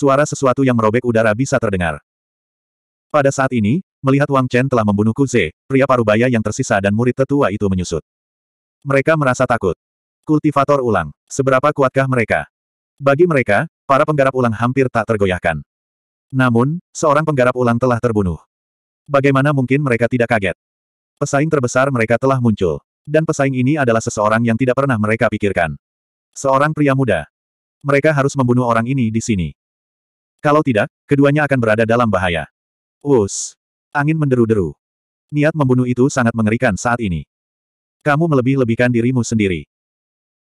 Suara sesuatu yang merobek udara bisa terdengar. Pada saat ini, melihat Wang Chen telah membunuh Kuze, pria parubaya yang tersisa dan murid tetua itu menyusut. Mereka merasa takut. Kultivator ulang. Seberapa kuatkah mereka? Bagi mereka, para penggarap ulang hampir tak tergoyahkan. Namun, seorang penggarap ulang telah terbunuh. Bagaimana mungkin mereka tidak kaget? Pesaing terbesar mereka telah muncul. Dan pesaing ini adalah seseorang yang tidak pernah mereka pikirkan. Seorang pria muda. Mereka harus membunuh orang ini di sini. Kalau tidak, keduanya akan berada dalam bahaya. Us. Angin menderu-deru. Niat membunuh itu sangat mengerikan saat ini. Kamu melebih-lebihkan dirimu sendiri.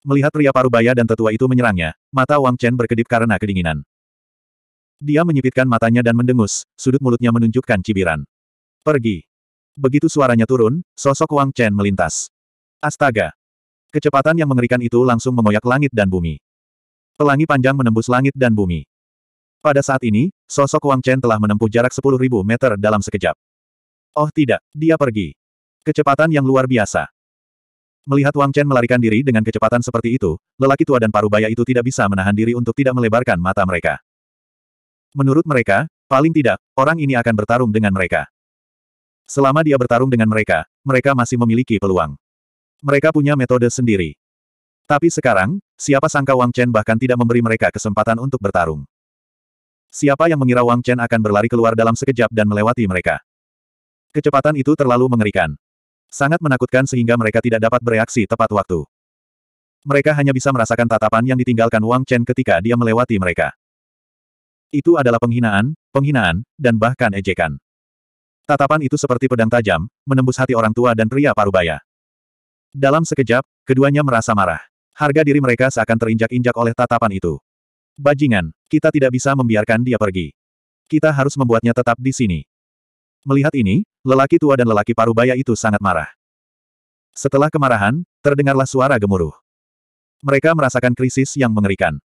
Melihat pria parubaya dan tetua itu menyerangnya, mata Wang Chen berkedip karena kedinginan. Dia menyipitkan matanya dan mendengus, sudut mulutnya menunjukkan cibiran. Pergi. Begitu suaranya turun, sosok Wang Chen melintas. Astaga! Kecepatan yang mengerikan itu langsung memoyak langit dan bumi. Pelangi panjang menembus langit dan bumi. Pada saat ini, sosok Wang Chen telah menempuh jarak 10.000 meter dalam sekejap. Oh tidak, dia pergi. Kecepatan yang luar biasa. Melihat Wang Chen melarikan diri dengan kecepatan seperti itu, lelaki tua dan parubaya itu tidak bisa menahan diri untuk tidak melebarkan mata mereka. Menurut mereka, paling tidak, orang ini akan bertarung dengan mereka. Selama dia bertarung dengan mereka, mereka masih memiliki peluang. Mereka punya metode sendiri. Tapi sekarang, siapa sangka Wang Chen bahkan tidak memberi mereka kesempatan untuk bertarung. Siapa yang mengira Wang Chen akan berlari keluar dalam sekejap dan melewati mereka? Kecepatan itu terlalu mengerikan. Sangat menakutkan sehingga mereka tidak dapat bereaksi tepat waktu. Mereka hanya bisa merasakan tatapan yang ditinggalkan Wang Chen ketika dia melewati mereka. Itu adalah penghinaan, penghinaan, dan bahkan ejekan. Tatapan itu seperti pedang tajam, menembus hati orang tua dan pria parubaya. Dalam sekejap, keduanya merasa marah. Harga diri mereka seakan terinjak-injak oleh tatapan itu. Bajingan, kita tidak bisa membiarkan dia pergi. Kita harus membuatnya tetap di sini. Melihat ini, lelaki tua dan lelaki parubaya itu sangat marah. Setelah kemarahan, terdengarlah suara gemuruh. Mereka merasakan krisis yang mengerikan.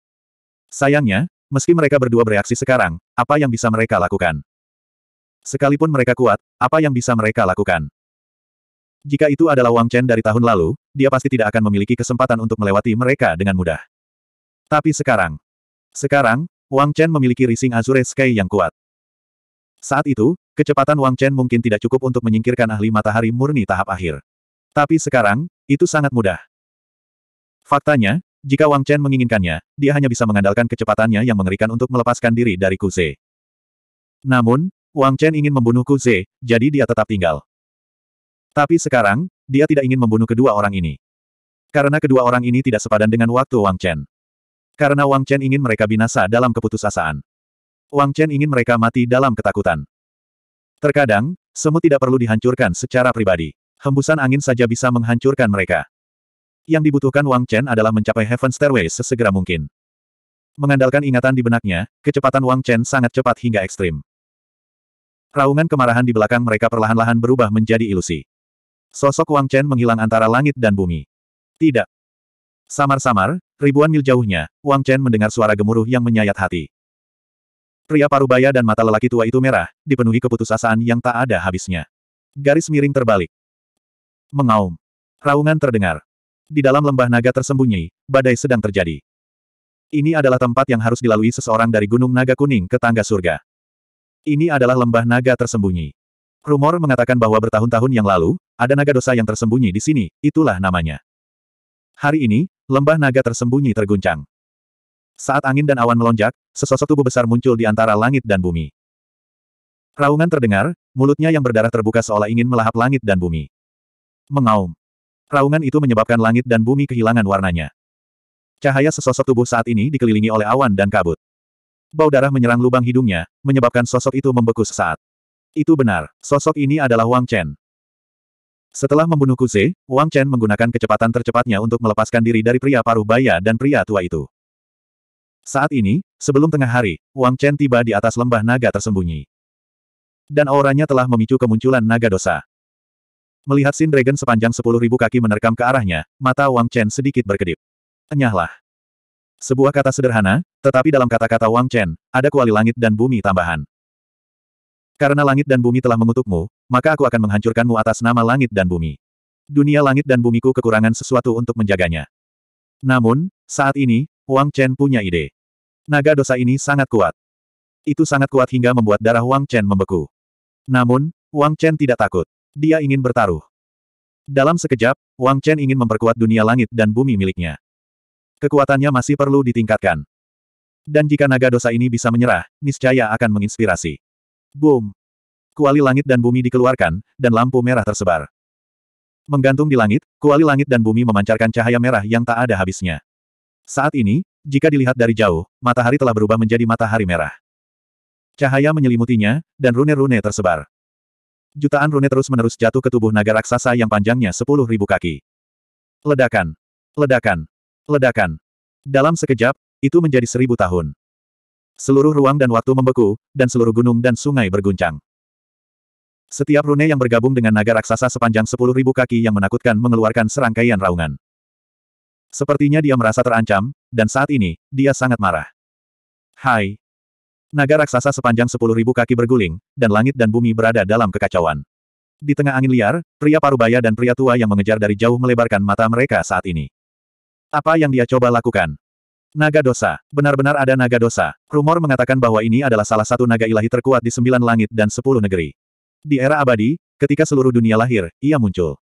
Sayangnya, meski mereka berdua bereaksi sekarang, apa yang bisa mereka lakukan? Sekalipun mereka kuat, apa yang bisa mereka lakukan? Jika itu adalah Wang Chen dari tahun lalu, dia pasti tidak akan memiliki kesempatan untuk melewati mereka dengan mudah. Tapi sekarang, sekarang, Wang Chen memiliki Rising Azure Sky yang kuat. Saat itu, kecepatan Wang Chen mungkin tidak cukup untuk menyingkirkan ahli matahari murni tahap akhir. Tapi sekarang, itu sangat mudah. Faktanya, jika Wang Chen menginginkannya, dia hanya bisa mengandalkan kecepatannya yang mengerikan untuk melepaskan diri dari Kuze. Namun, Wang Chen ingin membunuh Kuze, jadi dia tetap tinggal. Tapi sekarang, dia tidak ingin membunuh kedua orang ini. Karena kedua orang ini tidak sepadan dengan waktu Wang Chen. Karena Wang Chen ingin mereka binasa dalam keputusasaan. Wang Chen ingin mereka mati dalam ketakutan. Terkadang, semut tidak perlu dihancurkan secara pribadi. Hembusan angin saja bisa menghancurkan mereka. Yang dibutuhkan Wang Chen adalah mencapai Heaven Stairway sesegera mungkin. Mengandalkan ingatan di benaknya, kecepatan Wang Chen sangat cepat hingga ekstrim. Raungan kemarahan di belakang mereka perlahan-lahan berubah menjadi ilusi. Sosok Wang Chen menghilang antara langit dan bumi. Tidak. Samar-samar, Ribuan mil jauhnya, Wang Chen mendengar suara gemuruh yang menyayat hati. Pria parubaya dan mata lelaki tua itu merah, dipenuhi keputusasaan yang tak ada habisnya. Garis miring terbalik. Mengaum. Raungan terdengar. Di dalam lembah naga tersembunyi, badai sedang terjadi. Ini adalah tempat yang harus dilalui seseorang dari Gunung Naga Kuning ke tangga surga. Ini adalah lembah naga tersembunyi. Rumor mengatakan bahwa bertahun-tahun yang lalu, ada naga dosa yang tersembunyi di sini, itulah namanya. Hari ini, lembah naga tersembunyi terguncang. Saat angin dan awan melonjak, sesosok tubuh besar muncul di antara langit dan bumi. Raungan terdengar, mulutnya yang berdarah terbuka seolah ingin melahap langit dan bumi. Mengaum. Raungan itu menyebabkan langit dan bumi kehilangan warnanya. Cahaya sesosok tubuh saat ini dikelilingi oleh awan dan kabut. Bau darah menyerang lubang hidungnya, menyebabkan sosok itu membeku sesaat. Itu benar, sosok ini adalah Wang Chen. Setelah membunuh Kuze, Wang Chen menggunakan kecepatan tercepatnya untuk melepaskan diri dari pria paruh baya dan pria tua itu. Saat ini, sebelum tengah hari, Wang Chen tiba di atas lembah naga tersembunyi. Dan auranya telah memicu kemunculan naga dosa. Melihat Sin Dragon sepanjang sepuluh ribu kaki menerkam ke arahnya, mata Wang Chen sedikit berkedip. Enyahlah. Sebuah kata sederhana, tetapi dalam kata-kata Wang Chen, ada kuali langit dan bumi tambahan. Karena langit dan bumi telah mengutukmu, maka aku akan menghancurkanmu atas nama langit dan bumi. Dunia langit dan bumiku kekurangan sesuatu untuk menjaganya. Namun, saat ini, Wang Chen punya ide. Naga dosa ini sangat kuat. Itu sangat kuat hingga membuat darah Wang Chen membeku. Namun, Wang Chen tidak takut. Dia ingin bertaruh. Dalam sekejap, Wang Chen ingin memperkuat dunia langit dan bumi miliknya. Kekuatannya masih perlu ditingkatkan. Dan jika naga dosa ini bisa menyerah, niscaya akan menginspirasi. Boom! Kuali langit dan bumi dikeluarkan, dan lampu merah tersebar. Menggantung di langit, kuali langit dan bumi memancarkan cahaya merah yang tak ada habisnya. Saat ini, jika dilihat dari jauh, matahari telah berubah menjadi matahari merah. Cahaya menyelimutinya, dan rune-rune tersebar. Jutaan rune terus-menerus jatuh ke tubuh naga raksasa yang panjangnya sepuluh ribu kaki. Ledakan! Ledakan! Ledakan! Dalam sekejap, itu menjadi seribu tahun. Seluruh ruang dan waktu membeku, dan seluruh gunung dan sungai berguncang. Setiap rune yang bergabung dengan naga raksasa sepanjang sepuluh ribu kaki yang menakutkan mengeluarkan serangkaian raungan. Sepertinya dia merasa terancam, dan saat ini, dia sangat marah. Hai! Naga raksasa sepanjang sepuluh ribu kaki berguling, dan langit dan bumi berada dalam kekacauan. Di tengah angin liar, pria parubaya dan pria tua yang mengejar dari jauh melebarkan mata mereka saat ini. Apa yang dia coba lakukan? Naga dosa. Benar-benar ada naga dosa. Rumor mengatakan bahwa ini adalah salah satu naga ilahi terkuat di sembilan langit dan sepuluh negeri. Di era abadi, ketika seluruh dunia lahir, ia muncul.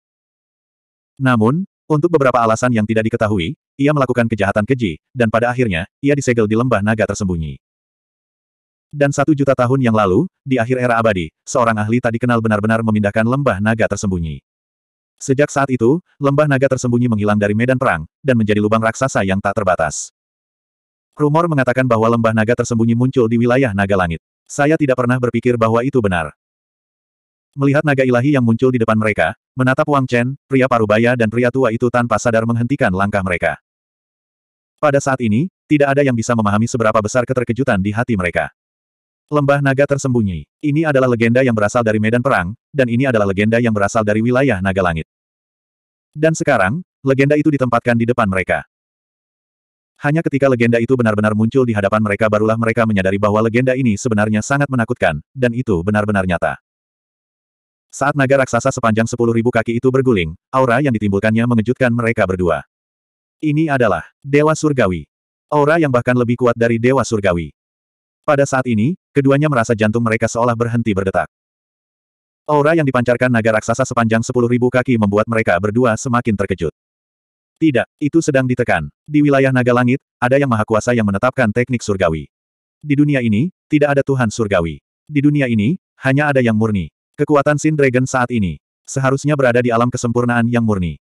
Namun, untuk beberapa alasan yang tidak diketahui, ia melakukan kejahatan keji, dan pada akhirnya, ia disegel di lembah naga tersembunyi. Dan satu juta tahun yang lalu, di akhir era abadi, seorang ahli tak dikenal benar-benar memindahkan lembah naga tersembunyi. Sejak saat itu, lembah naga tersembunyi menghilang dari medan perang, dan menjadi lubang raksasa yang tak terbatas. Rumor mengatakan bahwa lembah naga tersembunyi muncul di wilayah naga langit. Saya tidak pernah berpikir bahwa itu benar. Melihat naga ilahi yang muncul di depan mereka, menatap Wang Chen, pria parubaya dan pria tua itu tanpa sadar menghentikan langkah mereka. Pada saat ini, tidak ada yang bisa memahami seberapa besar keterkejutan di hati mereka. Lembah naga tersembunyi. Ini adalah legenda yang berasal dari medan perang, dan ini adalah legenda yang berasal dari wilayah naga langit. Dan sekarang, legenda itu ditempatkan di depan mereka. Hanya ketika legenda itu benar-benar muncul di hadapan mereka barulah mereka menyadari bahwa legenda ini sebenarnya sangat menakutkan, dan itu benar-benar nyata. Saat naga raksasa sepanjang sepuluh ribu kaki itu berguling, aura yang ditimbulkannya mengejutkan mereka berdua. Ini adalah Dewa Surgawi. Aura yang bahkan lebih kuat dari Dewa Surgawi. Pada saat ini, keduanya merasa jantung mereka seolah berhenti berdetak. Aura yang dipancarkan naga raksasa sepanjang sepuluh ribu kaki membuat mereka berdua semakin terkejut. Tidak, itu sedang ditekan. Di wilayah naga langit, ada yang maha kuasa yang menetapkan teknik surgawi. Di dunia ini, tidak ada Tuhan surgawi. Di dunia ini, hanya ada yang murni. Kekuatan Sin Dragon saat ini seharusnya berada di alam kesempurnaan yang murni.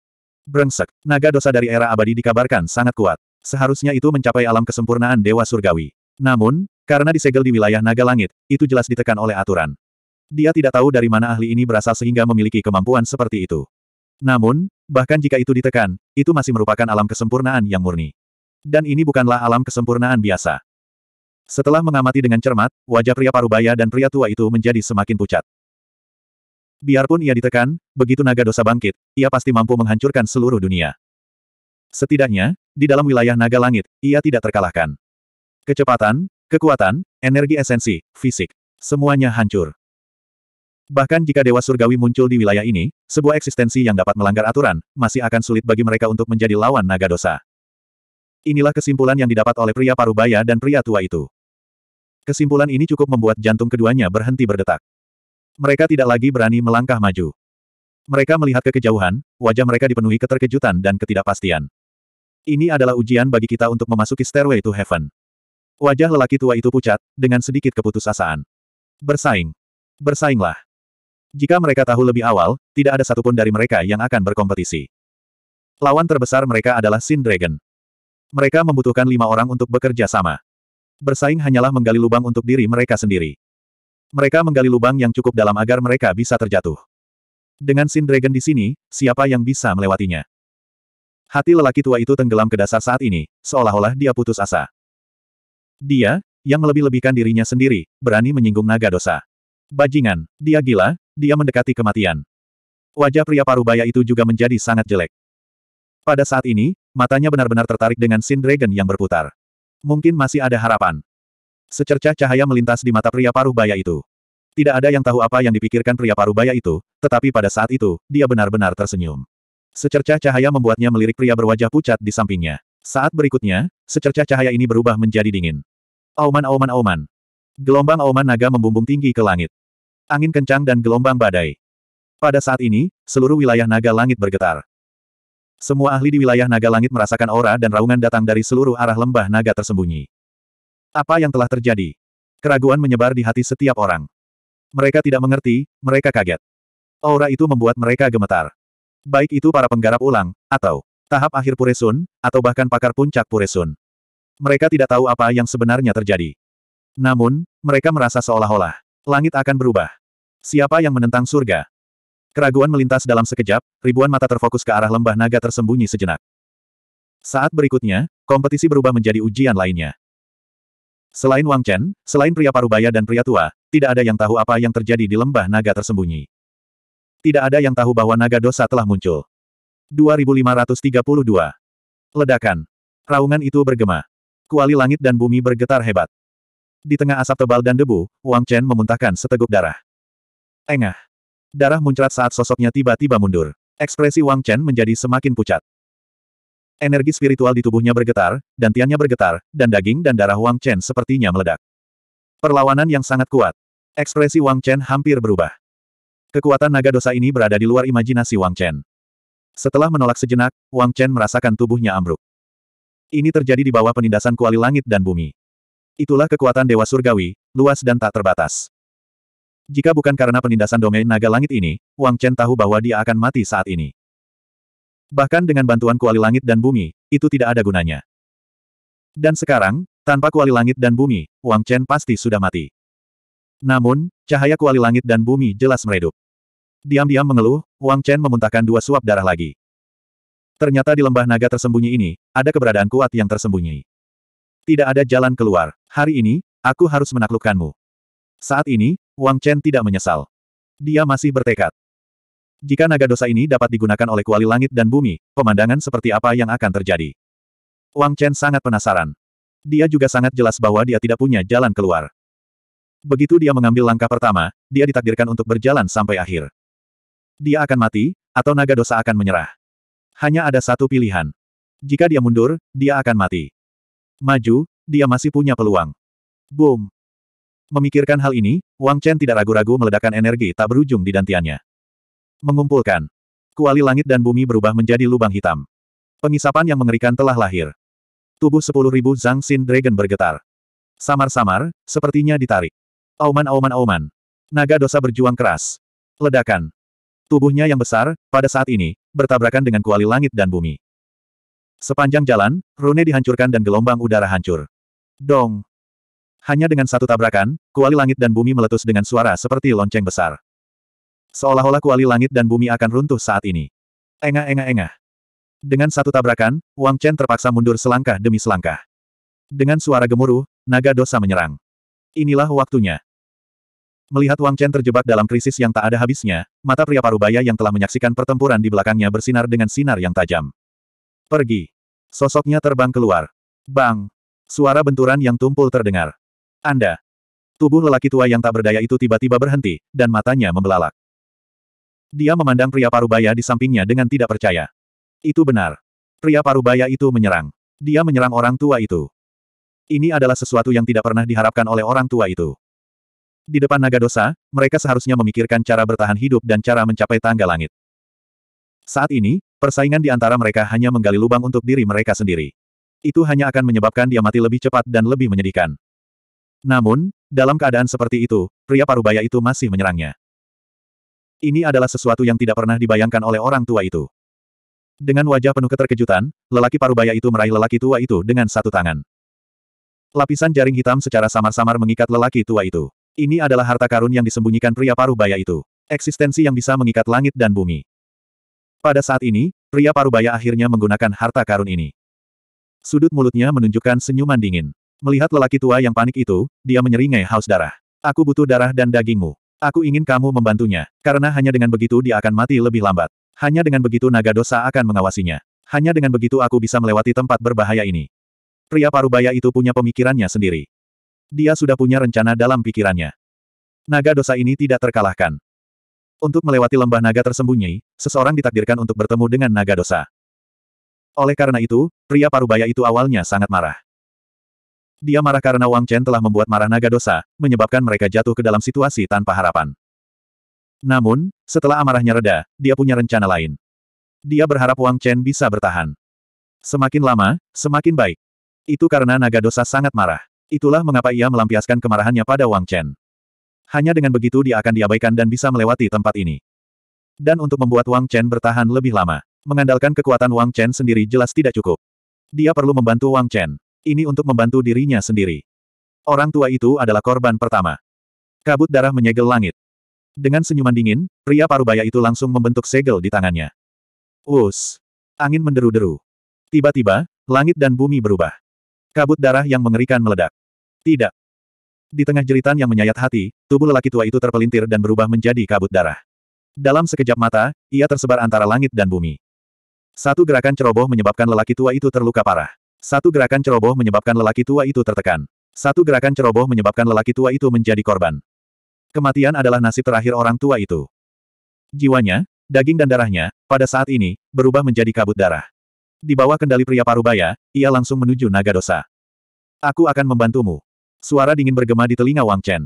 Brengsek, naga dosa dari era abadi dikabarkan sangat kuat. Seharusnya itu mencapai alam kesempurnaan Dewa Surgawi. Namun, karena disegel di wilayah naga langit, itu jelas ditekan oleh aturan. Dia tidak tahu dari mana ahli ini berasal sehingga memiliki kemampuan seperti itu. Namun, bahkan jika itu ditekan, itu masih merupakan alam kesempurnaan yang murni. Dan ini bukanlah alam kesempurnaan biasa. Setelah mengamati dengan cermat, wajah pria parubaya dan pria tua itu menjadi semakin pucat. Biarpun ia ditekan, begitu naga dosa bangkit, ia pasti mampu menghancurkan seluruh dunia. Setidaknya, di dalam wilayah naga langit, ia tidak terkalahkan. Kecepatan, kekuatan, energi esensi, fisik, semuanya hancur. Bahkan jika Dewa Surgawi muncul di wilayah ini, sebuah eksistensi yang dapat melanggar aturan, masih akan sulit bagi mereka untuk menjadi lawan naga dosa. Inilah kesimpulan yang didapat oleh pria parubaya dan pria tua itu. Kesimpulan ini cukup membuat jantung keduanya berhenti berdetak. Mereka tidak lagi berani melangkah maju. Mereka melihat ke kejauhan, wajah mereka dipenuhi keterkejutan dan ketidakpastian. Ini adalah ujian bagi kita untuk memasuki Stairway to Heaven. Wajah lelaki tua itu pucat, dengan sedikit keputusasaan. Bersaing. Bersainglah. Jika mereka tahu lebih awal, tidak ada satupun dari mereka yang akan berkompetisi. Lawan terbesar mereka adalah Sin Dragon. Mereka membutuhkan lima orang untuk bekerja sama. Bersaing hanyalah menggali lubang untuk diri mereka sendiri. Mereka menggali lubang yang cukup dalam agar mereka bisa terjatuh. Dengan Sin Dragon di sini, siapa yang bisa melewatinya? Hati lelaki tua itu tenggelam ke dasar saat ini, seolah-olah dia putus asa. Dia, yang melebih-lebihkan dirinya sendiri, berani menyinggung naga dosa. Bajingan, dia gila, dia mendekati kematian. Wajah pria parubaya itu juga menjadi sangat jelek. Pada saat ini, matanya benar-benar tertarik dengan Sin Dragon yang berputar. Mungkin masih ada harapan. Secercah cahaya melintas di mata pria paruh baya itu. Tidak ada yang tahu apa yang dipikirkan pria parubaya itu, tetapi pada saat itu, dia benar-benar tersenyum. Secercah cahaya membuatnya melirik pria berwajah pucat di sampingnya. Saat berikutnya, secercah cahaya ini berubah menjadi dingin. Auman-auman-auman. Gelombang auman naga membumbung tinggi ke langit. Angin kencang dan gelombang badai. Pada saat ini, seluruh wilayah naga langit bergetar. Semua ahli di wilayah naga langit merasakan aura dan raungan datang dari seluruh arah lembah naga tersembunyi. Apa yang telah terjadi? Keraguan menyebar di hati setiap orang. Mereka tidak mengerti, mereka kaget. Aura itu membuat mereka gemetar. Baik itu para penggarap ulang, atau tahap akhir Puresun, atau bahkan pakar puncak Puresun. Mereka tidak tahu apa yang sebenarnya terjadi. Namun, mereka merasa seolah-olah langit akan berubah. Siapa yang menentang surga? Keraguan melintas dalam sekejap, ribuan mata terfokus ke arah lembah naga tersembunyi sejenak. Saat berikutnya, kompetisi berubah menjadi ujian lainnya. Selain Wang Chen, selain pria parubaya dan pria tua, tidak ada yang tahu apa yang terjadi di lembah naga tersembunyi. Tidak ada yang tahu bahwa naga dosa telah muncul. 2532. Ledakan. Raungan itu bergema. Kuali langit dan bumi bergetar hebat. Di tengah asap tebal dan debu, Wang Chen memuntahkan seteguk darah. Engah. Darah muncrat saat sosoknya tiba-tiba mundur. Ekspresi Wang Chen menjadi semakin pucat. Energi spiritual di tubuhnya bergetar, dan tiannya bergetar, dan daging dan darah Wang Chen sepertinya meledak. Perlawanan yang sangat kuat. Ekspresi Wang Chen hampir berubah. Kekuatan naga dosa ini berada di luar imajinasi Wang Chen. Setelah menolak sejenak, Wang Chen merasakan tubuhnya ambruk. Ini terjadi di bawah penindasan kuali langit dan bumi. Itulah kekuatan Dewa Surgawi, luas dan tak terbatas. Jika bukan karena penindasan domain naga langit ini, Wang Chen tahu bahwa dia akan mati saat ini. Bahkan dengan bantuan kuali langit dan bumi, itu tidak ada gunanya. Dan sekarang, tanpa kuali langit dan bumi, Wang Chen pasti sudah mati. Namun, cahaya kuali langit dan bumi jelas meredup. Diam-diam mengeluh, Wang Chen memuntahkan dua suap darah lagi. Ternyata di lembah naga tersembunyi ini, ada keberadaan kuat yang tersembunyi. Tidak ada jalan keluar. Hari ini, aku harus menaklukkanmu. Saat ini, Wang Chen tidak menyesal. Dia masih bertekad. Jika naga dosa ini dapat digunakan oleh kuali langit dan bumi, pemandangan seperti apa yang akan terjadi? Wang Chen sangat penasaran. Dia juga sangat jelas bahwa dia tidak punya jalan keluar. Begitu dia mengambil langkah pertama, dia ditakdirkan untuk berjalan sampai akhir. Dia akan mati, atau naga dosa akan menyerah. Hanya ada satu pilihan. Jika dia mundur, dia akan mati. Maju, dia masih punya peluang. Boom! Memikirkan hal ini, Wang Chen tidak ragu-ragu meledakkan energi tak berujung di dantiannya. Mengumpulkan. Kuali langit dan bumi berubah menjadi lubang hitam. Pengisapan yang mengerikan telah lahir. Tubuh sepuluh ribu Zhang Xin Dragon bergetar. Samar-samar, sepertinya ditarik. Auman-auman-auman. Naga dosa berjuang keras. Ledakan. Tubuhnya yang besar, pada saat ini, bertabrakan dengan kuali langit dan bumi. Sepanjang jalan, rune dihancurkan dan gelombang udara hancur. Dong. Hanya dengan satu tabrakan, kuali langit dan bumi meletus dengan suara seperti lonceng besar. Seolah-olah kuali langit dan bumi akan runtuh saat ini. Engah-engah-engah. Dengan satu tabrakan, Wang Chen terpaksa mundur selangkah demi selangkah. Dengan suara gemuruh, naga dosa menyerang. Inilah waktunya. Melihat Wang Chen terjebak dalam krisis yang tak ada habisnya, mata pria parubaya yang telah menyaksikan pertempuran di belakangnya bersinar dengan sinar yang tajam. Pergi. Sosoknya terbang keluar. Bang. Suara benturan yang tumpul terdengar. Anda. Tubuh lelaki tua yang tak berdaya itu tiba-tiba berhenti, dan matanya membelalak. Dia memandang pria parubaya di sampingnya dengan tidak percaya. Itu benar. Pria parubaya itu menyerang. Dia menyerang orang tua itu. Ini adalah sesuatu yang tidak pernah diharapkan oleh orang tua itu. Di depan naga dosa, mereka seharusnya memikirkan cara bertahan hidup dan cara mencapai tangga langit. Saat ini, persaingan di antara mereka hanya menggali lubang untuk diri mereka sendiri. Itu hanya akan menyebabkan dia mati lebih cepat dan lebih menyedihkan. Namun, dalam keadaan seperti itu, pria parubaya itu masih menyerangnya. Ini adalah sesuatu yang tidak pernah dibayangkan oleh orang tua itu. Dengan wajah penuh keterkejutan, lelaki parubaya itu meraih lelaki tua itu dengan satu tangan. Lapisan jaring hitam secara samar-samar mengikat lelaki tua itu. Ini adalah harta karun yang disembunyikan pria parubaya itu. Eksistensi yang bisa mengikat langit dan bumi. Pada saat ini, pria parubaya akhirnya menggunakan harta karun ini. Sudut mulutnya menunjukkan senyuman dingin. Melihat lelaki tua yang panik itu, dia menyeringai haus darah. Aku butuh darah dan dagingmu. Aku ingin kamu membantunya, karena hanya dengan begitu dia akan mati lebih lambat. Hanya dengan begitu naga dosa akan mengawasinya. Hanya dengan begitu aku bisa melewati tempat berbahaya ini. Pria parubaya itu punya pemikirannya sendiri. Dia sudah punya rencana dalam pikirannya. Naga dosa ini tidak terkalahkan. Untuk melewati lembah naga tersembunyi, seseorang ditakdirkan untuk bertemu dengan naga dosa. Oleh karena itu, pria parubaya itu awalnya sangat marah. Dia marah karena Wang Chen telah membuat marah naga dosa, menyebabkan mereka jatuh ke dalam situasi tanpa harapan. Namun, setelah amarahnya reda, dia punya rencana lain. Dia berharap Wang Chen bisa bertahan. Semakin lama, semakin baik. Itu karena naga dosa sangat marah. Itulah mengapa ia melampiaskan kemarahannya pada Wang Chen. Hanya dengan begitu dia akan diabaikan dan bisa melewati tempat ini. Dan untuk membuat Wang Chen bertahan lebih lama, mengandalkan kekuatan Wang Chen sendiri jelas tidak cukup. Dia perlu membantu Wang Chen. Ini untuk membantu dirinya sendiri. Orang tua itu adalah korban pertama. Kabut darah menyegel langit. Dengan senyuman dingin, pria parubaya itu langsung membentuk segel di tangannya. Us. Angin menderu-deru. Tiba-tiba, langit dan bumi berubah. Kabut darah yang mengerikan meledak. Tidak. Di tengah jeritan yang menyayat hati, tubuh lelaki tua itu terpelintir dan berubah menjadi kabut darah. Dalam sekejap mata, ia tersebar antara langit dan bumi. Satu gerakan ceroboh menyebabkan lelaki tua itu terluka parah. Satu gerakan ceroboh menyebabkan lelaki tua itu tertekan. Satu gerakan ceroboh menyebabkan lelaki tua itu menjadi korban. Kematian adalah nasib terakhir orang tua itu. Jiwanya, daging dan darahnya, pada saat ini, berubah menjadi kabut darah. Di bawah kendali pria parubaya, ia langsung menuju naga dosa. Aku akan membantumu. Suara dingin bergema di telinga Wang Chen.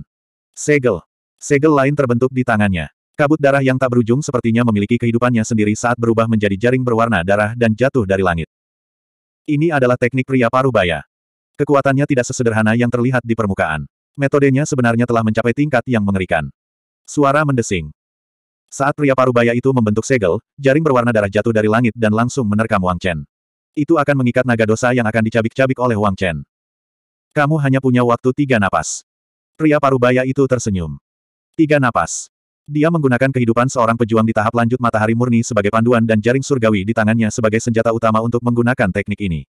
Segel. Segel lain terbentuk di tangannya. Kabut darah yang tak berujung sepertinya memiliki kehidupannya sendiri saat berubah menjadi jaring berwarna darah dan jatuh dari langit. Ini adalah teknik pria parubaya. Kekuatannya tidak sesederhana yang terlihat di permukaan. Metodenya sebenarnya telah mencapai tingkat yang mengerikan. Suara mendesing. Saat pria parubaya itu membentuk segel, jaring berwarna darah jatuh dari langit dan langsung menerkam Wang Chen. Itu akan mengikat naga dosa yang akan dicabik-cabik oleh Wang Chen. Kamu hanya punya waktu tiga napas. Pria parubaya itu tersenyum. Tiga napas. Dia menggunakan kehidupan seorang pejuang di tahap lanjut matahari murni sebagai panduan dan jaring surgawi di tangannya sebagai senjata utama untuk menggunakan teknik ini.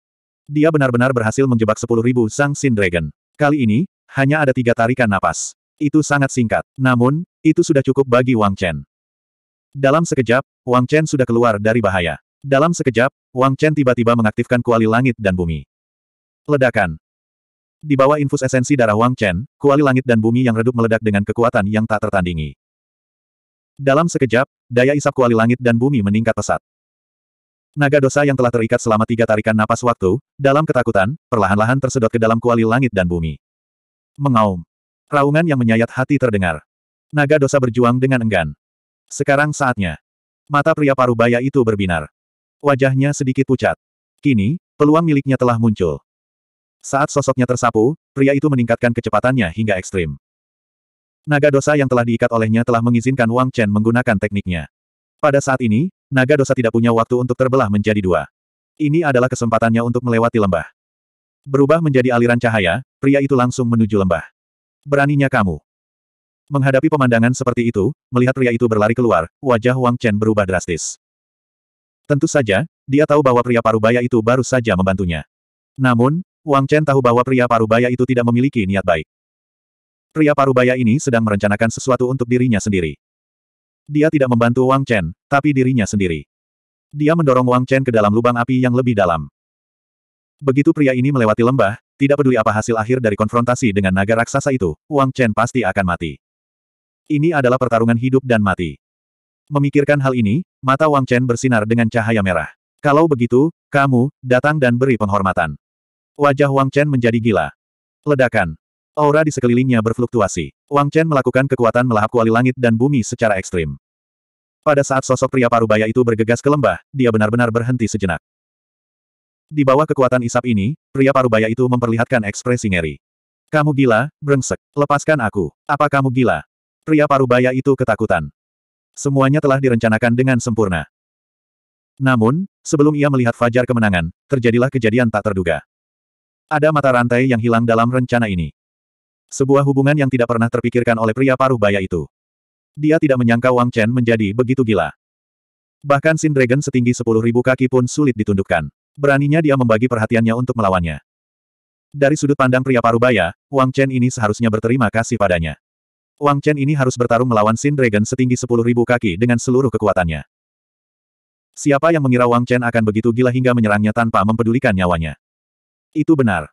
Dia benar-benar berhasil menjebak 10.000 Sang Sin Dragon. Kali ini, hanya ada tiga tarikan napas. Itu sangat singkat. Namun, itu sudah cukup bagi Wang Chen. Dalam sekejap, Wang Chen sudah keluar dari bahaya. Dalam sekejap, Wang Chen tiba-tiba mengaktifkan kuali langit dan bumi. Ledakan. Di bawah infus esensi darah Wang Chen, kuali langit dan bumi yang redup meledak dengan kekuatan yang tak tertandingi. Dalam sekejap, daya isap kuali langit dan bumi meningkat pesat. Naga dosa yang telah terikat selama tiga tarikan napas waktu, dalam ketakutan, perlahan-lahan tersedot ke dalam kuali langit dan bumi. Mengaum. Raungan yang menyayat hati terdengar. Naga dosa berjuang dengan enggan. Sekarang saatnya. Mata pria parubaya itu berbinar. Wajahnya sedikit pucat. Kini, peluang miliknya telah muncul. Saat sosoknya tersapu, pria itu meningkatkan kecepatannya hingga ekstrim. Naga dosa yang telah diikat olehnya telah mengizinkan Wang Chen menggunakan tekniknya. Pada saat ini, naga dosa tidak punya waktu untuk terbelah menjadi dua. Ini adalah kesempatannya untuk melewati lembah. Berubah menjadi aliran cahaya, pria itu langsung menuju lembah. Beraninya kamu. Menghadapi pemandangan seperti itu, melihat pria itu berlari keluar, wajah Wang Chen berubah drastis. Tentu saja, dia tahu bahwa pria parubaya itu baru saja membantunya. Namun, Wang Chen tahu bahwa pria parubaya itu tidak memiliki niat baik. Pria parubaya ini sedang merencanakan sesuatu untuk dirinya sendiri. Dia tidak membantu Wang Chen, tapi dirinya sendiri. Dia mendorong Wang Chen ke dalam lubang api yang lebih dalam. Begitu pria ini melewati lembah, tidak peduli apa hasil akhir dari konfrontasi dengan naga raksasa itu, Wang Chen pasti akan mati. Ini adalah pertarungan hidup dan mati. Memikirkan hal ini, mata Wang Chen bersinar dengan cahaya merah. Kalau begitu, kamu, datang dan beri penghormatan. Wajah Wang Chen menjadi gila. Ledakan. Aura di sekelilingnya berfluktuasi. Wang Chen melakukan kekuatan melahap kuali langit dan bumi secara ekstrim. Pada saat sosok pria parubaya itu bergegas ke lembah, dia benar-benar berhenti sejenak. Di bawah kekuatan isap ini, pria parubaya itu memperlihatkan ekspresi ngeri. Kamu gila, brengsek. Lepaskan aku. Apa kamu gila? Pria parubaya itu ketakutan. Semuanya telah direncanakan dengan sempurna. Namun, sebelum ia melihat fajar kemenangan, terjadilah kejadian tak terduga. Ada mata rantai yang hilang dalam rencana ini. Sebuah hubungan yang tidak pernah terpikirkan oleh pria paruh baya itu. Dia tidak menyangka Wang Chen menjadi begitu gila. Bahkan Sin Dragon setinggi 10.000 kaki pun sulit ditundukkan. Beraninya dia membagi perhatiannya untuk melawannya. Dari sudut pandang pria parubaya, Wang Chen ini seharusnya berterima kasih padanya. Wang Chen ini harus bertarung melawan Sin Dragon setinggi 10.000 kaki dengan seluruh kekuatannya. Siapa yang mengira Wang Chen akan begitu gila hingga menyerangnya tanpa mempedulikan nyawanya? Itu benar.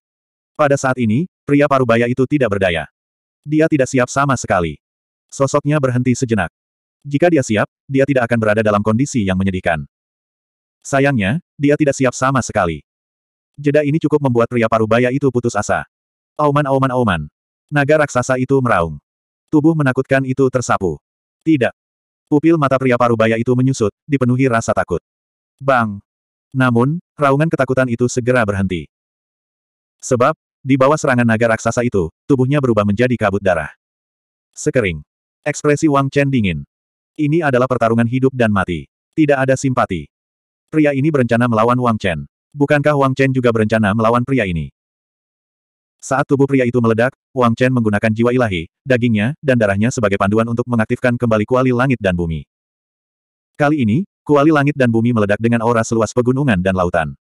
Pada saat ini, pria parubaya itu tidak berdaya. Dia tidak siap sama sekali. Sosoknya berhenti sejenak. Jika dia siap, dia tidak akan berada dalam kondisi yang menyedihkan. Sayangnya, dia tidak siap sama sekali. Jeda ini cukup membuat pria parubaya itu putus asa. Auman auman auman. Naga raksasa itu meraung. Tubuh menakutkan itu tersapu. Tidak. Pupil mata pria parubaya itu menyusut, dipenuhi rasa takut. Bang! Namun, raungan ketakutan itu segera berhenti. Sebab, di bawah serangan naga raksasa itu, tubuhnya berubah menjadi kabut darah. Sekering. Ekspresi Wang Chen dingin. Ini adalah pertarungan hidup dan mati. Tidak ada simpati. Pria ini berencana melawan Wang Chen. Bukankah Wang Chen juga berencana melawan pria ini? Saat tubuh pria itu meledak, Wang Chen menggunakan jiwa ilahi, dagingnya, dan darahnya sebagai panduan untuk mengaktifkan kembali kuali langit dan bumi. Kali ini, kuali langit dan bumi meledak dengan aura seluas pegunungan dan lautan.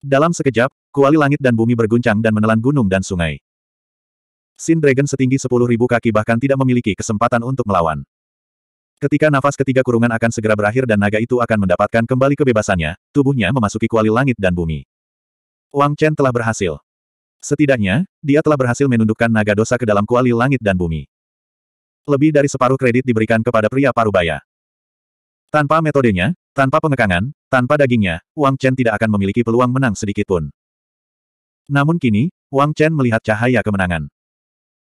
Dalam sekejap, kuali langit dan bumi berguncang dan menelan gunung dan sungai. Sin Dragon setinggi 10.000 kaki bahkan tidak memiliki kesempatan untuk melawan. Ketika nafas ketiga kurungan akan segera berakhir dan naga itu akan mendapatkan kembali kebebasannya, tubuhnya memasuki kuali langit dan bumi. Wang Chen telah berhasil. Setidaknya, dia telah berhasil menundukkan naga dosa ke dalam kuali langit dan bumi. Lebih dari separuh kredit diberikan kepada pria parubaya. Tanpa metodenya, tanpa pengekangan, tanpa dagingnya, Wang Chen tidak akan memiliki peluang menang sedikitpun. Namun kini, Wang Chen melihat cahaya kemenangan.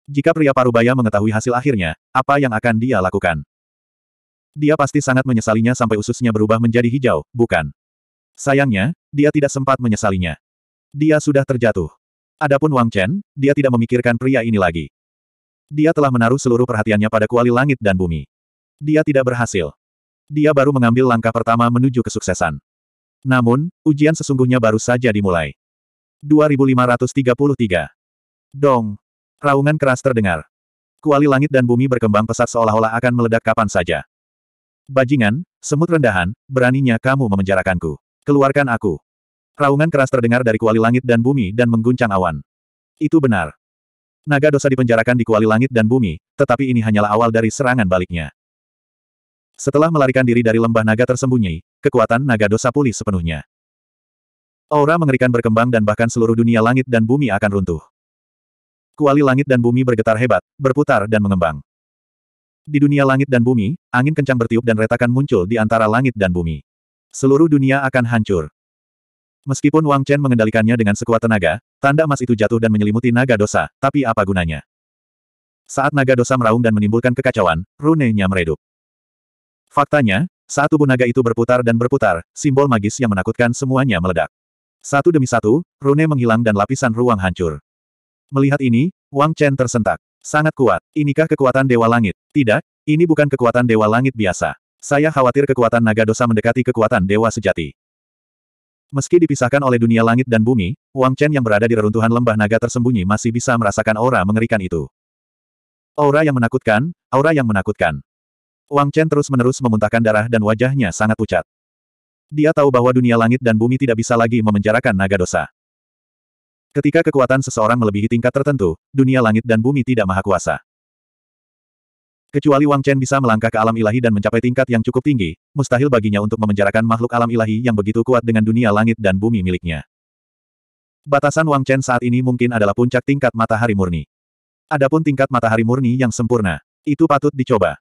Jika pria parubaya mengetahui hasil akhirnya, apa yang akan dia lakukan? Dia pasti sangat menyesalinya sampai ususnya berubah menjadi hijau, bukan? Sayangnya, dia tidak sempat menyesalinya. Dia sudah terjatuh. Adapun Wang Chen, dia tidak memikirkan pria ini lagi. Dia telah menaruh seluruh perhatiannya pada kuali langit dan bumi. Dia tidak berhasil. Dia baru mengambil langkah pertama menuju kesuksesan. Namun, ujian sesungguhnya baru saja dimulai. 2533. Dong. Raungan keras terdengar. Kuali langit dan bumi berkembang pesat seolah-olah akan meledak kapan saja. Bajingan, semut rendahan, beraninya kamu memenjarakanku. Keluarkan aku. Raungan keras terdengar dari kuali langit dan bumi dan mengguncang awan. Itu benar. Naga dosa dipenjarakan di kuali langit dan bumi, tetapi ini hanyalah awal dari serangan baliknya. Setelah melarikan diri dari lembah naga tersembunyi, kekuatan naga dosa pulih sepenuhnya. Aura mengerikan berkembang dan bahkan seluruh dunia langit dan bumi akan runtuh. Kuali langit dan bumi bergetar hebat, berputar dan mengembang. Di dunia langit dan bumi, angin kencang bertiup dan retakan muncul di antara langit dan bumi. Seluruh dunia akan hancur. Meskipun Wang Chen mengendalikannya dengan sekuat tenaga, tanda emas itu jatuh dan menyelimuti naga dosa, tapi apa gunanya? Saat naga dosa meraung dan menimbulkan kekacauan, runenya meredup. Faktanya, saat tubuh naga itu berputar dan berputar, simbol magis yang menakutkan semuanya meledak. Satu demi satu, rune menghilang dan lapisan ruang hancur. Melihat ini, Wang Chen tersentak. Sangat kuat. Inikah kekuatan Dewa Langit? Tidak, ini bukan kekuatan Dewa Langit biasa. Saya khawatir kekuatan naga dosa mendekati kekuatan Dewa Sejati. Meski dipisahkan oleh dunia langit dan bumi, Wang Chen yang berada di reruntuhan lembah naga tersembunyi masih bisa merasakan aura mengerikan itu. Aura yang menakutkan, aura yang menakutkan. Wang Chen terus-menerus memuntahkan darah dan wajahnya sangat pucat. Dia tahu bahwa dunia langit dan bumi tidak bisa lagi memenjarakan naga dosa. Ketika kekuatan seseorang melebihi tingkat tertentu, dunia langit dan bumi tidak maha kuasa. Kecuali Wang Chen bisa melangkah ke alam ilahi dan mencapai tingkat yang cukup tinggi, mustahil baginya untuk memenjarakan makhluk alam ilahi yang begitu kuat dengan dunia langit dan bumi miliknya. Batasan Wang Chen saat ini mungkin adalah puncak tingkat matahari murni. Adapun tingkat matahari murni yang sempurna, itu patut dicoba.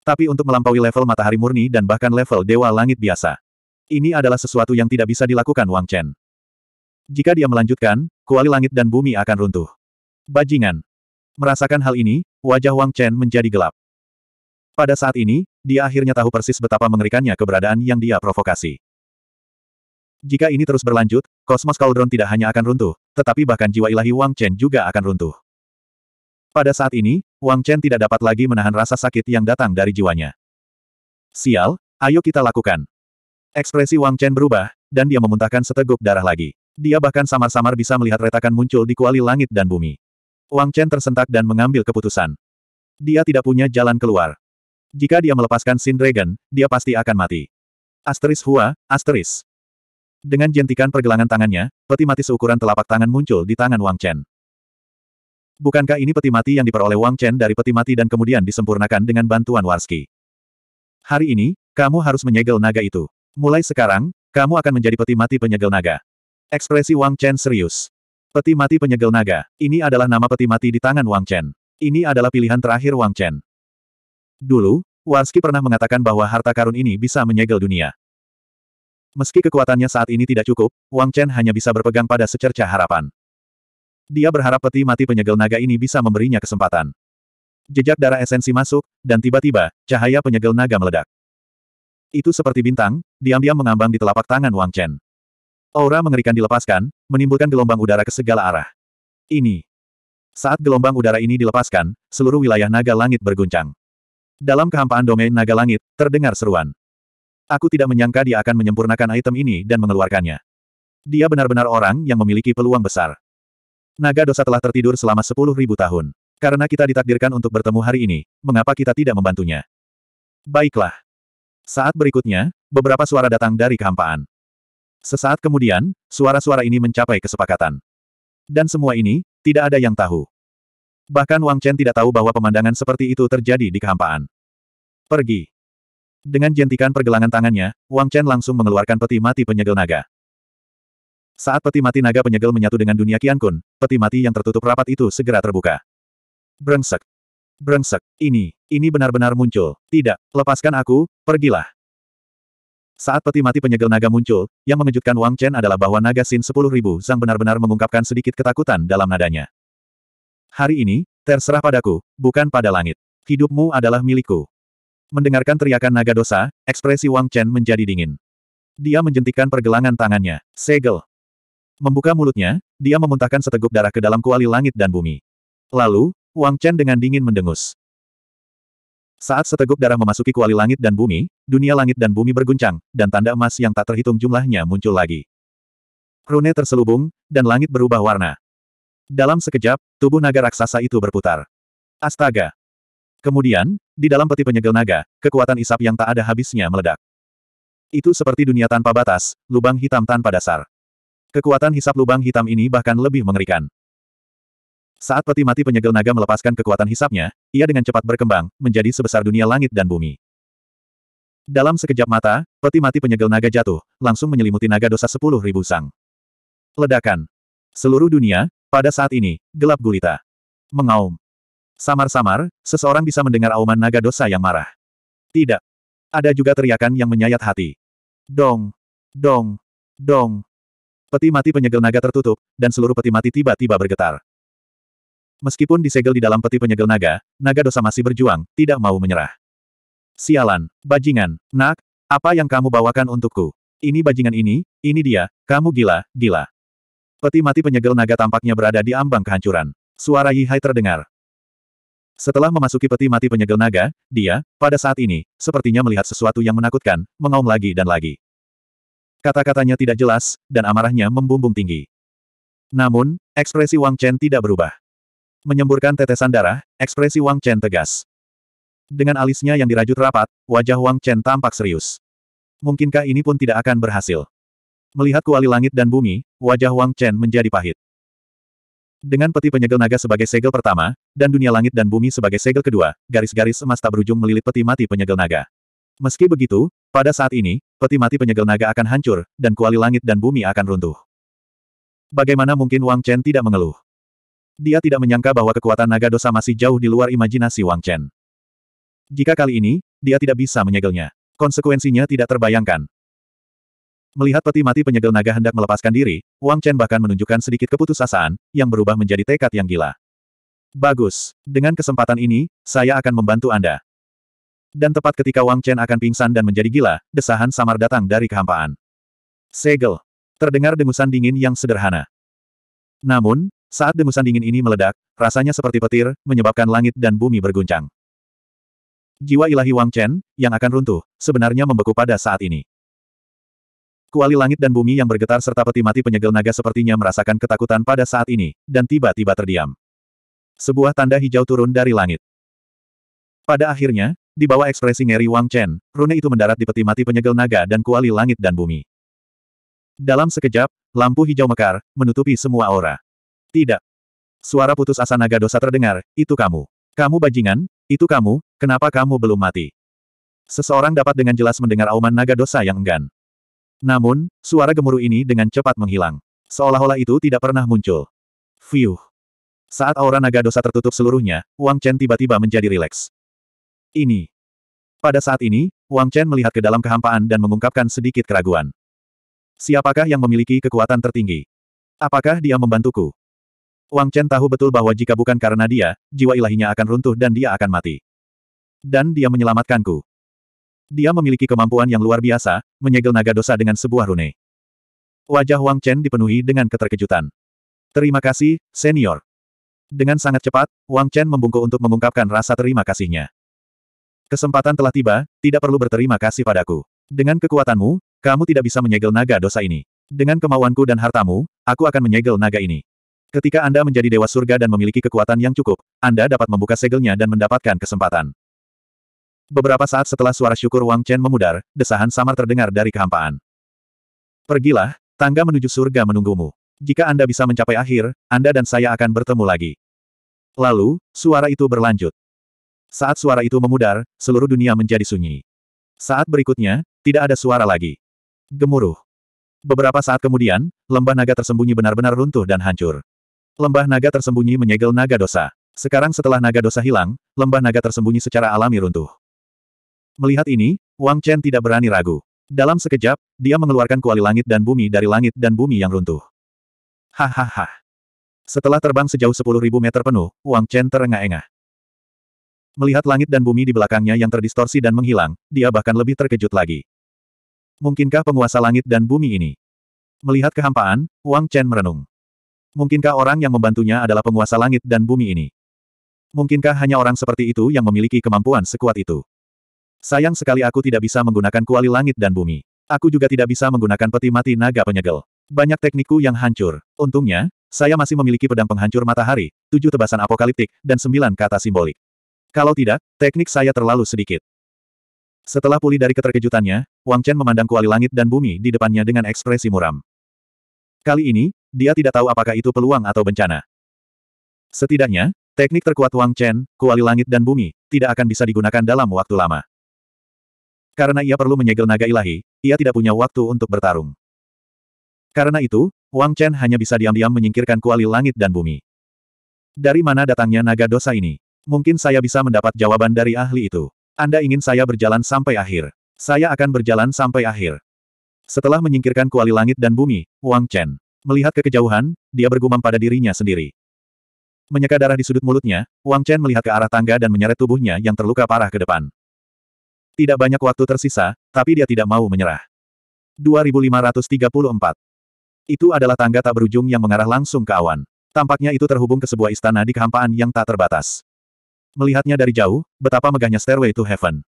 Tapi untuk melampaui level matahari murni dan bahkan level dewa langit biasa, ini adalah sesuatu yang tidak bisa dilakukan Wang Chen. Jika dia melanjutkan, kuali langit dan bumi akan runtuh. Bajingan. Merasakan hal ini, wajah Wang Chen menjadi gelap. Pada saat ini, dia akhirnya tahu persis betapa mengerikannya keberadaan yang dia provokasi. Jika ini terus berlanjut, Kosmos Cauldron tidak hanya akan runtuh, tetapi bahkan jiwa ilahi Wang Chen juga akan runtuh. Pada saat ini, Wang Chen tidak dapat lagi menahan rasa sakit yang datang dari jiwanya. Sial, ayo kita lakukan. Ekspresi Wang Chen berubah, dan dia memuntahkan seteguk darah lagi. Dia bahkan samar-samar bisa melihat retakan muncul di kuali langit dan bumi. Wang Chen tersentak dan mengambil keputusan. Dia tidak punya jalan keluar. Jika dia melepaskan Sin Dragon, dia pasti akan mati. Asteris Hua, Asteris. Dengan jentikan pergelangan tangannya, peti mati seukuran telapak tangan muncul di tangan Wang Chen. Bukankah ini peti mati yang diperoleh Wang Chen dari peti mati dan kemudian disempurnakan dengan bantuan Warski? Hari ini, kamu harus menyegel naga itu. Mulai sekarang, kamu akan menjadi peti mati penyegel naga. Ekspresi Wang Chen serius. Peti mati penyegel naga. Ini adalah nama peti mati di tangan Wang Chen. Ini adalah pilihan terakhir Wang Chen. Dulu, Warski pernah mengatakan bahwa harta karun ini bisa menyegel dunia. Meski kekuatannya saat ini tidak cukup, Wang Chen hanya bisa berpegang pada secercah harapan. Dia berharap peti mati penyegel naga ini bisa memberinya kesempatan. Jejak darah esensi masuk, dan tiba-tiba, cahaya penyegel naga meledak. Itu seperti bintang, diam-diam mengambang di telapak tangan Wang Chen. Aura mengerikan dilepaskan, menimbulkan gelombang udara ke segala arah. Ini. Saat gelombang udara ini dilepaskan, seluruh wilayah naga langit berguncang. Dalam kehampaan domain naga langit, terdengar seruan. Aku tidak menyangka dia akan menyempurnakan item ini dan mengeluarkannya. Dia benar-benar orang yang memiliki peluang besar. Naga dosa telah tertidur selama sepuluh ribu tahun. Karena kita ditakdirkan untuk bertemu hari ini, mengapa kita tidak membantunya? Baiklah. Saat berikutnya, beberapa suara datang dari kehampaan. Sesaat kemudian, suara-suara ini mencapai kesepakatan. Dan semua ini, tidak ada yang tahu. Bahkan Wang Chen tidak tahu bahwa pemandangan seperti itu terjadi di kehampaan. Pergi. Dengan jentikan pergelangan tangannya, Wang Chen langsung mengeluarkan peti mati penyegel naga. Saat peti mati naga penyegel menyatu dengan dunia Qian Kun, peti mati yang tertutup rapat itu segera terbuka. Brengsek. Brengsek. Ini, ini benar-benar muncul. Tidak, lepaskan aku, pergilah. Saat peti mati penyegel naga muncul, yang mengejutkan Wang Chen adalah bahwa naga Sin 10.000 Zhang benar-benar mengungkapkan sedikit ketakutan dalam nadanya. Hari ini, terserah padaku, bukan pada langit. Hidupmu adalah milikku. Mendengarkan teriakan naga dosa, ekspresi Wang Chen menjadi dingin. Dia menjentikkan pergelangan tangannya. Segel. Membuka mulutnya, dia memuntahkan seteguk darah ke dalam kuali langit dan bumi. Lalu, Wang Chen dengan dingin mendengus. Saat seteguk darah memasuki kuali langit dan bumi, dunia langit dan bumi berguncang, dan tanda emas yang tak terhitung jumlahnya muncul lagi. Rune terselubung, dan langit berubah warna. Dalam sekejap, tubuh naga raksasa itu berputar. Astaga! Kemudian, di dalam peti penyegel naga, kekuatan isap yang tak ada habisnya meledak. Itu seperti dunia tanpa batas, lubang hitam tanpa dasar. Kekuatan hisap lubang hitam ini bahkan lebih mengerikan. Saat peti mati penyegel naga melepaskan kekuatan hisapnya, ia dengan cepat berkembang, menjadi sebesar dunia langit dan bumi. Dalam sekejap mata, peti mati penyegel naga jatuh, langsung menyelimuti naga dosa sepuluh ribu sang. Ledakan. Seluruh dunia, pada saat ini, gelap gulita. Mengaum. Samar-samar, seseorang bisa mendengar auman naga dosa yang marah. Tidak. Ada juga teriakan yang menyayat hati. Dong. Dong. Dong. Peti mati penyegel naga tertutup, dan seluruh peti mati tiba-tiba bergetar. Meskipun disegel di dalam peti penyegel naga, naga dosa masih berjuang, tidak mau menyerah. Sialan, bajingan, nak, apa yang kamu bawakan untukku? Ini bajingan ini, ini dia, kamu gila, gila. Peti mati penyegel naga tampaknya berada di ambang kehancuran. Suara Yihai terdengar. Setelah memasuki peti mati penyegel naga, dia, pada saat ini, sepertinya melihat sesuatu yang menakutkan, mengaum lagi dan lagi. Kata-katanya tidak jelas, dan amarahnya membumbung tinggi. Namun, ekspresi Wang Chen tidak berubah. Menyemburkan tetesan darah, ekspresi Wang Chen tegas. Dengan alisnya yang dirajut rapat, wajah Wang Chen tampak serius. Mungkinkah ini pun tidak akan berhasil? Melihat kuali langit dan bumi, wajah Wang Chen menjadi pahit. Dengan peti penyegel naga sebagai segel pertama, dan dunia langit dan bumi sebagai segel kedua, garis-garis emas tak berujung melilit peti mati penyegel naga. Meski begitu, pada saat ini, peti mati penyegel naga akan hancur, dan kuali langit dan bumi akan runtuh. Bagaimana mungkin Wang Chen tidak mengeluh? Dia tidak menyangka bahwa kekuatan naga dosa masih jauh di luar imajinasi Wang Chen. Jika kali ini, dia tidak bisa menyegelnya. Konsekuensinya tidak terbayangkan. Melihat peti mati penyegel naga hendak melepaskan diri, Wang Chen bahkan menunjukkan sedikit keputusasaan, yang berubah menjadi tekad yang gila. Bagus. Dengan kesempatan ini, saya akan membantu Anda. Dan tepat ketika Wang Chen akan pingsan dan menjadi gila, desahan samar datang dari kehampaan. Segel. Terdengar dengusan dingin yang sederhana. Namun, saat dengusan dingin ini meledak, rasanya seperti petir, menyebabkan langit dan bumi berguncang. Jiwa ilahi Wang Chen, yang akan runtuh, sebenarnya membeku pada saat ini. Kuali langit dan bumi yang bergetar serta peti mati penyegel naga sepertinya merasakan ketakutan pada saat ini, dan tiba-tiba terdiam. Sebuah tanda hijau turun dari langit. Pada akhirnya, di bawah ekspresi ngeri Wang Chen, rune itu mendarat di peti mati penyegel naga dan kuali langit dan bumi. Dalam sekejap, lampu hijau mekar, menutupi semua aura. Tidak. Suara putus asa naga dosa terdengar, itu kamu. Kamu bajingan, itu kamu, kenapa kamu belum mati? Seseorang dapat dengan jelas mendengar auman naga dosa yang enggan. Namun, suara gemuruh ini dengan cepat menghilang. Seolah-olah itu tidak pernah muncul. Fiuh. Saat aura naga dosa tertutup seluruhnya, Wang Chen tiba-tiba menjadi rileks. Ini. Pada saat ini, Wang Chen melihat ke dalam kehampaan dan mengungkapkan sedikit keraguan. Siapakah yang memiliki kekuatan tertinggi? Apakah dia membantuku? Wang Chen tahu betul bahwa jika bukan karena dia, jiwa ilahinya akan runtuh dan dia akan mati. Dan dia menyelamatkanku. Dia memiliki kemampuan yang luar biasa, menyegel naga dosa dengan sebuah rune. Wajah Wang Chen dipenuhi dengan keterkejutan. Terima kasih, senior. Dengan sangat cepat, Wang Chen membungkuk untuk mengungkapkan rasa terima kasihnya. Kesempatan telah tiba, tidak perlu berterima kasih padaku. Dengan kekuatanmu, kamu tidak bisa menyegel naga dosa ini. Dengan kemauanku dan hartamu, aku akan menyegel naga ini. Ketika Anda menjadi dewa surga dan memiliki kekuatan yang cukup, Anda dapat membuka segelnya dan mendapatkan kesempatan. Beberapa saat setelah suara syukur Wang Chen memudar, desahan samar terdengar dari kehampaan. Pergilah, tangga menuju surga menunggumu. Jika Anda bisa mencapai akhir, Anda dan saya akan bertemu lagi. Lalu, suara itu berlanjut. Saat suara itu memudar, seluruh dunia menjadi sunyi. Saat berikutnya, tidak ada suara lagi. Gemuruh. Beberapa saat kemudian, lembah naga tersembunyi benar-benar runtuh dan hancur. Lembah naga tersembunyi menyegel naga dosa. Sekarang setelah naga dosa hilang, lembah naga tersembunyi secara alami runtuh. Melihat ini, Wang Chen tidak berani ragu. Dalam sekejap, dia mengeluarkan kuali langit dan bumi dari langit dan bumi yang runtuh. Hahaha. Setelah terbang sejauh 10.000 meter penuh, Wang Chen terengah-engah. Melihat langit dan bumi di belakangnya yang terdistorsi dan menghilang, dia bahkan lebih terkejut lagi. Mungkinkah penguasa langit dan bumi ini? Melihat kehampaan, Wang Chen merenung. Mungkinkah orang yang membantunya adalah penguasa langit dan bumi ini? Mungkinkah hanya orang seperti itu yang memiliki kemampuan sekuat itu? Sayang sekali aku tidak bisa menggunakan kuali langit dan bumi. Aku juga tidak bisa menggunakan peti mati naga penyegel. Banyak teknikku yang hancur. Untungnya, saya masih memiliki pedang penghancur matahari, tujuh tebasan apokaliptik, dan sembilan kata simbolik. Kalau tidak, teknik saya terlalu sedikit. Setelah pulih dari keterkejutannya, Wang Chen memandang kuali langit dan bumi di depannya dengan ekspresi muram. Kali ini, dia tidak tahu apakah itu peluang atau bencana. Setidaknya, teknik terkuat Wang Chen, kuali langit dan bumi, tidak akan bisa digunakan dalam waktu lama. Karena ia perlu menyegel naga ilahi, ia tidak punya waktu untuk bertarung. Karena itu, Wang Chen hanya bisa diam-diam menyingkirkan kuali langit dan bumi. Dari mana datangnya naga dosa ini? Mungkin saya bisa mendapat jawaban dari ahli itu. Anda ingin saya berjalan sampai akhir. Saya akan berjalan sampai akhir. Setelah menyingkirkan kuali langit dan bumi, Wang Chen melihat ke kejauhan, dia bergumam pada dirinya sendiri. Menyeka darah di sudut mulutnya, Wang Chen melihat ke arah tangga dan menyeret tubuhnya yang terluka parah ke depan. Tidak banyak waktu tersisa, tapi dia tidak mau menyerah. 2534. Itu adalah tangga tak berujung yang mengarah langsung ke awan. Tampaknya itu terhubung ke sebuah istana di kehampaan yang tak terbatas. Melihatnya dari jauh, betapa megahnya Stairway to Heaven.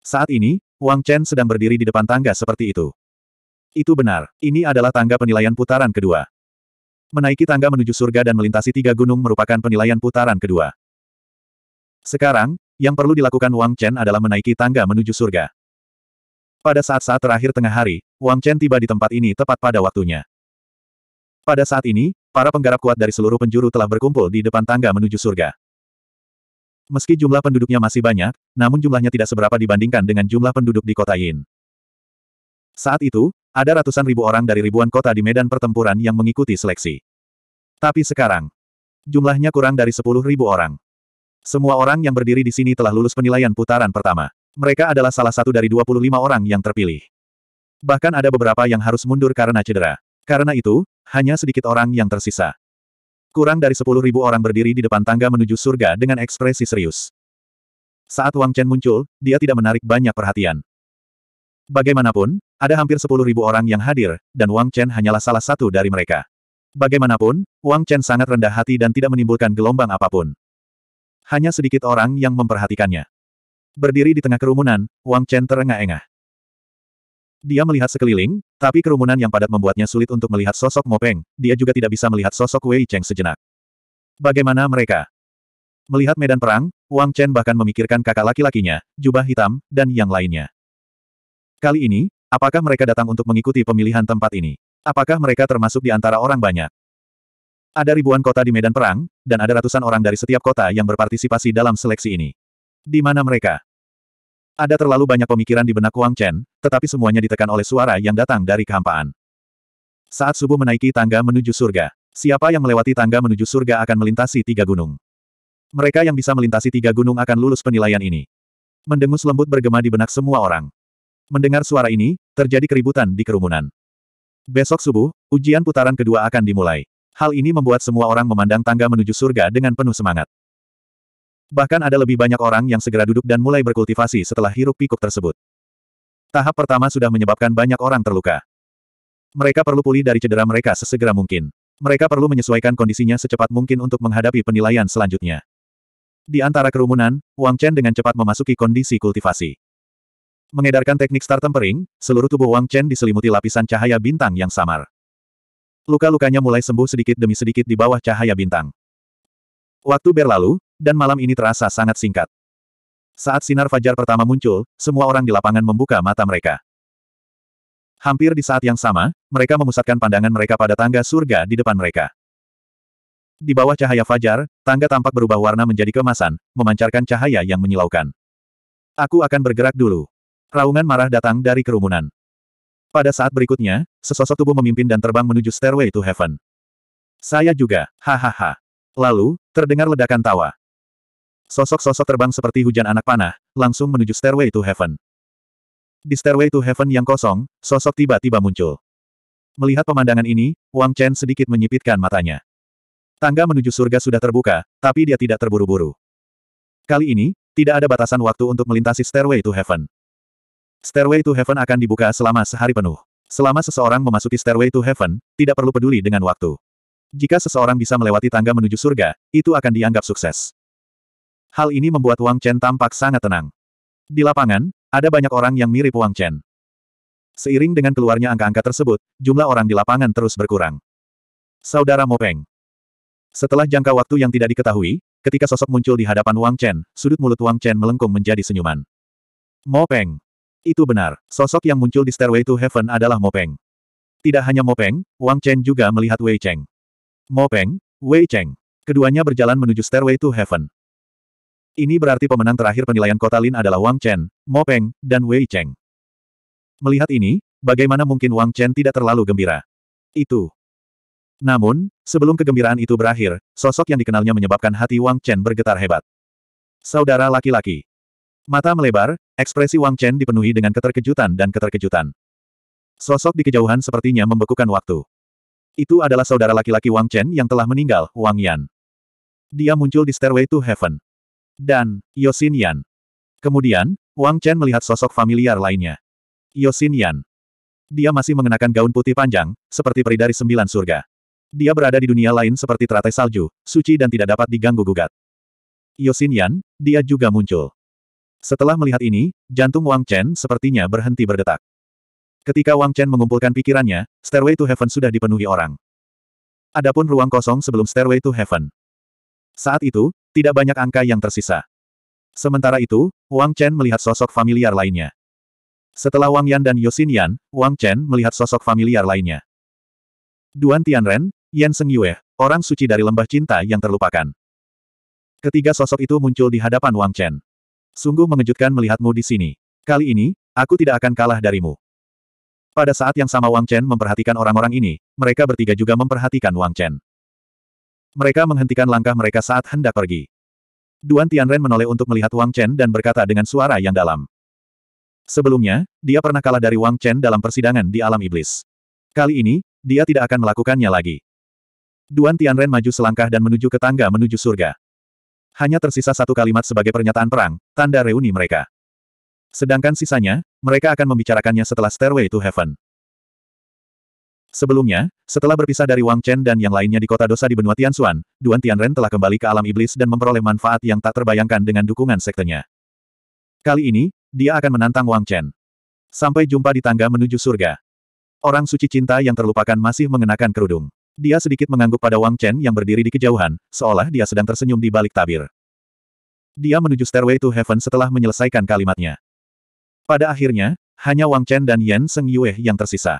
Saat ini, Wang Chen sedang berdiri di depan tangga seperti itu. Itu benar, ini adalah tangga penilaian putaran kedua. Menaiki tangga menuju surga dan melintasi tiga gunung merupakan penilaian putaran kedua. Sekarang, yang perlu dilakukan Wang Chen adalah menaiki tangga menuju surga. Pada saat-saat terakhir tengah hari, Wang Chen tiba di tempat ini tepat pada waktunya. Pada saat ini, para penggarap kuat dari seluruh penjuru telah berkumpul di depan tangga menuju surga. Meski jumlah penduduknya masih banyak, namun jumlahnya tidak seberapa dibandingkan dengan jumlah penduduk di kota Yin. Saat itu, ada ratusan ribu orang dari ribuan kota di medan pertempuran yang mengikuti seleksi. Tapi sekarang, jumlahnya kurang dari sepuluh ribu orang. Semua orang yang berdiri di sini telah lulus penilaian putaran pertama. Mereka adalah salah satu dari 25 orang yang terpilih. Bahkan ada beberapa yang harus mundur karena cedera. Karena itu, hanya sedikit orang yang tersisa. Kurang dari sepuluh ribu orang berdiri di depan tangga menuju surga dengan ekspresi serius. Saat Wang Chen muncul, dia tidak menarik banyak perhatian. Bagaimanapun, ada hampir sepuluh ribu orang yang hadir, dan Wang Chen hanyalah salah satu dari mereka. Bagaimanapun, Wang Chen sangat rendah hati dan tidak menimbulkan gelombang apa pun. Hanya sedikit orang yang memperhatikannya. Berdiri di tengah kerumunan, Wang Chen terengah-engah. Dia melihat sekeliling, tapi kerumunan yang padat membuatnya sulit untuk melihat sosok Mo Peng, dia juga tidak bisa melihat sosok Wei Cheng sejenak. Bagaimana mereka? Melihat medan perang, Wang Chen bahkan memikirkan kakak laki-lakinya, jubah hitam, dan yang lainnya. Kali ini, apakah mereka datang untuk mengikuti pemilihan tempat ini? Apakah mereka termasuk di antara orang banyak? Ada ribuan kota di medan perang, dan ada ratusan orang dari setiap kota yang berpartisipasi dalam seleksi ini. Di mana mereka? Ada terlalu banyak pemikiran di benak Wang Chen, tetapi semuanya ditekan oleh suara yang datang dari kehampaan. Saat subuh menaiki tangga menuju surga, siapa yang melewati tangga menuju surga akan melintasi tiga gunung. Mereka yang bisa melintasi tiga gunung akan lulus penilaian ini. Mendengus lembut bergema di benak semua orang. Mendengar suara ini, terjadi keributan di kerumunan. Besok subuh, ujian putaran kedua akan dimulai. Hal ini membuat semua orang memandang tangga menuju surga dengan penuh semangat. Bahkan ada lebih banyak orang yang segera duduk dan mulai berkultivasi setelah hiruk pikuk tersebut. Tahap pertama sudah menyebabkan banyak orang terluka. Mereka perlu pulih dari cedera mereka sesegera mungkin. Mereka perlu menyesuaikan kondisinya secepat mungkin untuk menghadapi penilaian selanjutnya. Di antara kerumunan, Wang Chen dengan cepat memasuki kondisi kultivasi. Mengedarkan teknik star tempering, seluruh tubuh Wang Chen diselimuti lapisan cahaya bintang yang samar. Luka-lukanya mulai sembuh sedikit demi sedikit di bawah cahaya bintang. Waktu berlalu, dan malam ini terasa sangat singkat. Saat sinar fajar pertama muncul, semua orang di lapangan membuka mata mereka. Hampir di saat yang sama, mereka memusatkan pandangan mereka pada tangga surga di depan mereka. Di bawah cahaya fajar, tangga tampak berubah warna menjadi kemasan, memancarkan cahaya yang menyilaukan. Aku akan bergerak dulu. Raungan marah datang dari kerumunan. Pada saat berikutnya, sesosok tubuh memimpin dan terbang menuju Stairway to Heaven. Saya juga, hahaha. Lalu, terdengar ledakan tawa. Sosok-sosok terbang seperti hujan anak panah, langsung menuju Stairway to Heaven. Di Stairway to Heaven yang kosong, sosok tiba-tiba muncul. Melihat pemandangan ini, Wang Chen sedikit menyipitkan matanya. Tangga menuju surga sudah terbuka, tapi dia tidak terburu-buru. Kali ini, tidak ada batasan waktu untuk melintasi Stairway to Heaven. Stairway to Heaven akan dibuka selama sehari penuh. Selama seseorang memasuki Stairway to Heaven, tidak perlu peduli dengan waktu. Jika seseorang bisa melewati tangga menuju surga, itu akan dianggap sukses. Hal ini membuat Wang Chen tampak sangat tenang. Di lapangan, ada banyak orang yang mirip Wang Chen. Seiring dengan keluarnya angka-angka tersebut, jumlah orang di lapangan terus berkurang. Saudara Mopeng. Setelah jangka waktu yang tidak diketahui, ketika sosok muncul di hadapan Wang Chen, sudut mulut Wang Chen melengkung menjadi senyuman. Mopeng. Itu benar, sosok yang muncul di Stairway to Heaven adalah Mopeng. Tidak hanya Mopeng, Wang Chen juga melihat Wei Cheng. Mopeng, Wei Cheng. Keduanya berjalan menuju Stairway to Heaven. Ini berarti pemenang terakhir penilaian kota Lin adalah Wang Chen, Mopeng, dan Wei Cheng. Melihat ini, bagaimana mungkin Wang Chen tidak terlalu gembira? Itu. Namun, sebelum kegembiraan itu berakhir, sosok yang dikenalnya menyebabkan hati Wang Chen bergetar hebat. Saudara laki-laki. Mata melebar, ekspresi Wang Chen dipenuhi dengan keterkejutan dan keterkejutan. Sosok di kejauhan sepertinya membekukan waktu. Itu adalah saudara laki-laki Wang Chen yang telah meninggal, Wang Yan. Dia muncul di Stairway to Heaven. Dan, Yosin Yan. Kemudian, Wang Chen melihat sosok familiar lainnya. Yosin Yan. Dia masih mengenakan gaun putih panjang, seperti peri dari sembilan surga. Dia berada di dunia lain seperti teratai salju, suci dan tidak dapat diganggu-gugat. Yosin Yan, dia juga muncul. Setelah melihat ini, jantung Wang Chen sepertinya berhenti berdetak. Ketika Wang Chen mengumpulkan pikirannya, Stairway to Heaven sudah dipenuhi orang. Adapun ruang kosong sebelum Stairway to Heaven. Saat itu, tidak banyak angka yang tersisa. Sementara itu, Wang Chen melihat sosok familiar lainnya. Setelah Wang Yan dan Yosin Yan, Wang Chen melihat sosok familiar lainnya. Duan Tianren, Yan Seng Yue, orang suci dari lembah cinta yang terlupakan. Ketiga sosok itu muncul di hadapan Wang Chen. Sungguh mengejutkan melihatmu di sini. Kali ini, aku tidak akan kalah darimu. Pada saat yang sama Wang Chen memperhatikan orang-orang ini, mereka bertiga juga memperhatikan Wang Chen. Mereka menghentikan langkah mereka saat hendak pergi. Duan Tianren menoleh untuk melihat Wang Chen dan berkata dengan suara yang dalam. Sebelumnya, dia pernah kalah dari Wang Chen dalam persidangan di alam iblis. Kali ini, dia tidak akan melakukannya lagi. Duan Tianren maju selangkah dan menuju ke tangga menuju surga. Hanya tersisa satu kalimat sebagai pernyataan perang, tanda reuni mereka. Sedangkan sisanya, mereka akan membicarakannya setelah Stairway to Heaven. Sebelumnya, setelah berpisah dari Wang Chen dan yang lainnya di kota dosa di benua Tianxuan, Duan Tianren telah kembali ke alam iblis dan memperoleh manfaat yang tak terbayangkan dengan dukungan sektenya. Kali ini, dia akan menantang Wang Chen. Sampai jumpa di tangga menuju surga. Orang suci cinta yang terlupakan masih mengenakan kerudung. Dia sedikit mengangguk pada Wang Chen yang berdiri di kejauhan, seolah dia sedang tersenyum di balik tabir. Dia menuju Stairway to Heaven setelah menyelesaikan kalimatnya. Pada akhirnya, hanya Wang Chen dan Yan Seng Yue yang tersisa.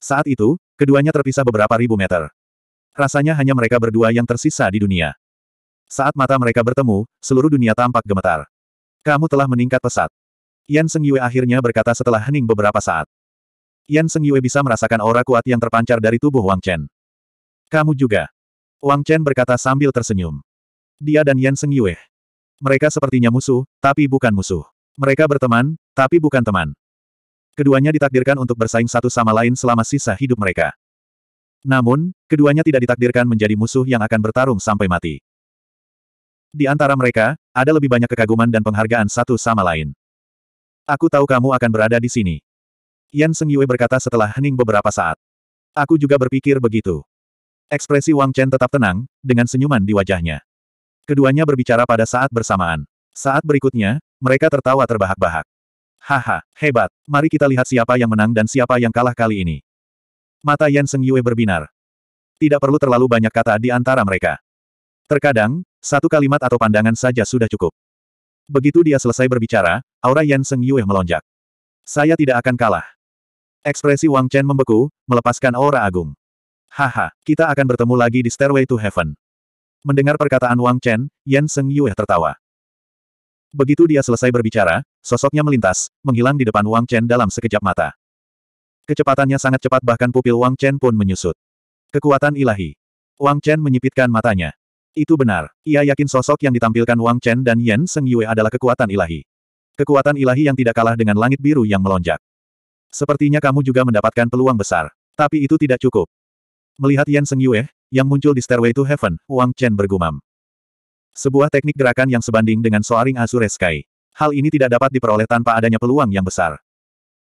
Saat itu, keduanya terpisah beberapa ribu meter. Rasanya hanya mereka berdua yang tersisa di dunia. Saat mata mereka bertemu, seluruh dunia tampak gemetar. Kamu telah meningkat pesat. Yan Seng Yue akhirnya berkata setelah hening beberapa saat. Yan Seng Yue bisa merasakan aura kuat yang terpancar dari tubuh Wang Chen. Kamu juga. Wang Chen berkata sambil tersenyum. Dia dan Yan Seng Yue. Mereka sepertinya musuh, tapi bukan musuh. Mereka berteman, tapi bukan teman. Keduanya ditakdirkan untuk bersaing satu sama lain selama sisa hidup mereka. Namun, keduanya tidak ditakdirkan menjadi musuh yang akan bertarung sampai mati. Di antara mereka, ada lebih banyak kekaguman dan penghargaan satu sama lain. Aku tahu kamu akan berada di sini. Yan Seng Yue berkata setelah hening beberapa saat. Aku juga berpikir begitu. Ekspresi Wang Chen tetap tenang, dengan senyuman di wajahnya. Keduanya berbicara pada saat bersamaan. Saat berikutnya, mereka tertawa terbahak-bahak. Haha, hebat. Mari kita lihat siapa yang menang dan siapa yang kalah kali ini. Mata Yan Seng Yue berbinar. Tidak perlu terlalu banyak kata di antara mereka. Terkadang, satu kalimat atau pandangan saja sudah cukup. Begitu dia selesai berbicara, aura Yan Seng Yue melonjak. Saya tidak akan kalah. Ekspresi Wang Chen membeku, melepaskan aura agung. Haha, kita akan bertemu lagi di Stairway to Heaven. Mendengar perkataan Wang Chen, Yan Seng Yue tertawa. Begitu dia selesai berbicara, sosoknya melintas, menghilang di depan Wang Chen dalam sekejap mata. Kecepatannya sangat cepat bahkan pupil Wang Chen pun menyusut. Kekuatan ilahi. Wang Chen menyipitkan matanya. Itu benar. Ia yakin sosok yang ditampilkan Wang Chen dan Yan Seng Yue adalah kekuatan ilahi. Kekuatan ilahi yang tidak kalah dengan langit biru yang melonjak. Sepertinya kamu juga mendapatkan peluang besar. Tapi itu tidak cukup. Melihat Yan Seng Yue, yang muncul di Stairway to Heaven, Wang Chen bergumam. Sebuah teknik gerakan yang sebanding dengan Soaring Azure Sky. Hal ini tidak dapat diperoleh tanpa adanya peluang yang besar.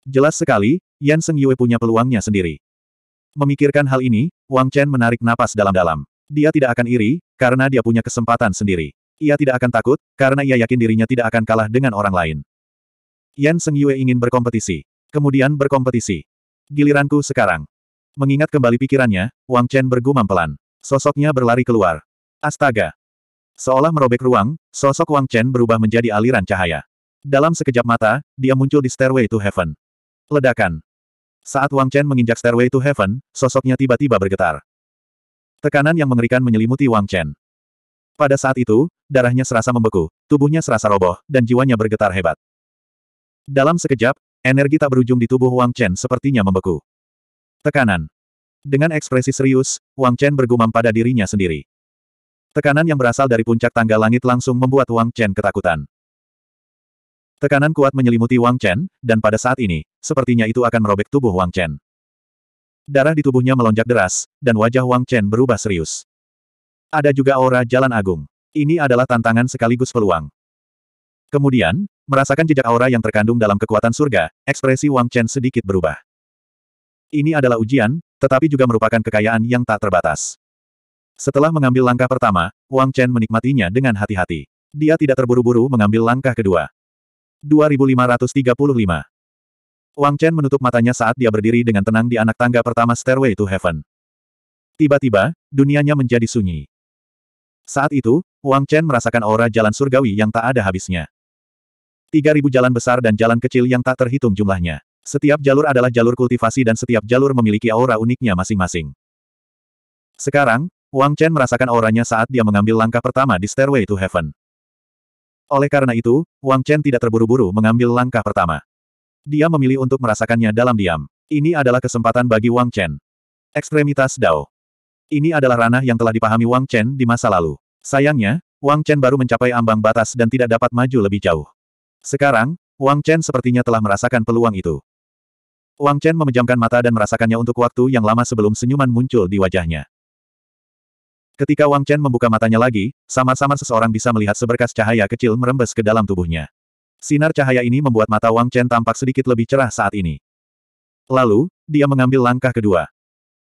Jelas sekali, Yan Seng Yue punya peluangnya sendiri. Memikirkan hal ini, Wang Chen menarik napas dalam-dalam. Dia tidak akan iri, karena dia punya kesempatan sendiri. Ia tidak akan takut, karena ia yakin dirinya tidak akan kalah dengan orang lain. Yan Seng Yue ingin berkompetisi. Kemudian berkompetisi. Giliranku sekarang. Mengingat kembali pikirannya, Wang Chen bergumam pelan. Sosoknya berlari keluar. Astaga! Seolah merobek ruang, sosok Wang Chen berubah menjadi aliran cahaya. Dalam sekejap mata, dia muncul di Stairway to Heaven. Ledakan. Saat Wang Chen menginjak Stairway to Heaven, sosoknya tiba-tiba bergetar. Tekanan yang mengerikan menyelimuti Wang Chen. Pada saat itu, darahnya serasa membeku, tubuhnya serasa roboh, dan jiwanya bergetar hebat. Dalam sekejap, energi tak berujung di tubuh Wang Chen sepertinya membeku. Tekanan. Dengan ekspresi serius, Wang Chen bergumam pada dirinya sendiri. Tekanan yang berasal dari puncak tangga langit langsung membuat Wang Chen ketakutan. Tekanan kuat menyelimuti Wang Chen, dan pada saat ini, sepertinya itu akan merobek tubuh Wang Chen. Darah di tubuhnya melonjak deras, dan wajah Wang Chen berubah serius. Ada juga aura jalan agung. Ini adalah tantangan sekaligus peluang. Kemudian, merasakan jejak aura yang terkandung dalam kekuatan surga, ekspresi Wang Chen sedikit berubah. Ini adalah ujian, tetapi juga merupakan kekayaan yang tak terbatas. Setelah mengambil langkah pertama, Wang Chen menikmatinya dengan hati-hati. Dia tidak terburu-buru mengambil langkah kedua. 2535 Wang Chen menutup matanya saat dia berdiri dengan tenang di anak tangga pertama Stairway to Heaven. Tiba-tiba, dunianya menjadi sunyi. Saat itu, Wang Chen merasakan aura jalan surgawi yang tak ada habisnya. 3000 jalan besar dan jalan kecil yang tak terhitung jumlahnya. Setiap jalur adalah jalur kultivasi dan setiap jalur memiliki aura uniknya masing-masing. Sekarang, Wang Chen merasakan auranya saat dia mengambil langkah pertama di Stairway to Heaven. Oleh karena itu, Wang Chen tidak terburu-buru mengambil langkah pertama. Dia memilih untuk merasakannya dalam diam. Ini adalah kesempatan bagi Wang Chen. Ekstremitas Dao. Ini adalah ranah yang telah dipahami Wang Chen di masa lalu. Sayangnya, Wang Chen baru mencapai ambang batas dan tidak dapat maju lebih jauh. Sekarang, Wang Chen sepertinya telah merasakan peluang itu. Wang Chen memejamkan mata dan merasakannya untuk waktu yang lama sebelum senyuman muncul di wajahnya. Ketika Wang Chen membuka matanya lagi, samar-samar seseorang bisa melihat seberkas cahaya kecil merembes ke dalam tubuhnya. Sinar cahaya ini membuat mata Wang Chen tampak sedikit lebih cerah saat ini. Lalu, dia mengambil langkah kedua.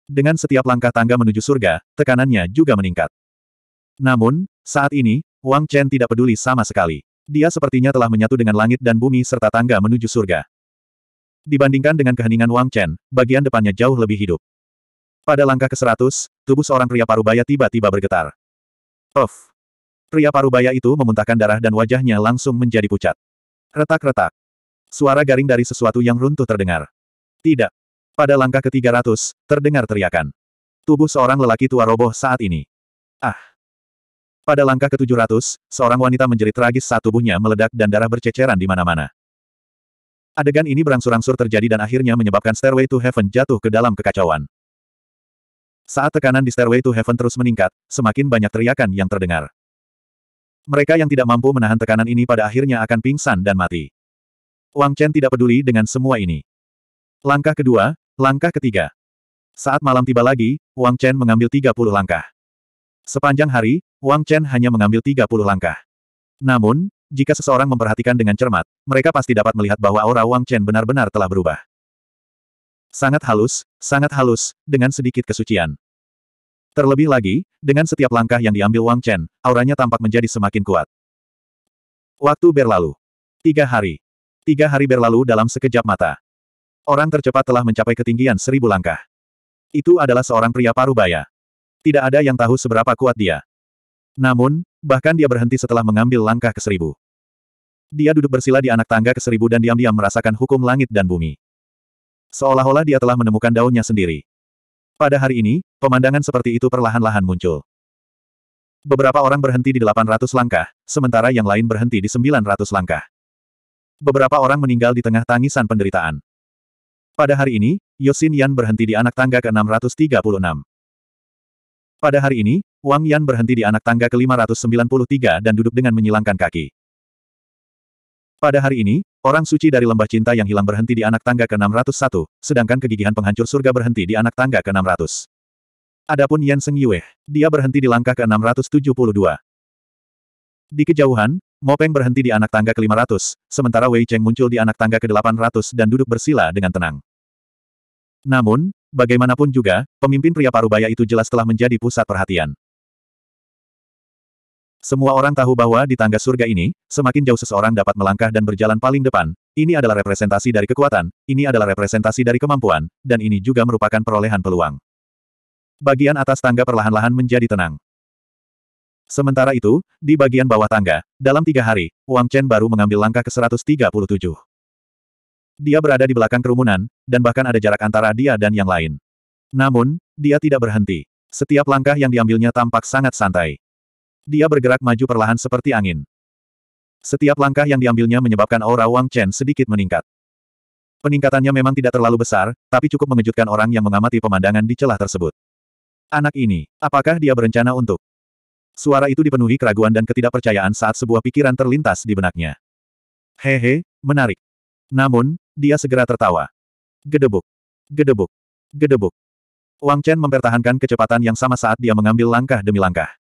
Dengan setiap langkah tangga menuju surga, tekanannya juga meningkat. Namun, saat ini, Wang Chen tidak peduli sama sekali. Dia sepertinya telah menyatu dengan langit dan bumi serta tangga menuju surga. Dibandingkan dengan keheningan Wang Chen, bagian depannya jauh lebih hidup. Pada langkah ke-100, tubuh seorang pria parubaya tiba-tiba bergetar. Of! Pria parubaya itu memuntahkan darah dan wajahnya langsung menjadi pucat. Retak-retak. Suara garing dari sesuatu yang runtuh terdengar. Tidak. Pada langkah ke-300, terdengar teriakan. Tubuh seorang lelaki tua roboh saat ini. Ah! Pada langkah ke-700, seorang wanita menjerit tragis saat tubuhnya meledak dan darah berceceran di mana-mana. Adegan ini berangsur-angsur terjadi dan akhirnya menyebabkan Stairway to Heaven jatuh ke dalam kekacauan. Saat tekanan di Stairway to Heaven terus meningkat, semakin banyak teriakan yang terdengar. Mereka yang tidak mampu menahan tekanan ini pada akhirnya akan pingsan dan mati. Wang Chen tidak peduli dengan semua ini. Langkah kedua, langkah ketiga. Saat malam tiba lagi, Wang Chen mengambil 30 langkah. Sepanjang hari, Wang Chen hanya mengambil 30 langkah. Namun, jika seseorang memperhatikan dengan cermat, mereka pasti dapat melihat bahwa aura Wang Chen benar-benar telah berubah. Sangat halus, sangat halus, dengan sedikit kesucian. Terlebih lagi, dengan setiap langkah yang diambil Wang Chen, auranya tampak menjadi semakin kuat. Waktu berlalu. Tiga hari. Tiga hari berlalu dalam sekejap mata. Orang tercepat telah mencapai ketinggian seribu langkah. Itu adalah seorang pria parubaya. Tidak ada yang tahu seberapa kuat dia. Namun, bahkan dia berhenti setelah mengambil langkah ke seribu. Dia duduk bersila di anak tangga ke seribu dan diam-diam merasakan hukum langit dan bumi. Seolah-olah dia telah menemukan daunnya sendiri. Pada hari ini, pemandangan seperti itu perlahan-lahan muncul. Beberapa orang berhenti di 800 langkah, sementara yang lain berhenti di 900 langkah. Beberapa orang meninggal di tengah tangisan penderitaan. Pada hari ini, Yosin Yan berhenti di anak tangga ke-636. Pada hari ini, Wang Yan berhenti di anak tangga ke-593 dan duduk dengan menyilangkan kaki. Pada hari ini, orang suci dari lembah cinta yang hilang berhenti di anak tangga ke-601, sedangkan kegigihan penghancur surga berhenti di anak tangga ke-600. Adapun Yan Seng Yue, dia berhenti di langkah ke-672. Di kejauhan, Mo Peng berhenti di anak tangga ke-500, sementara Wei Cheng muncul di anak tangga ke-800 dan duduk bersila dengan tenang. Namun, bagaimanapun juga, pemimpin pria parubaya itu jelas telah menjadi pusat perhatian. Semua orang tahu bahwa di tangga surga ini, semakin jauh seseorang dapat melangkah dan berjalan paling depan, ini adalah representasi dari kekuatan, ini adalah representasi dari kemampuan, dan ini juga merupakan perolehan peluang. Bagian atas tangga perlahan-lahan menjadi tenang. Sementara itu, di bagian bawah tangga, dalam tiga hari, Wang Chen baru mengambil langkah ke-137. Dia berada di belakang kerumunan, dan bahkan ada jarak antara dia dan yang lain. Namun, dia tidak berhenti. Setiap langkah yang diambilnya tampak sangat santai. Dia bergerak maju perlahan seperti angin. Setiap langkah yang diambilnya menyebabkan aura Wang Chen sedikit meningkat. Peningkatannya memang tidak terlalu besar, tapi cukup mengejutkan orang yang mengamati pemandangan di celah tersebut. Anak ini, apakah dia berencana untuk? Suara itu dipenuhi keraguan dan ketidakpercayaan saat sebuah pikiran terlintas di benaknya. Hehe, menarik. Namun, dia segera tertawa. Gedebuk. Gedebuk. Gedebuk. Wang Chen mempertahankan kecepatan yang sama saat dia mengambil langkah demi langkah.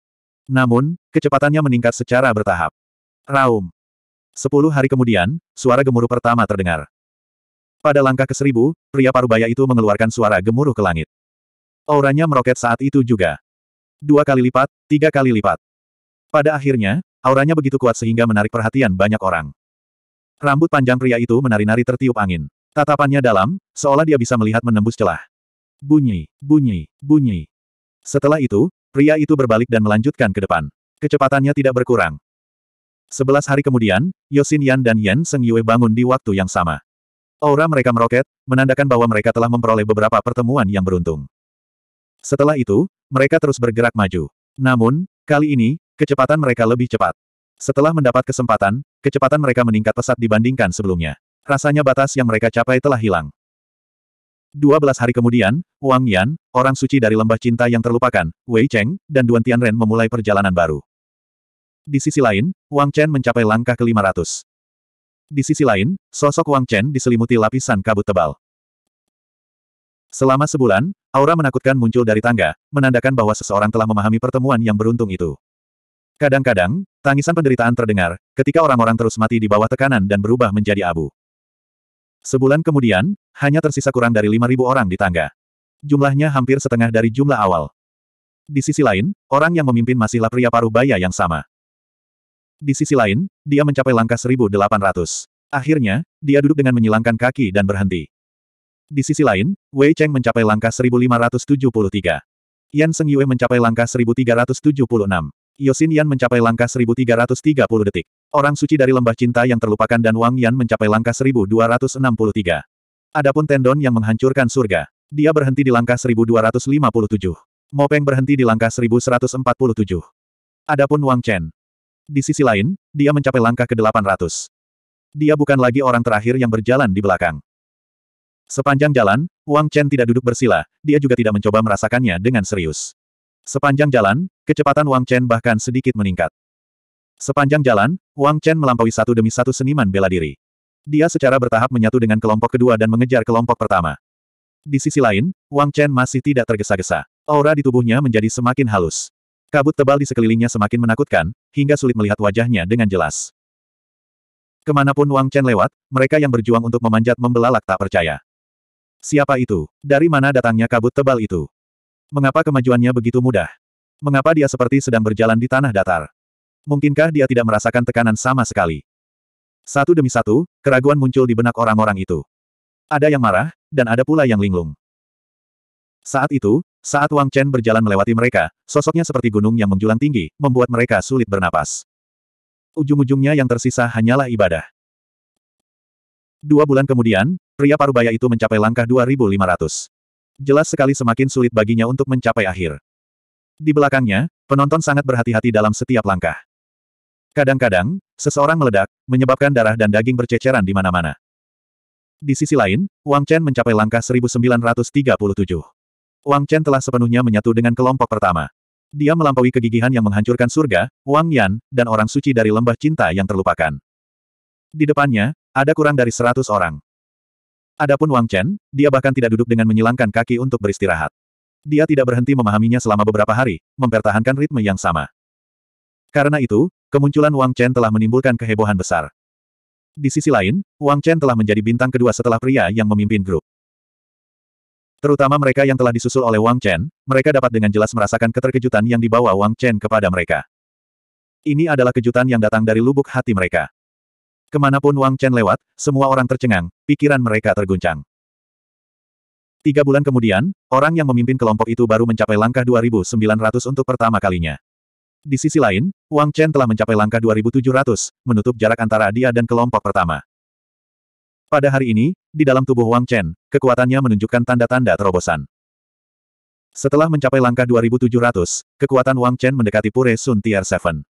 Namun, kecepatannya meningkat secara bertahap. Raum. Sepuluh hari kemudian, suara gemuruh pertama terdengar. Pada langkah ke seribu, pria parubaya itu mengeluarkan suara gemuruh ke langit. Auranya meroket saat itu juga. Dua kali lipat, tiga kali lipat. Pada akhirnya, auranya begitu kuat sehingga menarik perhatian banyak orang. Rambut panjang pria itu menari-nari tertiup angin. Tatapannya dalam, seolah dia bisa melihat menembus celah. Bunyi, bunyi, bunyi. Setelah itu, Pria itu berbalik dan melanjutkan ke depan. Kecepatannya tidak berkurang. Sebelas hari kemudian, Yosin Yan dan Yen Seng Yue bangun di waktu yang sama. Aura mereka meroket, menandakan bahwa mereka telah memperoleh beberapa pertemuan yang beruntung. Setelah itu, mereka terus bergerak maju. Namun, kali ini, kecepatan mereka lebih cepat. Setelah mendapat kesempatan, kecepatan mereka meningkat pesat dibandingkan sebelumnya. Rasanya batas yang mereka capai telah hilang. Dua belas hari kemudian, Wang Yan, orang suci dari lembah cinta yang terlupakan, Wei Cheng, dan Duan Tianren memulai perjalanan baru. Di sisi lain, Wang Chen mencapai langkah ke-500. Di sisi lain, sosok Wang Chen diselimuti lapisan kabut tebal. Selama sebulan, aura menakutkan muncul dari tangga, menandakan bahwa seseorang telah memahami pertemuan yang beruntung itu. Kadang-kadang, tangisan penderitaan terdengar, ketika orang-orang terus mati di bawah tekanan dan berubah menjadi abu. Sebulan kemudian, hanya tersisa kurang dari 5.000 orang di tangga. Jumlahnya hampir setengah dari jumlah awal. Di sisi lain, orang yang memimpin masihlah pria paruh baya yang sama. Di sisi lain, dia mencapai langkah 1.800. Akhirnya, dia duduk dengan menyilangkan kaki dan berhenti. Di sisi lain, Wei Cheng mencapai langkah 1573. Yan Seng Yue mencapai langkah 1376. Yosin Yan mencapai langkah 1330 detik. Orang suci dari lembah cinta yang terlupakan dan Wang Yan mencapai langkah 1263. Adapun Tendon yang menghancurkan surga. Dia berhenti di langkah 1257. Mo Peng berhenti di langkah 1147. Adapun Wang Chen. Di sisi lain, dia mencapai langkah ke-800. Dia bukan lagi orang terakhir yang berjalan di belakang. Sepanjang jalan, Wang Chen tidak duduk bersila, dia juga tidak mencoba merasakannya dengan serius. Sepanjang jalan, kecepatan Wang Chen bahkan sedikit meningkat. Sepanjang jalan, Wang Chen melampaui satu demi satu seniman bela diri. Dia secara bertahap menyatu dengan kelompok kedua dan mengejar kelompok pertama. Di sisi lain, Wang Chen masih tidak tergesa-gesa. Aura di tubuhnya menjadi semakin halus. Kabut tebal di sekelilingnya semakin menakutkan, hingga sulit melihat wajahnya dengan jelas. Ke mana pun Wang Chen lewat, mereka yang berjuang untuk memanjat membelalak tak percaya. Siapa itu? Dari mana datangnya kabut tebal itu? Mengapa kemajuannya begitu mudah? Mengapa dia seperti sedang berjalan di tanah datar? Mungkinkah dia tidak merasakan tekanan sama sekali? Satu demi satu, keraguan muncul di benak orang-orang itu. Ada yang marah, dan ada pula yang linglung. Saat itu, saat Wang Chen berjalan melewati mereka, sosoknya seperti gunung yang menjulang tinggi, membuat mereka sulit bernapas. Ujung-ujungnya yang tersisa hanyalah ibadah. Dua bulan kemudian, pria parubaya itu mencapai langkah 2500. Jelas sekali semakin sulit baginya untuk mencapai akhir. Di belakangnya, penonton sangat berhati-hati dalam setiap langkah. Kadang-kadang, seseorang meledak, menyebabkan darah dan daging berceceran di mana-mana. Di sisi lain, Wang Chen mencapai langkah 1937. Wang Chen telah sepenuhnya menyatu dengan kelompok pertama. Dia melampaui kegigihan yang menghancurkan surga, Wang Yan, dan orang suci dari lembah cinta yang terlupakan. Di depannya, ada kurang dari seratus orang. Adapun Wang Chen, dia bahkan tidak duduk dengan menyilangkan kaki untuk beristirahat. Dia tidak berhenti memahaminya selama beberapa hari, mempertahankan ritme yang sama. Karena itu, kemunculan Wang Chen telah menimbulkan kehebohan besar. Di sisi lain, Wang Chen telah menjadi bintang kedua setelah pria yang memimpin grup. Terutama mereka yang telah disusul oleh Wang Chen, mereka dapat dengan jelas merasakan keterkejutan yang dibawa Wang Chen kepada mereka. Ini adalah kejutan yang datang dari lubuk hati mereka. Ke mana pun Wang Chen lewat, semua orang tercengang, pikiran mereka terguncang. Tiga bulan kemudian, orang yang memimpin kelompok itu baru mencapai langkah 2.900 untuk pertama kalinya. Di sisi lain, Wang Chen telah mencapai langkah 2.700, menutup jarak antara dia dan kelompok pertama. Pada hari ini, di dalam tubuh Wang Chen, kekuatannya menunjukkan tanda-tanda terobosan. Setelah mencapai langkah 2700, kekuatan Wang Chen mendekati Pure Sun Tier 7.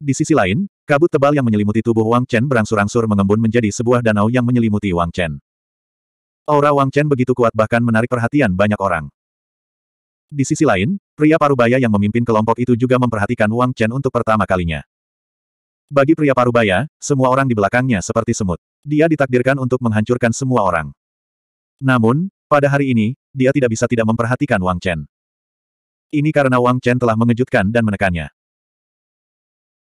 Di sisi lain, kabut tebal yang menyelimuti tubuh Wang Chen berangsur-angsur mengembun menjadi sebuah danau yang menyelimuti Wang Chen. Aura Wang Chen begitu kuat bahkan menarik perhatian banyak orang. Di sisi lain, pria parubaya yang memimpin kelompok itu juga memperhatikan Wang Chen untuk pertama kalinya. Bagi pria parubaya, semua orang di belakangnya seperti semut. Dia ditakdirkan untuk menghancurkan semua orang. Namun, pada hari ini, dia tidak bisa tidak memperhatikan Wang Chen. Ini karena Wang Chen telah mengejutkan dan menekannya.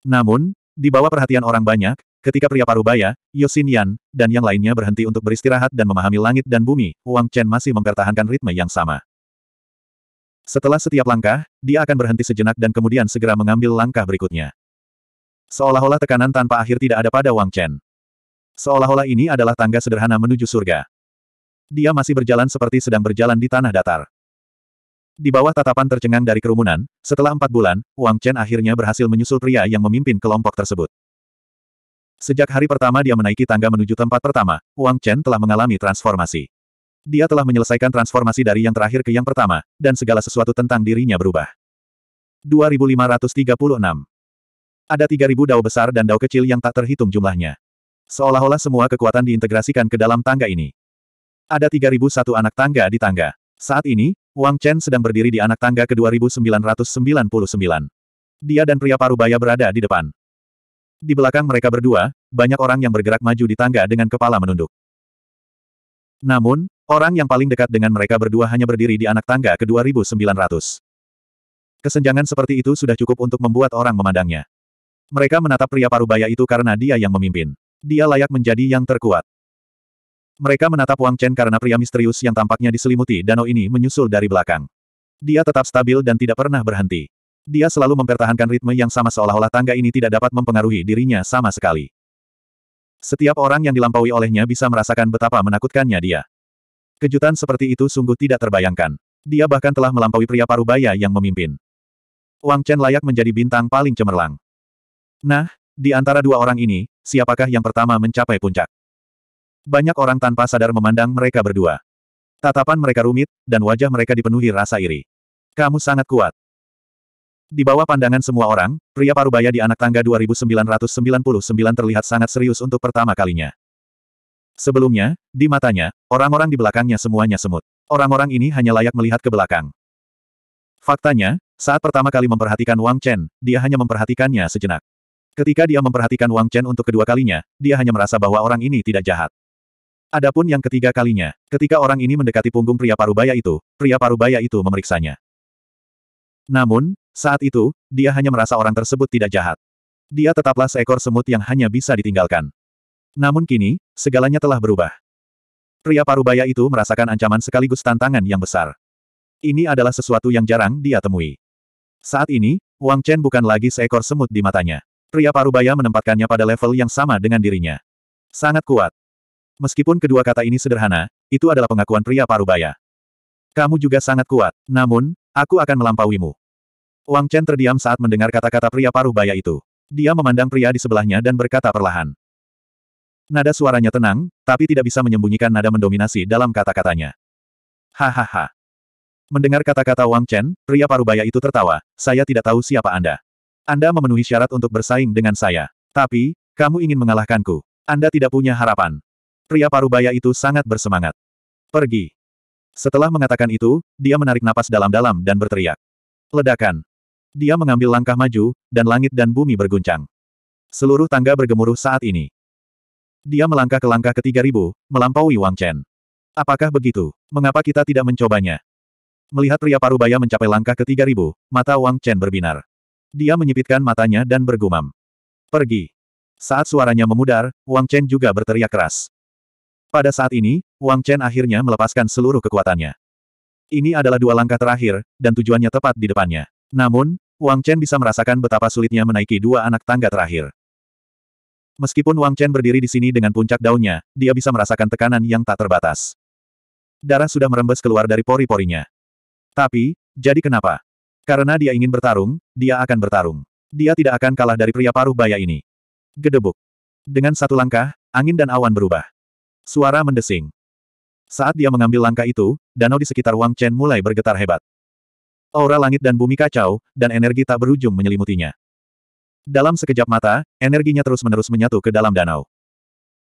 Namun, di bawah perhatian orang banyak, ketika pria parubaya, Yosin Yan, dan yang lainnya berhenti untuk beristirahat dan memahami langit dan bumi, Wang Chen masih mempertahankan ritme yang sama. Setelah setiap langkah, dia akan berhenti sejenak dan kemudian segera mengambil langkah berikutnya. Seolah-olah tekanan tanpa akhir tidak ada pada Wang Chen. Seolah-olah ini adalah tangga sederhana menuju surga. Dia masih berjalan seperti sedang berjalan di tanah datar. Di bawah tatapan tercengang dari kerumunan, setelah empat bulan, Wang Chen akhirnya berhasil menyusul pria yang memimpin kelompok tersebut. Sejak hari pertama dia menaiki tangga menuju tempat pertama, Wang Chen telah mengalami transformasi. Dia telah menyelesaikan transformasi dari yang terakhir ke yang pertama, dan segala sesuatu tentang dirinya berubah. 2536 Ada 3000 dao besar dan dao kecil yang tak terhitung jumlahnya. Seolah-olah semua kekuatan diintegrasikan ke dalam tangga ini. Ada 3001 anak tangga di tangga. Saat ini, Wang Chen sedang berdiri di anak tangga ke-2999. Dia dan pria parubaya berada di depan. Di belakang mereka berdua, banyak orang yang bergerak maju di tangga dengan kepala menunduk. Namun, orang yang paling dekat dengan mereka berdua hanya berdiri di anak tangga ke-2900. Kesenjangan seperti itu sudah cukup untuk membuat orang memandangnya. Mereka menatap pria parubaya itu karena dia yang memimpin. Dia layak menjadi yang terkuat. Mereka menatap Wang Chen karena pria misterius yang tampaknya diselimuti danau ini menyusul dari belakang. Dia tetap stabil dan tidak pernah berhenti. Dia selalu mempertahankan ritme yang sama seolah-olah tangga ini tidak dapat mempengaruhi dirinya sama sekali. Setiap orang yang dilampaui olehnya bisa merasakan betapa menakutkannya dia. Kejutan seperti itu sungguh tidak terbayangkan. Dia bahkan telah melampaui pria parubaya yang memimpin. Wang Chen layak menjadi bintang paling cemerlang. Nah, di antara dua orang ini, siapakah yang pertama mencapai puncak? Banyak orang tanpa sadar memandang mereka berdua. Tatapan mereka rumit, dan wajah mereka dipenuhi rasa iri. Kamu sangat kuat. Di bawah pandangan semua orang, pria parubaya di anak tangga 2999 terlihat sangat serius untuk pertama kalinya. Sebelumnya, di matanya, orang-orang di belakangnya semuanya semut. Orang-orang ini hanya layak melihat ke belakang. Faktanya, Saat pertama kali memperhatikan Wang Chen, dia hanya memperhatikannya sejenak. Ketika dia memperhatikan Wang Chen untuk kedua kalinya, dia hanya merasa bahwa orang ini tidak jahat. Adapun yang ketiga kalinya, ketika orang ini mendekati punggung pria parubaya itu, pria parubaya itu memeriksanya. Namun, saat itu, dia hanya merasa orang tersebut tidak jahat. Dia tetaplah seekor semut yang hanya bisa ditinggalkan. Namun kini, segalanya telah berubah. Pria parubaya itu merasakan ancaman sekaligus tantangan yang besar. Ini adalah sesuatu yang jarang dia temui. Saat ini, Wang Chen bukan lagi seekor semut di matanya. Pria parubaya menempatkannya pada level yang sama dengan dirinya. Sangat kuat. Meskipun kedua kata ini sederhana, itu adalah pengakuan pria parubaya. Kamu juga sangat kuat, namun, aku akan melampauimu. Wang Chen terdiam saat mendengar kata-kata pria parubaya itu. Dia memandang pria di sebelahnya dan berkata perlahan. Nada suaranya tenang, tapi tidak bisa menyembunyikan nada mendominasi dalam kata-katanya. Hahaha. Mendengar kata-kata Wang Chen, pria parubaya itu tertawa, saya tidak tahu siapa Anda. Anda memenuhi syarat untuk bersaing dengan saya. Tapi, kamu ingin mengalahkanku. Anda tidak punya harapan. Pria parubaya itu sangat bersemangat. Pergi. Setelah mengatakan itu, dia menarik napas dalam-dalam dan berteriak. Ledakan. Dia mengambil langkah maju, dan langit dan bumi berguncang. Seluruh tangga bergemuruh saat ini. Dia melangkah ke langkah ketiga ribu, melampaui Wang Chen. Apakah begitu? Mengapa kita tidak mencobanya? Melihat pria parubaya mencapai langkah ketiga ribu, mata Wang Chen berbinar. Dia menyipitkan matanya dan bergumam. Pergi. Saat suaranya memudar, Wang Chen juga berteriak keras. Pada saat ini, Wang Chen akhirnya melepaskan seluruh kekuatannya. Ini adalah dua langkah terakhir, dan tujuannya tepat di depannya. Namun, Wang Chen bisa merasakan betapa sulitnya menaiki dua anak tangga terakhir. Meskipun Wang Chen berdiri di sini dengan puncak daunnya, dia bisa merasakan tekanan yang tak terbatas. Darah sudah merembes keluar dari pori-porinya. Tapi, jadi kenapa? Karena dia ingin bertarung, dia akan bertarung. Dia tidak akan kalah dari pria paruh baya ini. Gedebuk. Dengan satu langkah, angin dan awan berubah. Suara mendesing. Saat dia mengambil langkah itu, danau di sekitar Wang Chen mulai bergetar hebat. Aura langit dan bumi kacau, dan energi tak berujung menyelimutinya. Dalam sekejap mata, energinya terus-menerus menyatu ke dalam danau.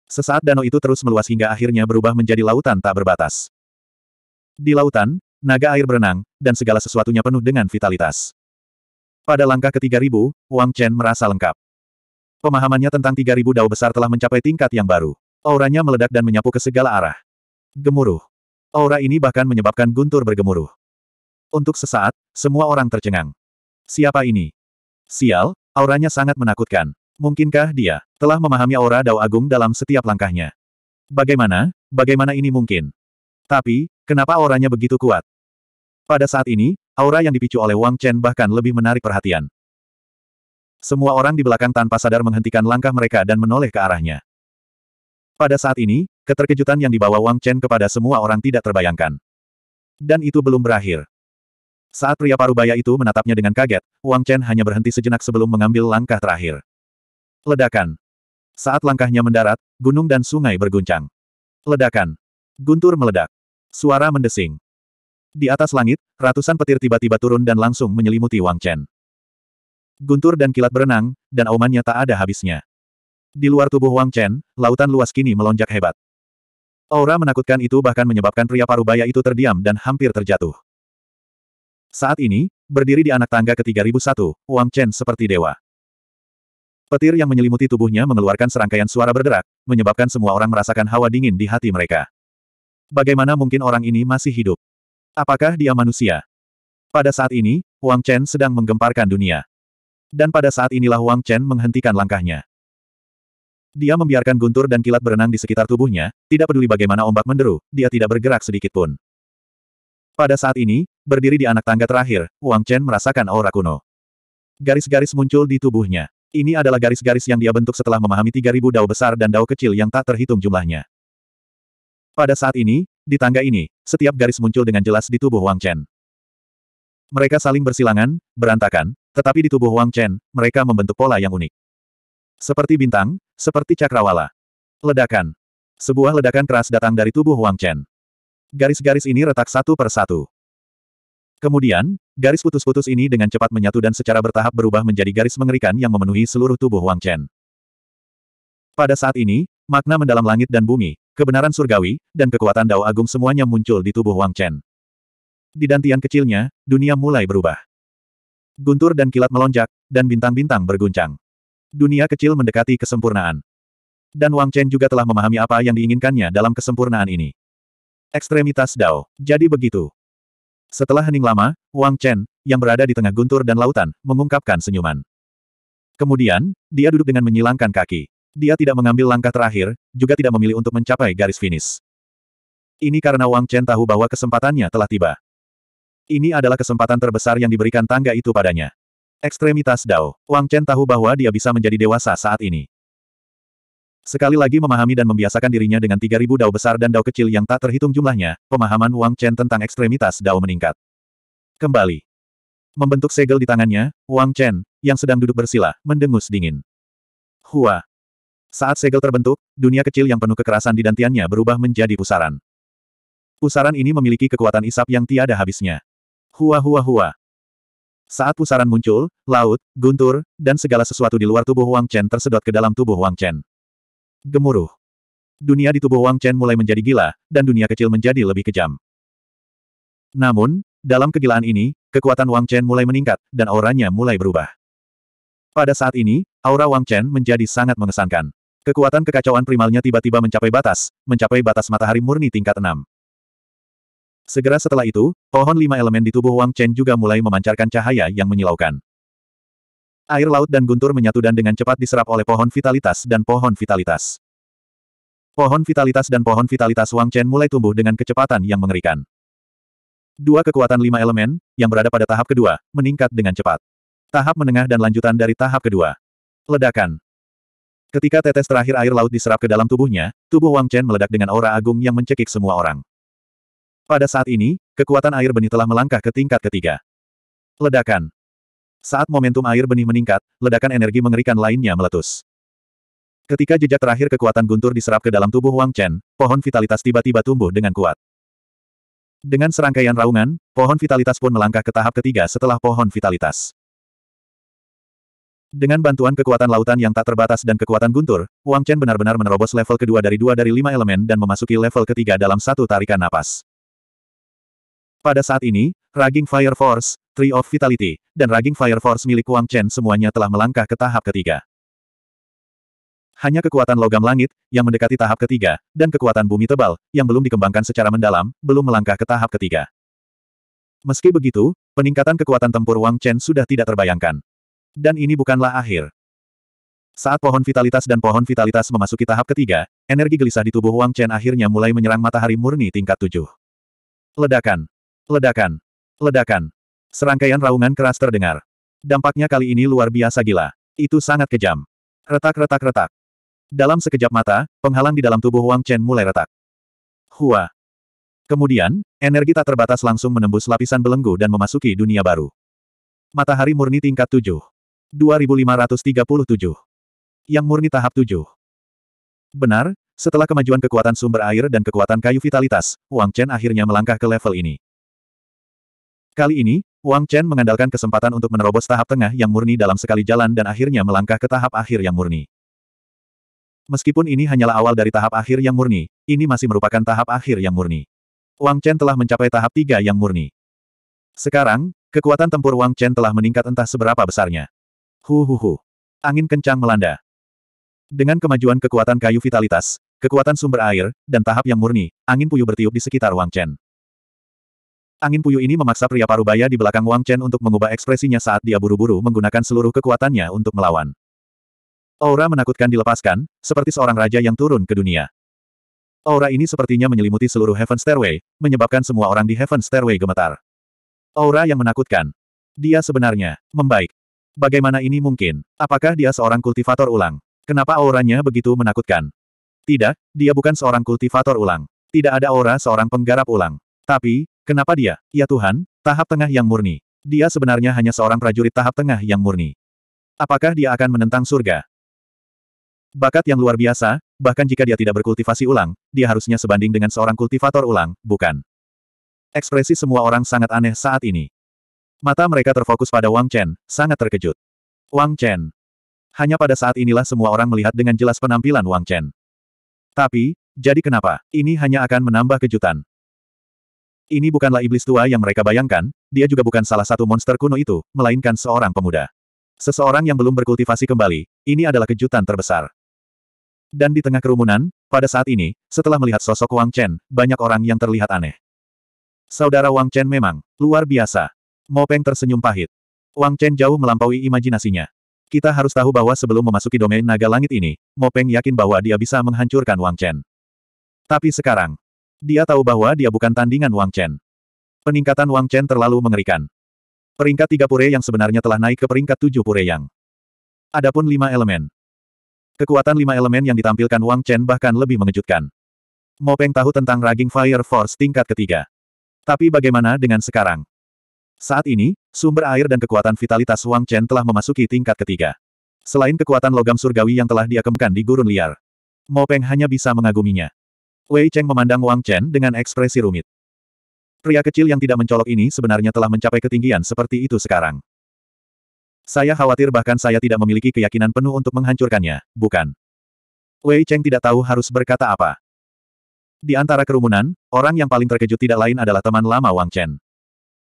Sesaat danau itu terus meluas hingga akhirnya berubah menjadi lautan tak berbatas. Di lautan, naga air berenang, dan segala sesuatunya penuh dengan vitalitas. Pada langkah ketiga ribu, Wang Chen merasa lengkap. Pemahamannya tentang tiga ribu dao besar telah mencapai tingkat yang baru. Auranya meledak dan menyapu ke segala arah. Gemuruh. Aura ini bahkan menyebabkan guntur bergemuruh. Untuk sesaat, semua orang tercengang. Siapa ini? Sial, auranya sangat menakutkan. Mungkinkah dia telah memahami aura Dao Agung dalam setiap langkahnya? Bagaimana, bagaimana ini mungkin? Tapi, kenapa auranya begitu kuat? Pada saat ini, aura yang dipicu oleh Wang Chen bahkan lebih menarik perhatian. Semua orang di belakang tanpa sadar menghentikan langkah mereka dan menoleh ke arahnya. Pada saat ini, keterkejutan yang dibawa Wang Chen kepada semua orang tidak terbayangkan. Dan itu belum berakhir. Saat pria parubaya itu menatapnya dengan kaget, Wang Chen hanya berhenti sejenak sebelum mengambil langkah terakhir. Ledakan. Saat langkahnya mendarat, gunung dan sungai berguncang. Ledakan. Guntur meledak. Suara mendesing. Di atas langit, ratusan petir tiba-tiba turun dan langsung menyelimuti Wang Chen. Guntur dan kilat berenang, dan aumannya tak ada habisnya. Di luar tubuh Wang Chen, lautan luas kini melonjak hebat. Aura menakutkan itu bahkan menyebabkan pria parubaya itu terdiam dan hampir terjatuh. Saat ini, berdiri di anak tangga ke-3001, Wang Chen seperti dewa. Petir yang menyelimuti tubuhnya mengeluarkan serangkaian suara berderak, menyebabkan semua orang merasakan hawa dingin di hati mereka. Bagaimana mungkin orang ini masih hidup? Apakah dia manusia? Pada saat ini, Wang Chen sedang menggemparkan dunia. Dan pada saat inilah Wang Chen menghentikan langkahnya. Dia membiarkan guntur dan kilat berenang di sekitar tubuhnya, tidak peduli bagaimana ombak menderu, dia tidak bergerak sedikit pun. Pada saat ini, berdiri di anak tangga terakhir, Wang Chen merasakan aura kuno. Garis-garis muncul di tubuhnya. Ini adalah garis-garis yang dia bentuk setelah memahami 3000 dao besar dan dao kecil yang tak terhitung jumlahnya. Pada saat ini, di tangga ini, setiap garis muncul dengan jelas di tubuh Wang Chen. Mereka saling bersilangan, berantakan, tetapi di tubuh Wang Chen, mereka membentuk pola yang unik. Seperti bintang, seperti cakrawala. Ledakan. Sebuah ledakan keras datang dari tubuh Wang Chen. Garis-garis ini retak satu per satu. Kemudian, garis putus-putus ini dengan cepat menyatu dan secara bertahap berubah menjadi garis mengerikan yang memenuhi seluruh tubuh Wang Chen. Pada saat ini, makna mendalam langit dan bumi, kebenaran surgawi, dan kekuatan Dao Agung semuanya muncul di tubuh Wang Chen. Di dantian kecilnya, dunia mulai berubah. Guntur dan kilat melonjak, dan bintang-bintang berguncang. Dunia kecil mendekati kesempurnaan. Dan Wang Chen juga telah memahami apa yang diinginkannya dalam kesempurnaan ini. Ekstremitas Dao. Jadi begitu. Setelah hening lama, Wang Chen, yang berada di tengah guntur dan lautan, mengungkapkan senyuman. Kemudian, dia duduk dengan menyilangkan kaki. Dia tidak mengambil langkah terakhir, juga tidak memilih untuk mencapai garis finish. Ini karena Wang Chen tahu bahwa kesempatannya telah tiba. Ini adalah kesempatan terbesar yang diberikan tangga itu padanya. Ekstremitas Dao. Wang Chen tahu bahwa dia bisa menjadi dewasa saat ini. Sekali lagi memahami dan membiasakan dirinya dengan 3000 dao besar dan dao kecil yang tak terhitung jumlahnya, pemahaman Wang Chen tentang ekstremitas dao meningkat. Kembali. Membentuk segel di tangannya, Wang Chen, yang sedang duduk bersila, mendengus dingin. Hua. Saat segel terbentuk, dunia kecil yang penuh kekerasan di dantiannya berubah menjadi pusaran. Pusaran ini memiliki kekuatan isap yang tiada habisnya. Hua hua hua. Saat pusaran muncul, laut, guntur, dan segala sesuatu di luar tubuh Wang Chen tersedot ke dalam tubuh Wang Chen. Gemuruh. Dunia di tubuh Wang Chen mulai menjadi gila, dan dunia kecil menjadi lebih kejam. Namun, dalam kegilaan ini, kekuatan Wang Chen mulai meningkat, dan auranya mulai berubah. Pada saat ini, aura Wang Chen menjadi sangat mengesankan. Kekuatan kekacauan primalnya tiba-tiba mencapai batas, mencapai batas matahari murni tingkat 6. Segera setelah itu, pohon lima elemen di tubuh Wang Chen juga mulai memancarkan cahaya yang menyilaukan. Air laut dan guntur menyatu dan dengan cepat diserap oleh pohon vitalitas dan pohon vitalitas. Pohon vitalitas dan pohon vitalitas Wang Chen mulai tumbuh dengan kecepatan yang mengerikan. Dua kekuatan lima elemen, yang berada pada tahap kedua, meningkat dengan cepat. Tahap menengah dan lanjutan dari tahap kedua. Ledakan. Ketika tetes terakhir air laut diserap ke dalam tubuhnya, tubuh Wang Chen meledak dengan aura agung yang mencekik semua orang. Pada saat ini, kekuatan air benih telah melangkah ke tingkat ketiga. Ledakan. Saat momentum air benih meningkat, ledakan energi mengerikan lainnya meletus. Ketika jejak terakhir kekuatan guntur diserap ke dalam tubuh Wang Chen, pohon vitalitas tiba-tiba tumbuh dengan kuat. Dengan serangkaian raungan, pohon vitalitas pun melangkah ke tahap ketiga setelah pohon vitalitas. Dengan bantuan kekuatan lautan yang tak terbatas dan kekuatan guntur, Wang Chen benar-benar menerobos level kedua dari dua dari lima elemen dan memasuki level ketiga dalam satu tarikan napas. Pada saat ini, Raging Fire Force, Tree of Vitality, dan Raging Fire Force milik Wang Chen semuanya telah melangkah ke tahap ketiga. Hanya kekuatan logam langit, yang mendekati tahap ketiga, dan kekuatan bumi tebal, yang belum dikembangkan secara mendalam, belum melangkah ke tahap ketiga. Meski begitu, peningkatan kekuatan tempur Wang Chen sudah tidak terbayangkan. Dan ini bukanlah akhir. Saat pohon vitalitas dan pohon vitalitas memasuki tahap ketiga, energi gelisah di tubuh Wang Chen akhirnya mulai menyerang matahari murni tingkat tujuh. Ledakan. Ledakan. Ledakan. Serangkaian raungan keras terdengar. Dampaknya kali ini luar biasa gila. Itu sangat kejam. Retak-retak-retak. Dalam sekejap mata, penghalang di dalam tubuh Wang Chen mulai retak. Hua. Kemudian, energi tak terbatas langsung menembus lapisan belenggu dan memasuki dunia baru. Matahari murni tingkat 7. 2537. Yang murni tahap 7. Benar, setelah kemajuan kekuatan sumber air dan kekuatan kayu vitalitas, Wang Chen akhirnya melangkah ke level ini. Kali ini, Wang Chen mengandalkan kesempatan untuk menerobos tahap tengah yang murni dalam sekali jalan dan akhirnya melangkah ke tahap akhir yang murni. Meskipun ini hanyalah awal dari tahap akhir yang murni, ini masih merupakan tahap akhir yang murni. Wang Chen telah mencapai tahap tiga yang murni. Sekarang, kekuatan tempur Wang Chen telah meningkat entah seberapa besarnya. Hu hu hu. Angin kencang melanda. Dengan kemajuan kekuatan kayu vitalitas, kekuatan sumber air, dan tahap yang murni, angin puyuh bertiup di sekitar Wang Chen. Angin puyuh ini memaksa pria parubaya di belakang Wang Chen untuk mengubah ekspresinya saat dia buru-buru menggunakan seluruh kekuatannya untuk melawan. Aura menakutkan dilepaskan, seperti seorang raja yang turun ke dunia. Aura ini sepertinya menyelimuti seluruh Heaven Stairway, menyebabkan semua orang di Heaven Stairway gemetar. Aura yang menakutkan. Dia sebenarnya, membaik. Bagaimana ini mungkin? Apakah dia seorang kultivator ulang? Kenapa auranya begitu menakutkan? Tidak, dia bukan seorang kultivator ulang. Tidak ada aura seorang penggarap ulang. Tapi, Kenapa dia? Ya Tuhan, tahap tengah yang murni. Dia sebenarnya hanya seorang prajurit tahap tengah yang murni. Apakah dia akan menentang surga? Bakat yang luar biasa, bahkan jika dia tidak berkultivasi ulang, dia harusnya sebanding dengan seorang kultivator ulang, bukan? Ekspresi semua orang sangat aneh saat ini. Mata mereka terfokus pada Wang Chen, sangat terkejut. Wang Chen. Hanya pada saat inilah semua orang melihat dengan jelas penampilan Wang Chen. Tapi, jadi kenapa? Ini hanya akan menambah kejutan. Ini bukanlah iblis tua yang mereka bayangkan, dia juga bukan salah satu monster kuno itu, melainkan seorang pemuda. Seseorang yang belum berkultivasi kembali, ini adalah kejutan terbesar. Dan di tengah kerumunan, pada saat ini, setelah melihat sosok Wang Chen, banyak orang yang terlihat aneh. Saudara Wang Chen memang luar biasa. Mo Peng tersenyum pahit. Wang Chen jauh melampaui imajinasinya. Kita harus tahu bahwa sebelum memasuki domain naga langit ini, Mo Peng yakin bahwa dia bisa menghancurkan Wang Chen. Tapi sekarang, dia tahu bahwa dia bukan tandingan Wang Chen. Peningkatan Wang Chen terlalu mengerikan. Peringkat tiga pure yang sebenarnya telah naik ke peringkat tujuh pure yang. Adapun lima elemen. Kekuatan lima elemen yang ditampilkan Wang Chen bahkan lebih mengejutkan. Mo Peng tahu tentang Raging Fire Force tingkat ketiga. Tapi bagaimana dengan sekarang? Saat ini, sumber air dan kekuatan vitalitas Wang Chen telah memasuki tingkat ketiga. Selain kekuatan logam surgawi yang telah diakemkan di gurun liar. Mo Peng hanya bisa mengaguminya. Wei Cheng memandang Wang Chen dengan ekspresi rumit. Pria kecil yang tidak mencolok ini sebenarnya telah mencapai ketinggian seperti itu sekarang. Saya khawatir bahkan saya tidak memiliki keyakinan penuh untuk menghancurkannya, bukan? Wei Cheng tidak tahu harus berkata apa. Di antara kerumunan, orang yang paling terkejut tidak lain adalah teman lama Wang Chen.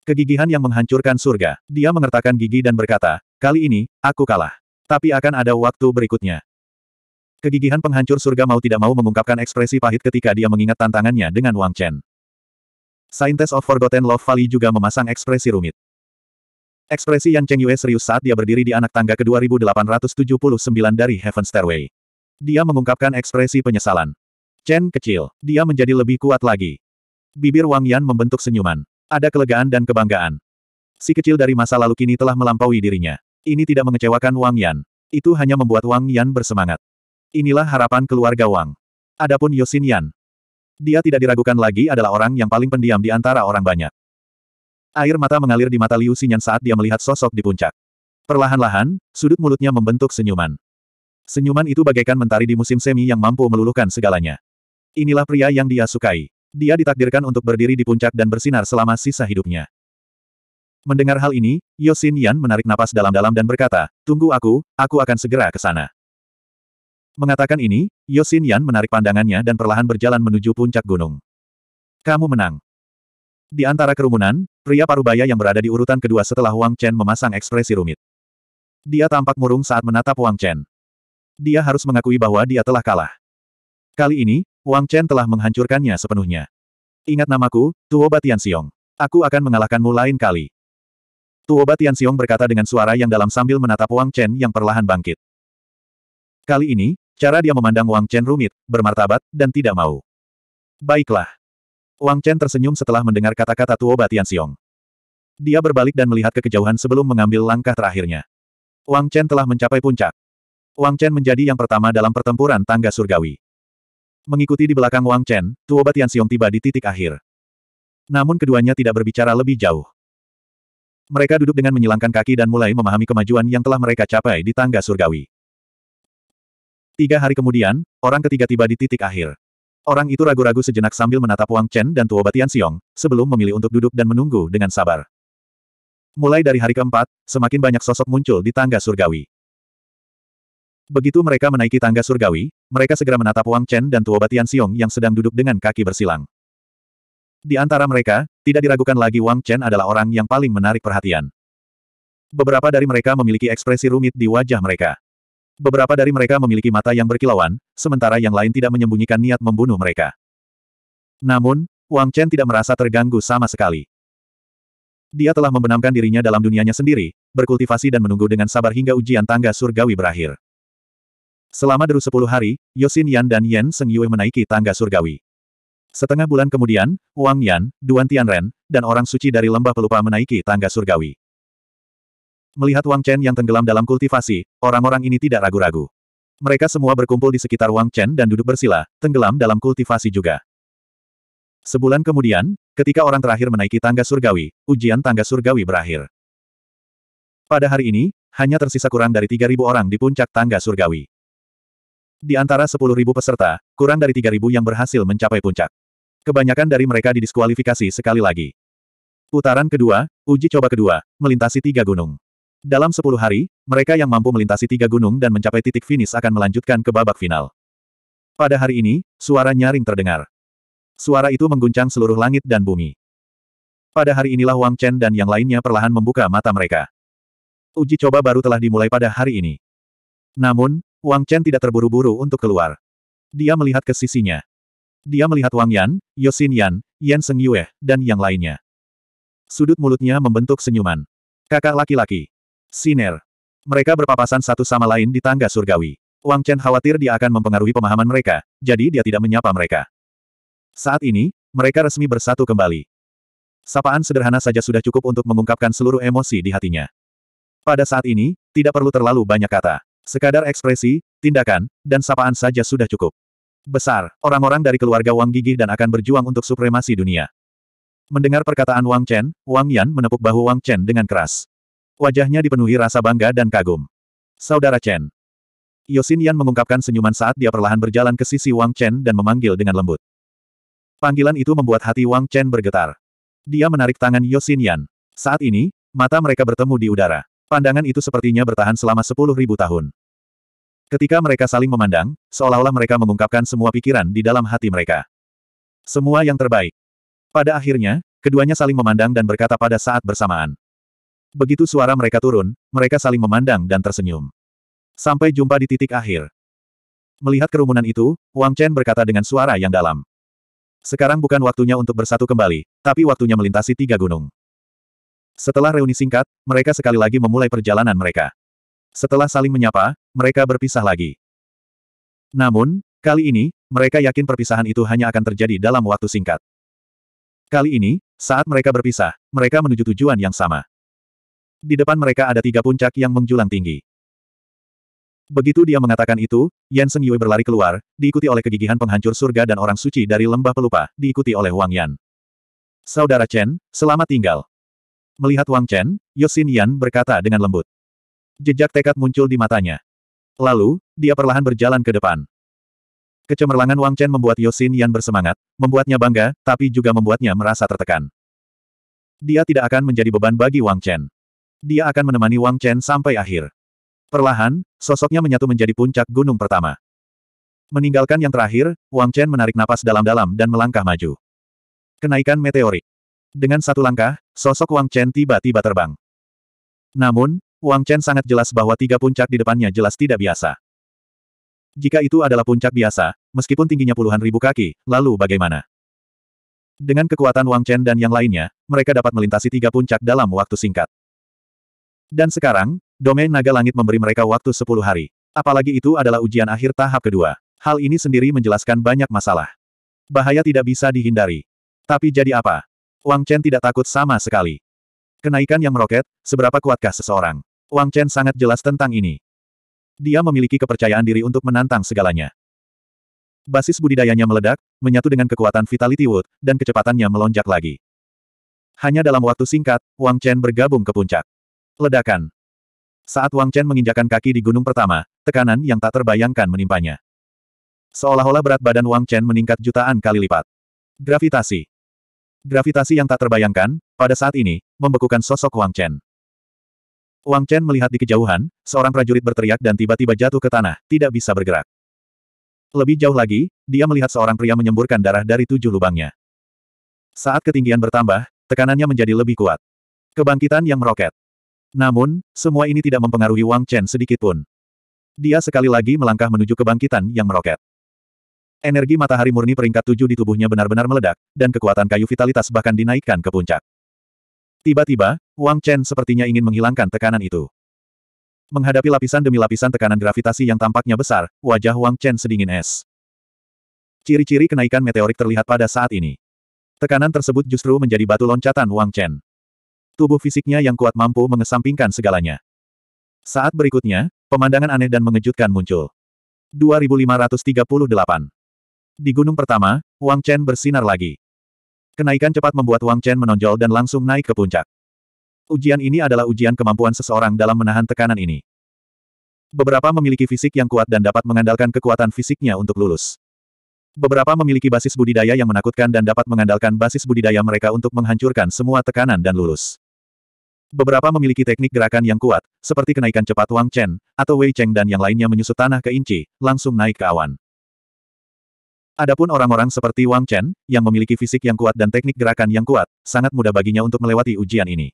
Kegigihan yang menghancurkan surga. Dia mengertakkan gigi dan berkata, kali ini, aku kalah. Tapi akan ada waktu berikutnya. Kegigihan penghancur surga mau tidak mau mengungkapkan ekspresi pahit ketika dia mengingat tantangannya dengan Wang Chen. Scientist of Forgotten Love Valley juga memasang ekspresi rumit. Ekspresi Yan Cheng Yue serius saat dia berdiri di anak tangga ke-2879 dari Heaven Stairway. Dia mengungkapkan ekspresi penyesalan. Chen kecil. Dia menjadi lebih kuat lagi. Bibir Wang Yan membentuk senyuman. Ada kelegaan dan kebanggaan. Si kecil dari masa lalu kini telah melampaui dirinya. Ini tidak mengecewakan Wang Yan. Itu hanya membuat Wang Yan bersemangat. Inilah harapan keluarga Wang. Adapun Yosin Yan. Dia tidak diragukan lagi adalah orang yang paling pendiam di antara orang banyak. Air mata mengalir di mata Liu Xinyan saat dia melihat sosok di puncak. Perlahan-lahan, sudut mulutnya membentuk senyuman. Senyuman itu bagaikan mentari di musim semi yang mampu meluluhkan segalanya. Inilah pria yang dia sukai. Dia ditakdirkan untuk berdiri di puncak dan bersinar selama sisa hidupnya. Mendengar hal ini, Yosin Yan menarik napas dalam-dalam dan berkata, tunggu aku, aku akan segera ke sana. Mengatakan ini, Yosin Yan menarik pandangannya dan perlahan berjalan menuju puncak gunung. Kamu menang. Di antara kerumunan, pria parubaya yang berada di urutan kedua setelah Wang Chen memasang ekspresi rumit. Dia tampak murung saat menatap Wang Chen. Dia harus mengakui bahwa dia telah kalah. Kali ini, Wang Chen telah menghancurkannya sepenuhnya. Ingat namaku, Tuo Batianxiong. Aku akan mengalahkanmu lain kali. Tuo Batianxiong berkata dengan suara yang dalam sambil menatap Wang Chen yang perlahan bangkit. Kali ini, cara dia memandang Wang Chen rumit, bermartabat, dan tidak mau. Baiklah. Wang Chen tersenyum setelah mendengar kata-kata Tuo Batianxiong. Dia berbalik dan melihat ke kejauhan sebelum mengambil langkah terakhirnya. Wang Chen telah mencapai puncak. Wang Chen menjadi yang pertama dalam pertempuran tangga surgawi. Mengikuti di belakang Wang Chen, Tuo Batianxiong tiba di titik akhir. Namun keduanya tidak berbicara lebih jauh. Mereka duduk dengan menyilangkan kaki dan mulai memahami kemajuan yang telah mereka capai di tangga surgawi. Tiga hari kemudian, orang ketiga tiba di titik akhir. Orang itu ragu-ragu sejenak sambil menatap Wang Chen dan Tuo Batianxiong, sebelum memilih untuk duduk dan menunggu dengan sabar. Mulai dari hari keempat, semakin banyak sosok muncul di tangga surgawi. Begitu mereka menaiki tangga surgawi, mereka segera menatap Wang Chen dan Tuo Batian Xiong yang sedang duduk dengan kaki bersilang. Di antara mereka, tidak diragukan lagi Wang Chen adalah orang yang paling menarik perhatian. Beberapa dari mereka memiliki ekspresi rumit di wajah mereka. Beberapa dari mereka memiliki mata yang berkilauan, sementara yang lain tidak menyembunyikan niat membunuh mereka. Namun, Wang Chen tidak merasa terganggu sama sekali. Dia telah membenamkan dirinya dalam dunianya sendiri, berkultivasi dan menunggu dengan sabar hingga ujian tangga surgawi berakhir. Selama deru sepuluh hari, Yosin Yan dan Yen Seng Yue menaiki tangga surgawi. Setengah bulan kemudian, Wang Yan, Duan Tianren, dan orang suci dari lembah pelupa menaiki tangga surgawi. Melihat Wang Chen yang tenggelam dalam kultivasi, orang-orang ini tidak ragu-ragu. Mereka semua berkumpul di sekitar Wang Chen dan duduk bersila, tenggelam dalam kultivasi juga. Sebulan kemudian, ketika orang terakhir menaiki tangga surgawi, ujian tangga surgawi berakhir. Pada hari ini, hanya tersisa kurang dari 3.000 orang di puncak tangga surgawi. Di antara 10.000 peserta, kurang dari 3.000 yang berhasil mencapai puncak. Kebanyakan dari mereka didiskualifikasi sekali lagi. Putaran kedua, uji coba kedua, melintasi tiga gunung. Dalam 10 hari, mereka yang mampu melintasi tiga gunung dan mencapai titik finish akan melanjutkan ke babak final. Pada hari ini, suara nyaring terdengar. Suara itu mengguncang seluruh langit dan bumi. Pada hari inilah Wang Chen dan yang lainnya perlahan membuka mata mereka. Uji coba baru telah dimulai pada hari ini. Namun, Wang Chen tidak terburu-buru untuk keluar. Dia melihat ke sisinya. Dia melihat Wang Yan, Yosin Yan, Yan Seng Yue, dan yang lainnya. Sudut mulutnya membentuk senyuman. Kakak laki-laki. Siner. Mereka berpapasan satu sama lain di tangga surgawi. Wang Chen khawatir dia akan mempengaruhi pemahaman mereka, jadi dia tidak menyapa mereka. Saat ini, mereka resmi bersatu kembali. Sapaan sederhana saja sudah cukup untuk mengungkapkan seluruh emosi di hatinya. Pada saat ini, tidak perlu terlalu banyak kata. Sekadar ekspresi, tindakan, dan sapaan saja sudah cukup. Besar, orang-orang dari keluarga Wang gigih dan akan berjuang untuk supremasi dunia. Mendengar perkataan Wang Chen, Wang Yan menepuk bahu Wang Chen dengan keras. Wajahnya dipenuhi rasa bangga dan kagum. Saudara Chen. Yosin Yan mengungkapkan senyuman saat dia perlahan berjalan ke sisi Wang Chen dan memanggil dengan lembut. Panggilan itu membuat hati Wang Chen bergetar. Dia menarik tangan Yosin Yan. Saat ini, mata mereka bertemu di udara. Pandangan itu sepertinya bertahan selama sepuluh ribu tahun. Ketika mereka saling memandang, seolah-olah mereka mengungkapkan semua pikiran di dalam hati mereka. Semua yang terbaik. Pada akhirnya, keduanya saling memandang dan berkata pada saat bersamaan. Begitu suara mereka turun, mereka saling memandang dan tersenyum. Sampai jumpa di titik akhir. Melihat kerumunan itu, Wang Chen berkata dengan suara yang dalam. Sekarang bukan waktunya untuk bersatu kembali, tapi waktunya melintasi tiga gunung. Setelah reuni singkat, mereka sekali lagi memulai perjalanan mereka. Setelah saling menyapa, mereka berpisah lagi. Namun, kali ini, mereka yakin perpisahan itu hanya akan terjadi dalam waktu singkat. Kali ini, saat mereka berpisah, mereka menuju tujuan yang sama. Di depan mereka ada tiga puncak yang menjulang tinggi. Begitu dia mengatakan itu, Yan Seng Yue berlari keluar, diikuti oleh kegigihan penghancur surga dan orang suci dari lembah pelupa, diikuti oleh Wang Yan. Saudara Chen, selamat tinggal. Melihat Wang Chen, Yosin Yan berkata dengan lembut. Jejak tekad muncul di matanya. Lalu, dia perlahan berjalan ke depan. Kecemerlangan Wang Chen membuat Yosin Yan bersemangat, membuatnya bangga, tapi juga membuatnya merasa tertekan. Dia tidak akan menjadi beban bagi Wang Chen. Dia akan menemani Wang Chen sampai akhir. Perlahan, sosoknya menyatu menjadi puncak gunung pertama. Meninggalkan yang terakhir, Wang Chen menarik napas dalam-dalam dan melangkah maju. Kenaikan meteorik. Dengan satu langkah, sosok Wang Chen tiba-tiba terbang. Namun, Wang Chen sangat jelas bahwa tiga puncak di depannya jelas tidak biasa. Jika itu adalah puncak biasa, meskipun tingginya puluhan ribu kaki, lalu bagaimana? Dengan kekuatan Wang Chen dan yang lainnya, mereka dapat melintasi tiga puncak dalam waktu singkat. Dan sekarang, Domain naga langit memberi mereka waktu 10 hari. Apalagi itu adalah ujian akhir tahap kedua. Hal ini sendiri menjelaskan banyak masalah. Bahaya tidak bisa dihindari. Tapi jadi apa? Wang Chen tidak takut sama sekali. Kenaikan yang meroket, seberapa kuatkah seseorang? Wang Chen sangat jelas tentang ini. Dia memiliki kepercayaan diri untuk menantang segalanya. Basis budidayanya meledak, menyatu dengan kekuatan Vitality Wood, dan kecepatannya melonjak lagi. Hanya dalam waktu singkat, Wang Chen bergabung ke puncak. Ledakan. Saat Wang Chen menginjakan kaki di gunung pertama, tekanan yang tak terbayangkan menimpanya. Seolah-olah berat badan Wang Chen meningkat jutaan kali lipat. Gravitasi. Gravitasi yang tak terbayangkan, pada saat ini, membekukan sosok Wang Chen. Wang Chen melihat di kejauhan, seorang prajurit berteriak dan tiba-tiba jatuh ke tanah, tidak bisa bergerak. Lebih jauh lagi, dia melihat seorang pria menyemburkan darah dari tujuh lubangnya. Saat ketinggian bertambah, tekanannya menjadi lebih kuat. Kebangkitan yang meroket. Namun, semua ini tidak mempengaruhi Wang Chen sedikit pun. Dia sekali lagi melangkah menuju kebangkitan yang meroket. Energi matahari murni peringkat tujuh di tubuhnya benar-benar meledak, dan kekuatan kayu vitalitas bahkan dinaikkan ke puncak. Tiba-tiba, Wang Chen sepertinya ingin menghilangkan tekanan itu. Menghadapi lapisan demi lapisan tekanan gravitasi yang tampaknya besar, wajah Wang Chen sedingin es. Ciri-ciri kenaikan meteorik terlihat pada saat ini. Tekanan tersebut justru menjadi batu loncatan Wang Chen. Tubuh fisiknya yang kuat mampu mengesampingkan segalanya. Saat berikutnya, pemandangan aneh dan mengejutkan muncul. 2538. Di gunung pertama, Wang Chen bersinar lagi. Kenaikan cepat membuat Wang Chen menonjol dan langsung naik ke puncak. Ujian ini adalah ujian kemampuan seseorang dalam menahan tekanan ini. Beberapa memiliki fisik yang kuat dan dapat mengandalkan kekuatan fisiknya untuk lulus. Beberapa memiliki basis budidaya yang menakutkan dan dapat mengandalkan basis budidaya mereka untuk menghancurkan semua tekanan dan lulus. Beberapa memiliki teknik gerakan yang kuat, seperti kenaikan cepat Wang Chen, atau Wei Cheng dan yang lainnya menyusut tanah ke inci, langsung naik ke awan. Adapun orang-orang seperti Wang Chen, yang memiliki fisik yang kuat dan teknik gerakan yang kuat, sangat mudah baginya untuk melewati ujian ini.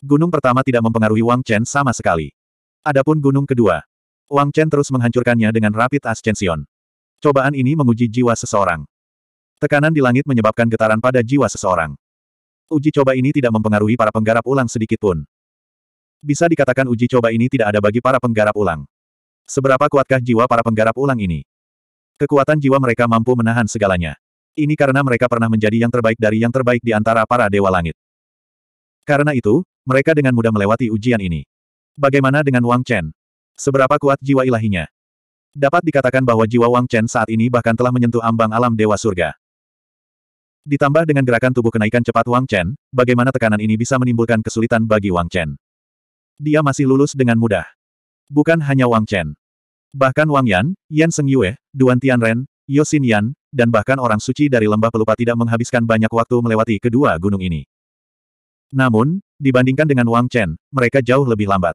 Gunung pertama tidak mempengaruhi Wang Chen sama sekali. Adapun gunung kedua, Wang Chen terus menghancurkannya dengan Rapid Ascension. Cobaan ini menguji jiwa seseorang. Tekanan di langit menyebabkan getaran pada jiwa seseorang. Uji coba ini tidak mempengaruhi para penggarap ulang sedikit pun. Bisa dikatakan uji coba ini tidak ada bagi para penggarap ulang. Seberapa kuatkah jiwa para penggarap ulang ini? Kekuatan jiwa mereka mampu menahan segalanya. Ini karena mereka pernah menjadi yang terbaik dari yang terbaik di antara para dewa langit. Karena itu, mereka dengan mudah melewati ujian ini. Bagaimana dengan Wang Chen? Seberapa kuat jiwa ilahinya? Dapat dikatakan bahwa jiwa Wang Chen saat ini bahkan telah menyentuh ambang alam dewa surga. Ditambah dengan gerakan tubuh kenaikan cepat Wang Chen, bagaimana tekanan ini bisa menimbulkan kesulitan bagi Wang Chen? Dia masih lulus dengan mudah. Bukan hanya Wang Chen. Bahkan Wang Yan, Yan Seng Yue, Duan Tianren, Yo Xin Yan, dan bahkan orang suci dari lembah pelupa tidak menghabiskan banyak waktu melewati kedua gunung ini. Namun, dibandingkan dengan Wang Chen, mereka jauh lebih lambat.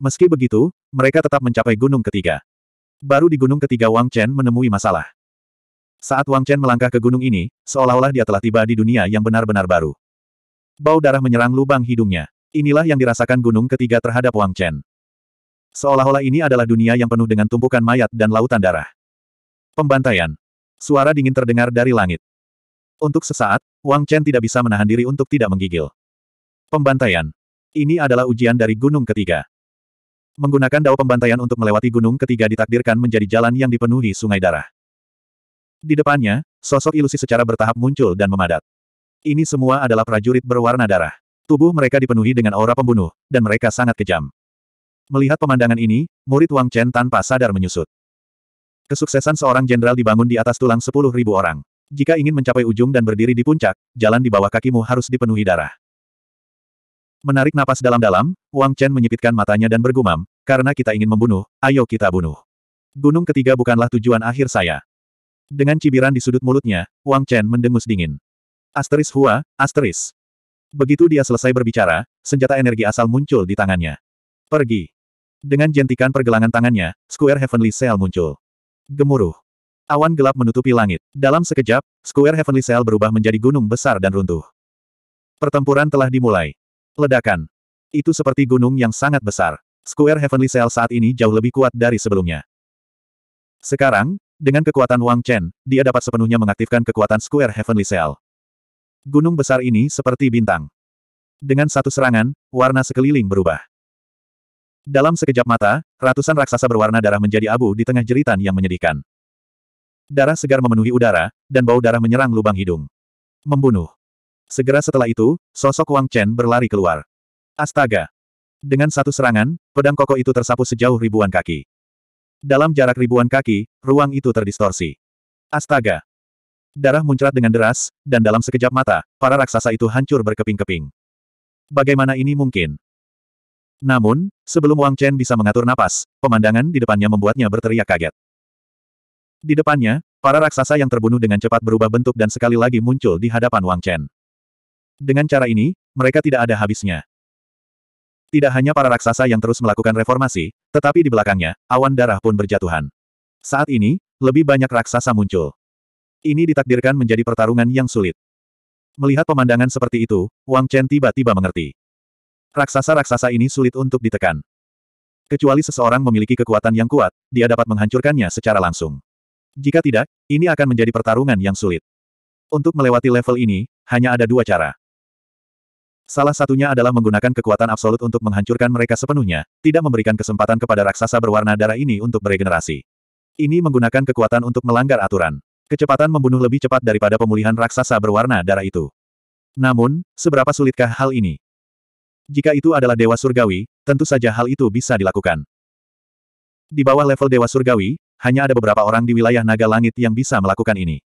Meski begitu, mereka tetap mencapai gunung ketiga. Baru di gunung ketiga Wang Chen menemui masalah. Saat Wang Chen melangkah ke gunung ini, seolah-olah dia telah tiba di dunia yang benar-benar baru. Bau darah menyerang lubang hidungnya. Inilah yang dirasakan gunung ketiga terhadap Wang Chen. Seolah-olah ini adalah dunia yang penuh dengan tumpukan mayat dan lautan darah. Pembantaian. Suara dingin terdengar dari langit. Untuk sesaat, Wang Chen tidak bisa menahan diri untuk tidak menggigil. Pembantaian. Ini adalah ujian dari gunung ketiga. Menggunakan dao pembantaian untuk melewati gunung ketiga ditakdirkan menjadi jalan yang dipenuhi sungai darah. Di depannya, sosok ilusi secara bertahap muncul dan memadat. Ini semua adalah prajurit berwarna darah. Tubuh mereka dipenuhi dengan aura pembunuh, dan mereka sangat kejam. Melihat pemandangan ini, murid Wang Chen tanpa sadar menyusut. Kesuksesan seorang jenderal dibangun di atas tulang sepuluh ribu orang. Jika ingin mencapai ujung dan berdiri di puncak, jalan di bawah kakimu harus dipenuhi darah. Menarik napas dalam-dalam, Wang Chen menyipitkan matanya dan bergumam, karena kita ingin membunuh, ayo kita bunuh. Gunung ketiga bukanlah tujuan akhir saya. Dengan cibiran di sudut mulutnya, Wang Chen mendengus dingin. Asteris Hua, Asteris. Begitu dia selesai berbicara, senjata energi asal muncul di tangannya. Pergi. Dengan jentikan pergelangan tangannya, Square Heavenly Cell muncul. Gemuruh. Awan gelap menutupi langit. Dalam sekejap, Square Heavenly Cell berubah menjadi gunung besar dan runtuh. Pertempuran telah dimulai. Ledakan. Itu seperti gunung yang sangat besar. Square Heavenly Cell saat ini jauh lebih kuat dari sebelumnya. Sekarang, dengan kekuatan Wang Chen, dia dapat sepenuhnya mengaktifkan kekuatan Square Heavenly Cell. Gunung besar ini seperti bintang. Dengan satu serangan, warna sekeliling berubah. Dalam sekejap mata, ratusan raksasa berwarna darah menjadi abu di tengah jeritan yang menyedihkan. Darah segar memenuhi udara, dan bau darah menyerang lubang hidung. Membunuh. Segera setelah itu, sosok Wang Chen berlari keluar. Astaga! Dengan satu serangan, pedang kokoh itu tersapu sejauh ribuan kaki. Dalam jarak ribuan kaki, ruang itu terdistorsi. Astaga! Darah muncrat dengan deras, dan dalam sekejap mata, para raksasa itu hancur berkeping-keping. Bagaimana ini mungkin? Namun, sebelum Wang Chen bisa mengatur napas, pemandangan di depannya membuatnya berteriak kaget. Di depannya, para raksasa yang terbunuh dengan cepat berubah bentuk dan sekali lagi muncul di hadapan Wang Chen. Dengan cara ini, mereka tidak ada habisnya. Tidak hanya para raksasa yang terus melakukan reformasi, tetapi di belakangnya, awan darah pun berjatuhan. Saat ini, lebih banyak raksasa muncul. Ini ditakdirkan menjadi pertarungan yang sulit. Melihat pemandangan seperti itu, Wang Chen tiba-tiba mengerti. Raksasa-raksasa ini sulit untuk ditekan. Kecuali seseorang memiliki kekuatan yang kuat, dia dapat menghancurkannya secara langsung. Jika tidak, ini akan menjadi pertarungan yang sulit. Untuk melewati level ini, hanya ada dua cara. Salah satunya adalah menggunakan kekuatan absolut untuk menghancurkan mereka sepenuhnya, tidak memberikan kesempatan kepada raksasa berwarna darah ini untuk beregenerasi. Ini menggunakan kekuatan untuk melanggar aturan. Kecepatan membunuh lebih cepat daripada pemulihan raksasa berwarna darah itu. Namun, seberapa sulitkah hal ini? Jika itu adalah Dewa Surgawi, tentu saja hal itu bisa dilakukan. Di bawah level Dewa Surgawi, hanya ada beberapa orang di wilayah naga langit yang bisa melakukan ini.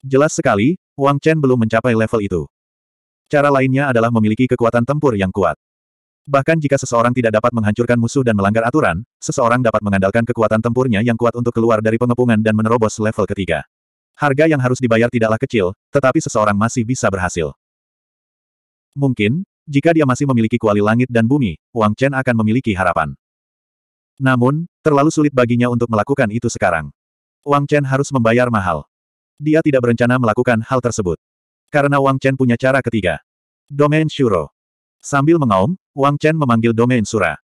Jelas sekali, Wang Chen belum mencapai level itu. Cara lainnya adalah memiliki kekuatan tempur yang kuat. Bahkan jika seseorang tidak dapat menghancurkan musuh dan melanggar aturan, seseorang dapat mengandalkan kekuatan tempurnya yang kuat untuk keluar dari pengepungan dan menerobos level ketiga. Harga yang harus dibayar tidaklah kecil, tetapi seseorang masih bisa berhasil. Mungkin, jika dia masih memiliki kuali langit dan bumi, Wang Chen akan memiliki harapan. Namun, terlalu sulit baginya untuk melakukan itu sekarang. Wang Chen harus membayar mahal. Dia tidak berencana melakukan hal tersebut. Karena Wang Chen punya cara ketiga. Domain Shuro. Sambil mengaum, Wang Chen memanggil domain Sura.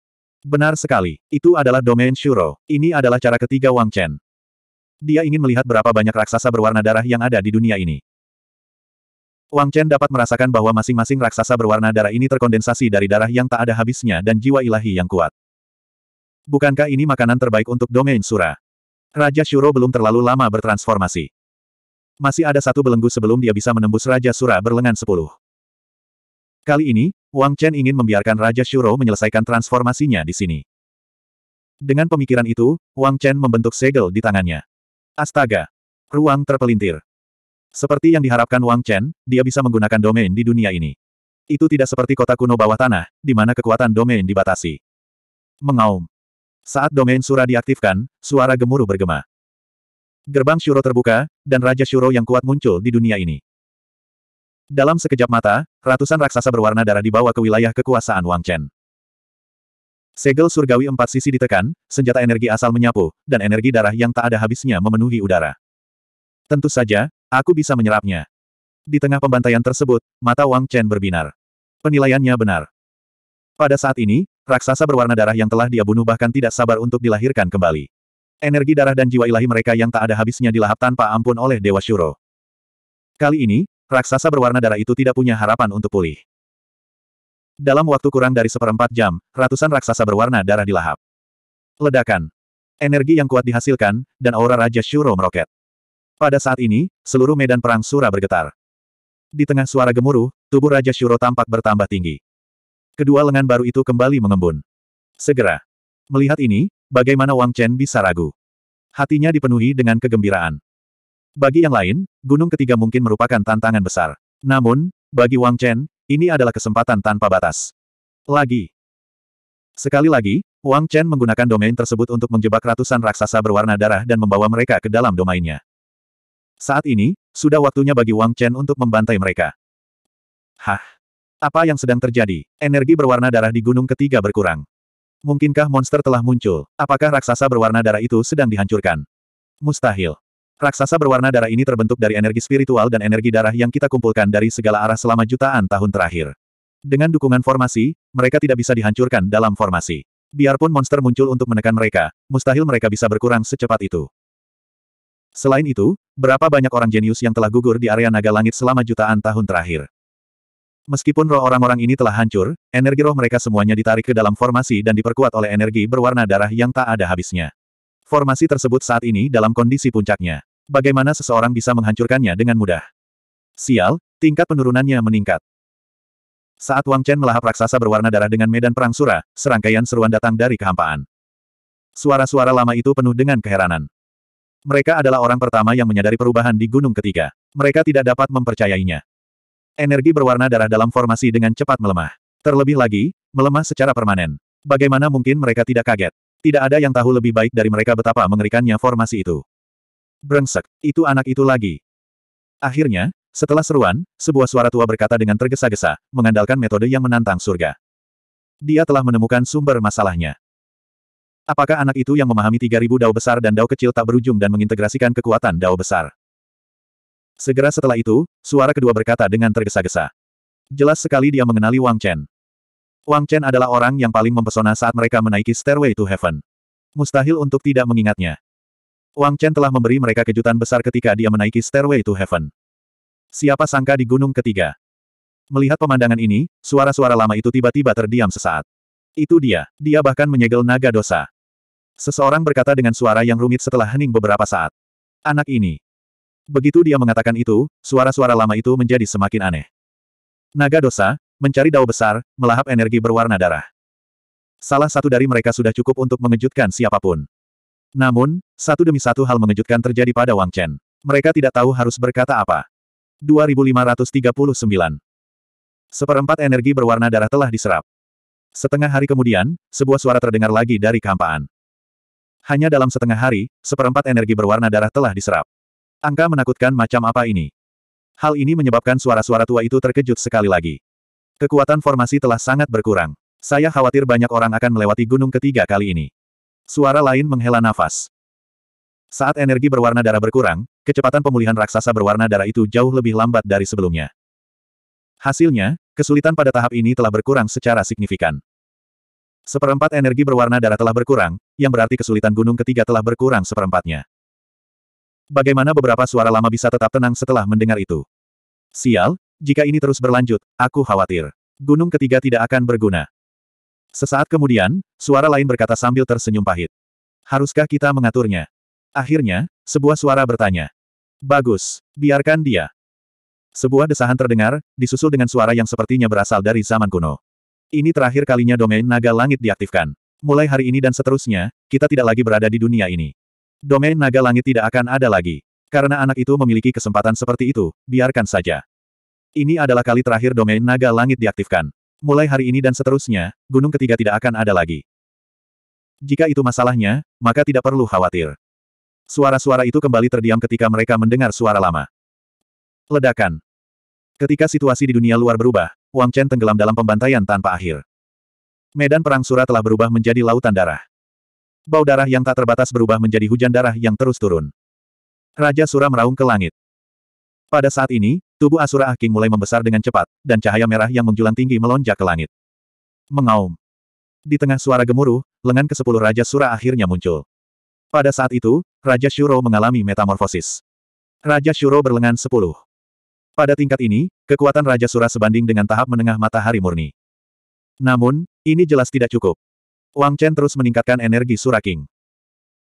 Benar sekali, itu adalah domain Shuro. Ini adalah cara ketiga Wang Chen. Dia ingin melihat berapa banyak raksasa berwarna darah yang ada di dunia ini. Wang Chen dapat merasakan bahwa masing-masing raksasa berwarna darah ini terkondensasi dari darah yang tak ada habisnya dan jiwa ilahi yang kuat. Bukankah ini makanan terbaik untuk domain Sura? Raja Shuro belum terlalu lama bertransformasi. Masih ada satu belenggu sebelum dia bisa menembus Raja Sura berlengan sepuluh. Kali ini, Wang Chen ingin membiarkan Raja Shuro menyelesaikan transformasinya di sini. Dengan pemikiran itu, Wang Chen membentuk segel di tangannya. Astaga! Ruang terpelintir. Seperti yang diharapkan Wang Chen, dia bisa menggunakan domain di dunia ini. Itu tidak seperti kota kuno bawah tanah, di mana kekuatan domain dibatasi. Mengaum. Saat domain Sura diaktifkan, suara gemuruh bergema. Gerbang Shuro terbuka, dan Raja Shuro yang kuat muncul di dunia ini. Dalam sekejap mata, ratusan raksasa berwarna darah dibawa ke wilayah kekuasaan Wang Chen. Segel surgawi empat sisi ditekan, senjata energi asal menyapu, dan energi darah yang tak ada habisnya memenuhi udara. Tentu saja, Aku bisa menyerapnya. Di tengah pembantaian tersebut, mata Wang Chen berbinar. Penilaiannya benar. Pada saat ini, raksasa berwarna darah yang telah dia bunuh bahkan tidak sabar untuk dilahirkan kembali. Energi darah dan jiwa ilahi mereka yang tak ada habisnya dilahap tanpa ampun oleh Dewa Shuro. Kali ini, raksasa berwarna darah itu tidak punya harapan untuk pulih. Dalam waktu kurang dari seperempat jam, ratusan raksasa berwarna darah dilahap. Ledakan. Energi yang kuat dihasilkan, dan aura Raja Shuro meroket. Pada saat ini, seluruh medan perang Sura bergetar. Di tengah suara gemuruh, tubuh Raja Shuro tampak bertambah tinggi. Kedua lengan baru itu kembali mengembun. Segera. Melihat ini, bagaimana Wang Chen bisa ragu? Hatinya dipenuhi dengan kegembiraan. Bagi yang lain, gunung ketiga mungkin merupakan tantangan besar. Namun, bagi Wang Chen, ini adalah kesempatan tanpa batas. Lagi. Sekali lagi, Wang Chen menggunakan domain tersebut untuk menjebak ratusan raksasa berwarna darah dan membawa mereka ke dalam domainnya. Saat ini, sudah waktunya bagi Wang Chen untuk membantai mereka. Hah? Apa yang sedang terjadi? Energi berwarna darah di gunung ketiga berkurang. Mungkinkah monster telah muncul? Apakah raksasa berwarna darah itu sedang dihancurkan? Mustahil. Raksasa berwarna darah ini terbentuk dari energi spiritual dan energi darah yang kita kumpulkan dari segala arah selama jutaan tahun terakhir. Dengan dukungan formasi, mereka tidak bisa dihancurkan dalam formasi. Biarpun monster muncul untuk menekan mereka, mustahil mereka bisa berkurang secepat itu. Selain itu, berapa banyak orang jenius yang telah gugur di area naga langit selama jutaan tahun terakhir. Meskipun roh orang-orang ini telah hancur, energi roh mereka semuanya ditarik ke dalam formasi dan diperkuat oleh energi berwarna darah yang tak ada habisnya. Formasi tersebut saat ini dalam kondisi puncaknya. Bagaimana seseorang bisa menghancurkannya dengan mudah? Sial, tingkat penurunannya meningkat. Saat Wang Chen melahap raksasa berwarna darah dengan medan perang sura, serangkaian seruan datang dari kehampaan. Suara-suara lama itu penuh dengan keheranan. Mereka adalah orang pertama yang menyadari perubahan di gunung ketiga. Mereka tidak dapat mempercayainya. Energi berwarna darah dalam formasi dengan cepat melemah. Terlebih lagi, melemah secara permanen. Bagaimana mungkin mereka tidak kaget? Tidak ada yang tahu lebih baik dari mereka betapa mengerikannya formasi itu. Brengsek, itu anak itu lagi. Akhirnya, setelah seruan, sebuah suara tua berkata dengan tergesa-gesa, mengandalkan metode yang menantang surga. Dia telah menemukan sumber masalahnya. Apakah anak itu yang memahami 3000 dao besar dan dao kecil tak berujung dan mengintegrasikan kekuatan dao besar? Segera setelah itu, suara kedua berkata dengan tergesa-gesa. Jelas sekali dia mengenali Wang Chen. Wang Chen adalah orang yang paling mempesona saat mereka menaiki Stairway to Heaven. Mustahil untuk tidak mengingatnya. Wang Chen telah memberi mereka kejutan besar ketika dia menaiki Stairway to Heaven. Siapa sangka di gunung ketiga? Melihat pemandangan ini, suara-suara lama itu tiba-tiba terdiam sesaat. Itu dia, dia bahkan menyegel naga dosa. Seseorang berkata dengan suara yang rumit setelah hening beberapa saat. Anak ini. Begitu dia mengatakan itu, suara-suara lama itu menjadi semakin aneh. Naga dosa, mencari dao besar, melahap energi berwarna darah. Salah satu dari mereka sudah cukup untuk mengejutkan siapa pun. Namun, satu demi satu hal mengejutkan terjadi pada Wang Chen. Mereka tidak tahu harus berkata apa. 2539 Seperempat energi berwarna darah telah diserap. Setengah hari kemudian, sebuah suara terdengar lagi dari kehampaan. Hanya dalam setengah hari, seperempat energi berwarna darah telah diserap. Angka menakutkan macam apa ini? Hal ini menyebabkan suara-suara tua itu terkejut sekali lagi. Kekuatan formasi telah sangat berkurang. Saya khawatir banyak orang akan melewati gunung ketiga kali ini. Suara lain menghela nafas. Saat energi berwarna darah berkurang, kecepatan pemulihan raksasa berwarna darah itu jauh lebih lambat dari sebelumnya. Hasilnya, kesulitan pada tahap ini telah berkurang secara signifikan. Seperempat energi berwarna darah telah berkurang, yang berarti kesulitan gunung ketiga telah berkurang seperempatnya. Bagaimana beberapa suara lama bisa tetap tenang setelah mendengar itu? Sial, jika ini terus berlanjut, aku khawatir. Gunung ketiga tidak akan berguna. Sesaat kemudian, suara lain berkata sambil tersenyum pahit. Haruskah kita mengaturnya? Akhirnya, sebuah suara bertanya. Bagus, biarkan dia. Sebuah desahan terdengar, disusul dengan suara yang sepertinya berasal dari zaman kuno. Ini terakhir kalinya domain naga langit diaktifkan. Mulai hari ini dan seterusnya, kita tidak lagi berada di dunia ini. Domain naga langit tidak akan ada lagi. Karena anak itu memiliki kesempatan seperti itu, biarkan saja. Ini adalah kali terakhir domain naga langit diaktifkan. Mulai hari ini dan seterusnya, gunung ketiga tidak akan ada lagi. Jika itu masalahnya, maka tidak perlu khawatir. Suara-suara itu kembali terdiam ketika mereka mendengar suara lama. Ledakan. Ketika situasi di dunia luar berubah, Wang Chen tenggelam dalam pembantaian tanpa akhir. Medan perang Sura telah berubah menjadi lautan darah. Bau darah yang tak terbatas berubah menjadi hujan darah yang terus turun. Raja Sura meraung ke langit. Pada saat ini, tubuh Asura Aking mulai membesar dengan cepat, dan cahaya merah yang menjulang tinggi melonjak ke langit. Mengaum. Di tengah suara gemuruh, lengan ke sepuluh Raja Sura akhirnya muncul. Pada saat itu, Raja Shuro mengalami metamorfosis. Raja Shuro berlengan sepuluh. Pada tingkat ini, kekuatan Raja Sura sebanding dengan tahap menengah matahari murni. Namun, ini jelas tidak cukup. Wang Chen terus meningkatkan energi Sura King.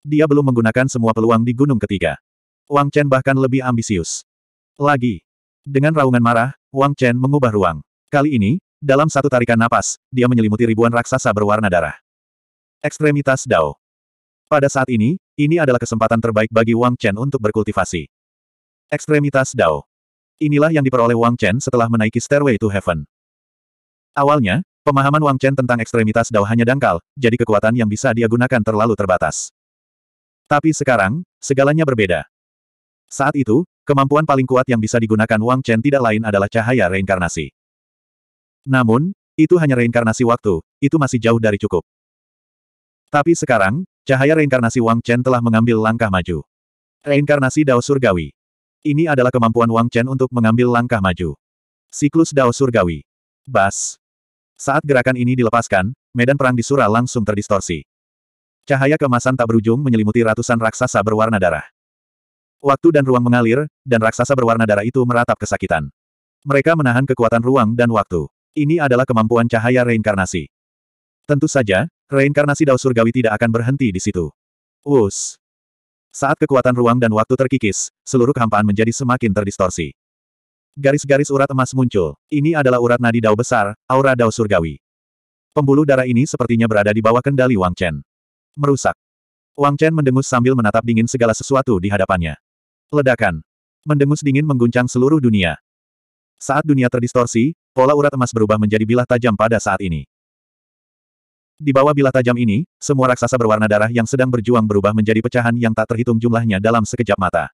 Dia belum menggunakan semua peluang di gunung ketiga. Wang Chen bahkan lebih ambisius. Lagi. Dengan raungan marah, Wang Chen mengubah ruang. Kali ini, dalam satu tarikan napas, dia menyelimuti ribuan raksasa berwarna darah. Ekstremitas Dao. Pada saat ini, ini adalah kesempatan terbaik bagi Wang Chen untuk berkultivasi. Ekstremitas Dao. Inilah yang diperoleh Wang Chen setelah menaiki Stairway to Heaven. Awalnya, pemahaman Wang Chen tentang ekstremitas Dao hanya dangkal, jadi kekuatan yang bisa dia gunakan terlalu terbatas. Tapi sekarang, segalanya berbeda. Saat itu, kemampuan paling kuat yang bisa digunakan Wang Chen tidak lain adalah cahaya reinkarnasi. Namun, itu hanya reinkarnasi waktu, itu masih jauh dari cukup. Tapi sekarang, Cahaya reinkarnasi Wang Chen telah mengambil langkah maju. Reinkarnasi Dao Surgawi. Ini adalah kemampuan Wang Chen untuk mengambil langkah maju. Siklus Dao Surgawi. Bas. Saat gerakan ini dilepaskan, medan perang di Sura langsung terdistorsi. Cahaya kemasan tak berujung menyelimuti ratusan raksasa berwarna darah. Waktu dan ruang mengalir, dan raksasa berwarna darah itu meratap kesakitan. Mereka menahan kekuatan ruang dan waktu. Ini adalah kemampuan cahaya reinkarnasi. Tentu saja, reinkarnasi Dao Surgawi tidak akan berhenti di situ. Us. Saat kekuatan ruang dan waktu terkikis, seluruh kehampaan menjadi semakin terdistorsi. Garis-garis urat emas muncul. Ini adalah urat nadi Dao besar, aura Dao Surgawi. Pembuluh darah ini sepertinya berada di bawah kendali Wang Chen. Merusak. Wang Chen mendengus sambil menatap dingin segala sesuatu di hadapannya. Ledakan. Mendengus dingin mengguncang seluruh dunia. Saat dunia terdistorsi, pola urat emas berubah menjadi bilah tajam pada saat ini. Di bawah bilah tajam ini, semua raksasa berwarna darah yang sedang berjuang berubah menjadi pecahan yang tak terhitung jumlahnya dalam sekejap mata.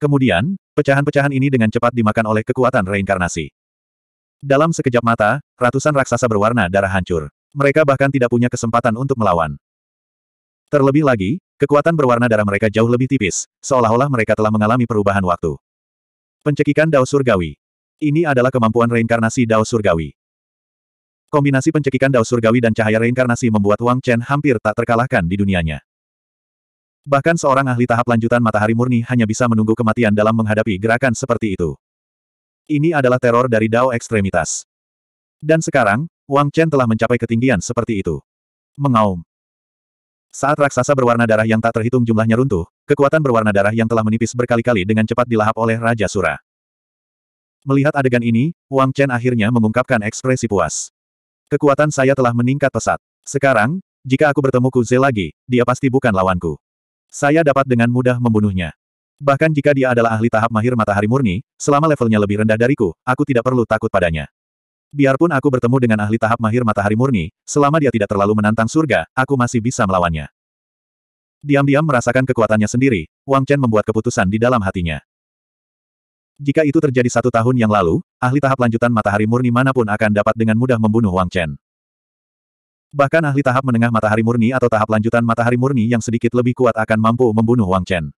Kemudian, pecahan-pecahan ini dengan cepat dimakan oleh kekuatan reinkarnasi. Dalam sekejap mata, ratusan raksasa berwarna darah hancur. Mereka bahkan tidak punya kesempatan untuk melawan. Terlebih lagi, kekuatan berwarna darah mereka jauh lebih tipis, seolah-olah mereka telah mengalami perubahan waktu. Pencekikan Dao Surgawi. Ini adalah kemampuan reinkarnasi Dao Surgawi. Kombinasi pencekikan Dao Surgawi dan cahaya reinkarnasi membuat Wang Chen hampir tak terkalahkan di dunianya. Bahkan seorang ahli tahap lanjutan matahari murni hanya bisa menunggu kematian dalam menghadapi gerakan seperti itu. Ini adalah teror dari Dao ekstremitas. Dan sekarang, Wang Chen telah mencapai ketinggian seperti itu. Mengaum. Saat raksasa berwarna darah yang tak terhitung jumlahnya runtuh, kekuatan berwarna darah yang telah menipis berkali-kali dengan cepat dilahap oleh Raja Sura. Melihat adegan ini, Wang Chen akhirnya mengungkapkan ekspresi puas. Kekuatan saya telah meningkat pesat. Sekarang, jika aku bertemu Kuze lagi, dia pasti bukan lawanku. Saya dapat dengan mudah membunuhnya. Bahkan jika dia adalah ahli tahap mahir matahari murni, selama levelnya lebih rendah dariku, aku tidak perlu takut padanya. Biarpun aku bertemu dengan ahli tahap mahir matahari murni, selama dia tidak terlalu menantang surga, aku masih bisa melawannya. Diam-diam merasakan kekuatannya sendiri, Wang Chen membuat keputusan di dalam hatinya. Jika itu terjadi satu tahun yang lalu, ahli tahap lanjutan matahari murni mana pun akan dapat dengan mudah membunuh Wang Chen. Bahkan ahli tahap menengah matahari murni atau tahap lanjutan matahari murni yang sedikit lebih kuat akan mampu membunuh Wang Chen.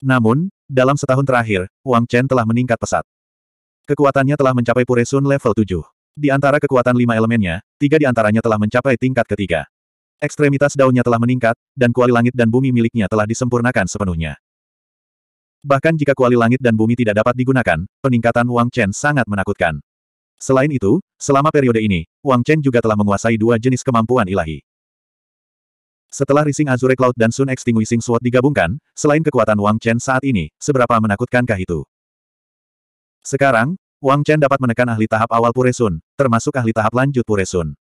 Namun, dalam setahun terakhir, Wang Chen telah meningkat pesat. Kekuatannya telah mencapai Puresun level 7. Di antara kekuatan lima elemennya, tiga di antaranya telah mencapai tingkat ketiga. Ekstremitas daunnya telah meningkat, dan kuali langit dan bumi miliknya telah disempurnakan sepenuhnya. Bahkan jika kuali langit dan bumi tidak dapat digunakan, peningkatan Wang Chen sangat menakutkan. Selain itu, selama periode ini, Wang Chen juga telah menguasai dua jenis kemampuan ilahi. Setelah Rising Azure Cloud dan Sun Extinguishing Sword digabungkan, selain kekuatan Wang Chen saat ini, seberapa menakutkankah itu? Sekarang, Wang Chen dapat menekan ahli tahap awal Puresun, termasuk ahli tahap lanjut Puresun.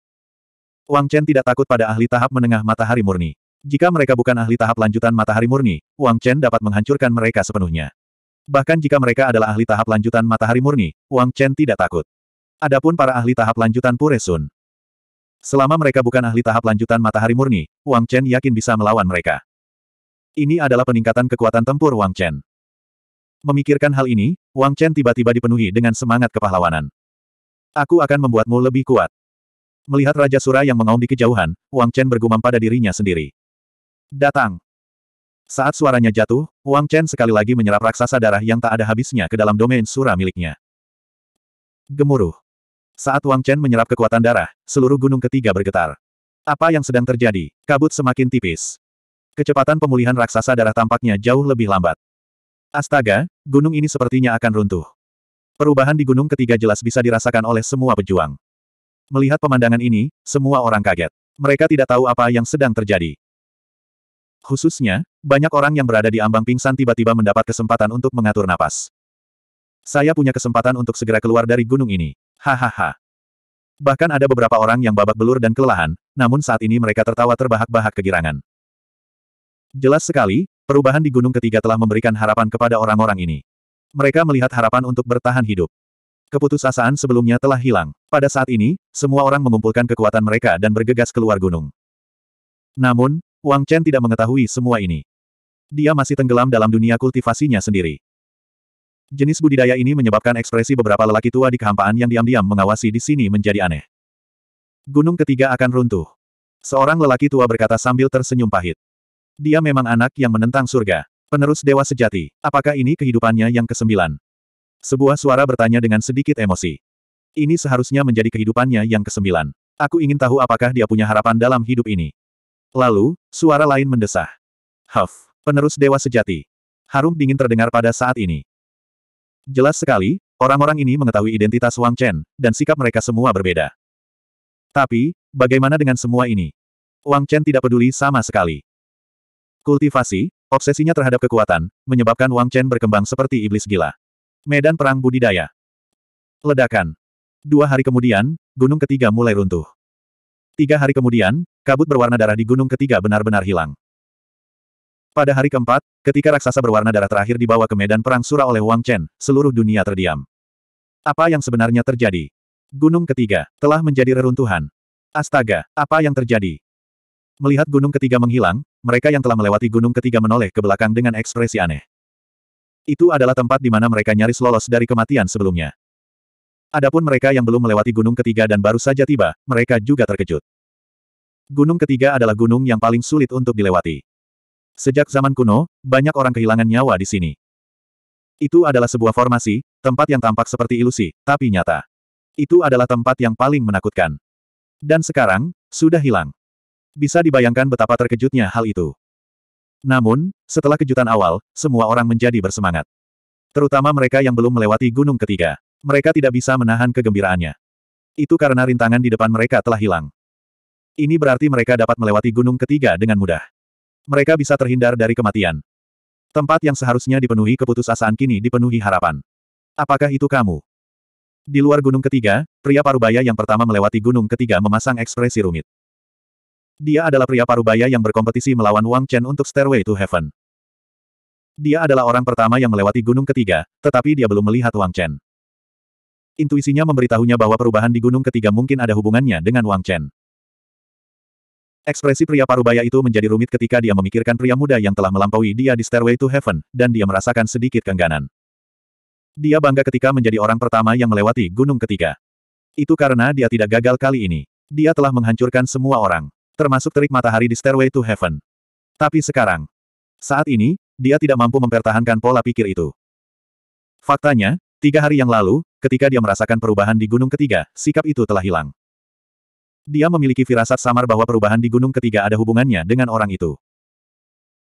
Wang Chen tidak takut pada ahli tahap menengah matahari murni. Jika mereka bukan ahli tahap lanjutan matahari murni, Wang Chen dapat menghancurkan mereka sepenuhnya. Bahkan jika mereka adalah ahli tahap lanjutan matahari murni, Wang Chen tidak takut. Adapun para ahli tahap lanjutan Pure Sun. Selama mereka bukan ahli tahap lanjutan matahari murni, Wang Chen yakin bisa melawan mereka. Ini adalah peningkatan kekuatan tempur Wang Chen. Memikirkan hal ini, Wang Chen tiba-tiba dipenuhi dengan semangat kepahlawanan. Aku akan membuatmu lebih kuat. Melihat Raja Sura yang mengaum di kejauhan, Wang Chen bergumam pada dirinya sendiri. Datang. Saat suaranya jatuh, Wang Chen sekali lagi menyerap raksasa darah yang tak ada habisnya ke dalam domain Sura miliknya. Gemuruh. Saat Wang Chen menyerap kekuatan darah, seluruh gunung ketiga bergetar. Apa yang sedang terjadi? Kabut semakin tipis. Kecepatan pemulihan raksasa darah tampaknya jauh lebih lambat. Astaga, gunung ini sepertinya akan runtuh. Perubahan di gunung ketiga jelas bisa dirasakan oleh semua pejuang. Melihat pemandangan ini, semua orang kaget. Mereka tidak tahu apa yang sedang terjadi. Khususnya, banyak orang yang berada di ambang pingsan tiba-tiba mendapat kesempatan untuk mengatur napas. Saya punya kesempatan untuk segera keluar dari gunung ini. Hahaha. Bahkan ada beberapa orang yang babak belur dan kelelahan, namun saat ini mereka tertawa terbahak-bahak kegirangan. Jelas sekali, perubahan di gunung ketiga telah memberikan harapan kepada orang-orang ini. Mereka melihat harapan untuk bertahan hidup. Keputusasaan sebelumnya telah hilang. Pada saat ini, semua orang mengumpulkan kekuatan mereka dan bergegas keluar gunung. Namun, Wang Chen tidak mengetahui semua ini. Dia masih tenggelam dalam dunia kultivasinya sendiri. Jenis budidaya ini menyebabkan ekspresi beberapa lelaki tua di kehampaan yang diam-diam mengawasi di sini menjadi aneh. Gunung ketiga akan runtuh. Seorang lelaki tua berkata sambil tersenyum pahit. Dia memang anak yang menentang surga. Penerus dewa sejati. Apakah ini kehidupannya yang kesembilan? Sebuah suara bertanya dengan sedikit emosi. Ini seharusnya menjadi kehidupannya yang kesembilan. Aku ingin tahu apakah dia punya harapan dalam hidup ini. Lalu, suara lain mendesah. Huff, penerus dewa sejati. Harum dingin terdengar pada saat ini. Jelas sekali, orang-orang ini mengetahui identitas Wang Chen, dan sikap mereka semua berbeda. Tapi, bagaimana dengan semua ini? Wang Chen tidak peduli sama sekali. Kultivasi, obsesinya terhadap kekuatan, menyebabkan Wang Chen berkembang seperti iblis gila. Medan Perang Budidaya. Ledakan. Dua hari kemudian, gunung ketiga mulai runtuh. Tiga hari kemudian, kabut berwarna darah di gunung ketiga benar-benar hilang. Pada hari keempat, ketika raksasa berwarna darah terakhir dibawa ke medan perang Sura oleh Wang Chen, seluruh dunia terdiam. Apa yang sebenarnya terjadi? Gunung ketiga telah menjadi reruntuhan. Astaga, apa yang terjadi? Melihat gunung ketiga menghilang, mereka yang telah melewati gunung ketiga menoleh ke belakang dengan ekspresi aneh. Itu adalah tempat di mana mereka nyaris lolos dari kematian sebelumnya. Adapun mereka yang belum melewati gunung ketiga dan baru saja tiba, mereka juga terkejut. Gunung ketiga adalah gunung yang paling sulit untuk dilewati. Sejak zaman kuno, banyak orang kehilangan nyawa di sini. Itu adalah sebuah formasi, tempat yang tampak seperti ilusi, tapi nyata. Itu adalah tempat yang paling menakutkan. Dan sekarang, sudah hilang. Bisa dibayangkan betapa terkejutnya hal itu. Namun, setelah kejutan awal, semua orang menjadi bersemangat. Terutama mereka yang belum melewati gunung ketiga. Mereka tidak bisa menahan kegembiraannya. Itu karena rintangan di depan mereka telah hilang. Ini berarti mereka dapat melewati gunung ketiga dengan mudah. Mereka bisa terhindar dari kematian. Tempat yang seharusnya dipenuhi keputusasaan kini dipenuhi harapan. Apakah itu kamu? Di luar gunung ketiga, pria parubaya yang pertama melewati gunung ketiga memasang ekspresi rumit. Dia adalah pria parubaya yang berkompetisi melawan Wang Chen untuk Stairway to Heaven. Dia adalah orang pertama yang melewati gunung ketiga, tetapi dia belum melihat Wang Chen. Intuisinya memberitahunya bahwa perubahan di gunung ketiga mungkin ada hubungannya dengan Wang Chen. Ekspresi pria parubaya itu menjadi rumit ketika dia memikirkan pria muda yang telah melampaui dia di Stairway to Heaven, dan dia merasakan sedikit kengganan. Dia bangga ketika menjadi orang pertama yang melewati gunung ketiga. Itu karena dia tidak gagal kali ini. Dia telah menghancurkan semua orang, termasuk terik matahari di Stairway to Heaven. Tapi sekarang, saat ini, dia tidak mampu mempertahankan pola pikir itu. Faktanya, tiga hari yang lalu, ketika dia merasakan perubahan di gunung ketiga, sikap itu telah hilang. Dia memiliki firasat samar bahwa perubahan di gunung ketiga ada hubungannya dengan orang itu.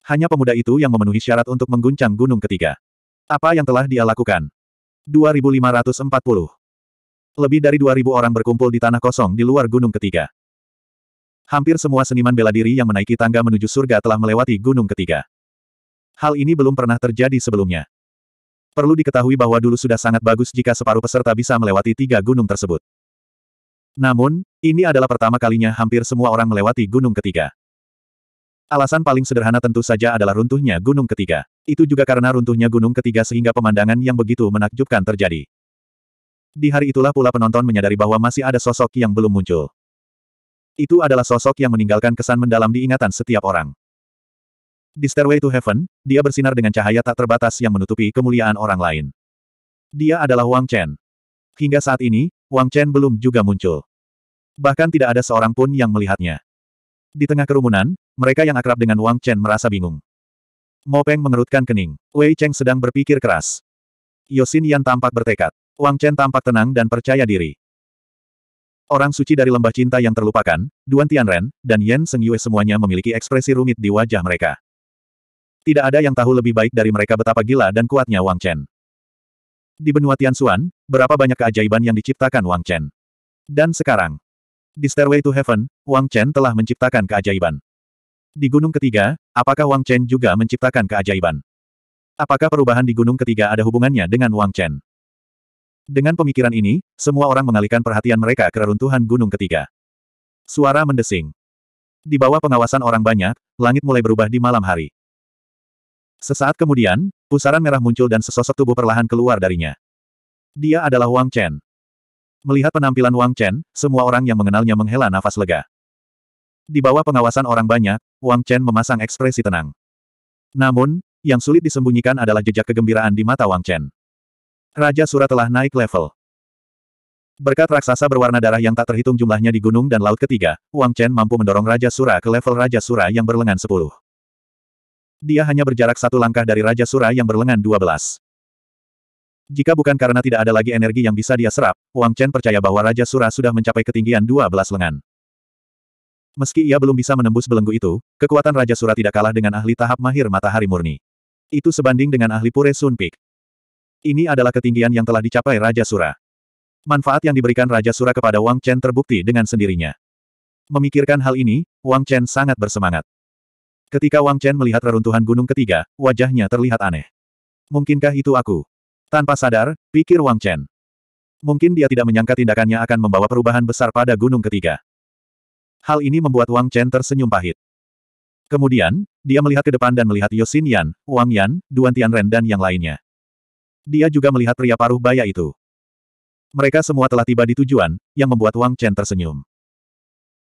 Hanya pemuda itu yang memenuhi syarat untuk mengguncang gunung ketiga. Apa yang telah dia lakukan? 2540. Lebih dari 2000 orang berkumpul di tanah kosong di luar gunung ketiga. Hampir semua seniman bela diri yang menaiki tangga menuju surga telah melewati gunung ketiga. Hal ini belum pernah terjadi sebelumnya. Perlu diketahui bahwa dulu sudah sangat bagus jika separuh peserta bisa melewati tiga gunung tersebut. Namun, ini adalah pertama kalinya hampir semua orang melewati gunung ketiga. Alasan paling sederhana tentu saja adalah runtuhnya gunung ketiga. Itu juga karena runtuhnya gunung ketiga sehingga pemandangan yang begitu menakjubkan terjadi. Di hari itulah pula penonton menyadari bahwa masih ada sosok yang belum muncul. Itu adalah sosok yang meninggalkan kesan mendalam di ingatan setiap orang. Di Stairway to Heaven, dia bersinar dengan cahaya tak terbatas yang menutupi kemuliaan orang lain. Dia adalah Wang Chen. Hingga saat ini, Wang Chen belum juga muncul. Bahkan tidak ada seorang pun yang melihatnya. Di tengah kerumunan, mereka yang akrab dengan Wang Chen merasa bingung. Mo Peng mengerutkan kening. Wei Cheng sedang berpikir keras. Yosin Yan tampak bertekad. Wang Chen tampak tenang dan percaya diri. Orang suci dari lembah cinta yang terlupakan, Duan Tianren, dan Yen Seng Yue semuanya memiliki ekspresi rumit di wajah mereka. Tidak ada yang tahu lebih baik dari mereka betapa gila dan kuatnya Wang Chen. Di benua Tianxuan, berapa banyak keajaiban yang diciptakan Wang Chen. Dan sekarang, di Stairway to Heaven, Wang Chen telah menciptakan keajaiban. Di gunung ketiga, apakah Wang Chen juga menciptakan keajaiban? Apakah perubahan di gunung ketiga ada hubungannya dengan Wang Chen? Dengan pemikiran ini, semua orang mengalihkan perhatian mereka ke reruntuhan gunung ketiga. Suara mendesing. Di bawah pengawasan orang banyak, langit mulai berubah di malam hari. Sesaat kemudian, pusaran merah muncul dan sesosok tubuh perlahan keluar darinya. Dia adalah Wang Chen. Melihat penampilan Wang Chen, semua orang yang mengenalnya menghela nafas lega. Di bawah pengawasan orang banyak, Wang Chen memasang ekspresi tenang. Namun, yang sulit disembunyikan adalah jejak kegembiraan di mata Wang Chen. Raja Sura telah naik level. Berkat raksasa berwarna darah yang tak terhitung jumlahnya di gunung dan laut ketiga, Wang Chen mampu mendorong Raja Sura ke level Raja Sura yang berlengan 10. Dia hanya berjarak satu langkah dari Raja Sura yang berlengan 12. Jika bukan karena tidak ada lagi energi yang bisa dia serap, Wang Chen percaya bahwa Raja Sura sudah mencapai ketinggian 12 lengan. Meski ia belum bisa menembus belenggu itu, kekuatan Raja Sura tidak kalah dengan ahli tahap mahir matahari murni. Itu sebanding dengan ahli Pure Sun Peak. Ini adalah ketinggian yang telah dicapai Raja Sura. Manfaat yang diberikan Raja Sura kepada Wang Chen terbukti dengan sendirinya. Memikirkan hal ini, Wang Chen sangat bersemangat. Ketika Wang Chen melihat reruntuhan gunung ketiga, wajahnya terlihat aneh. Mungkinkah itu aku? Tanpa sadar, pikir Wang Chen. Mungkin dia tidak menyangka tindakannya akan membawa perubahan besar pada gunung ketiga. Hal ini membuat Wang Chen tersenyum pahit. Kemudian, dia melihat ke depan dan melihat Yosin Yan, Wang Yan, Duan Tianren dan yang lainnya. Dia juga melihat pria paruh baya itu. Mereka semua telah tiba di tujuan, yang membuat Wang Chen tersenyum.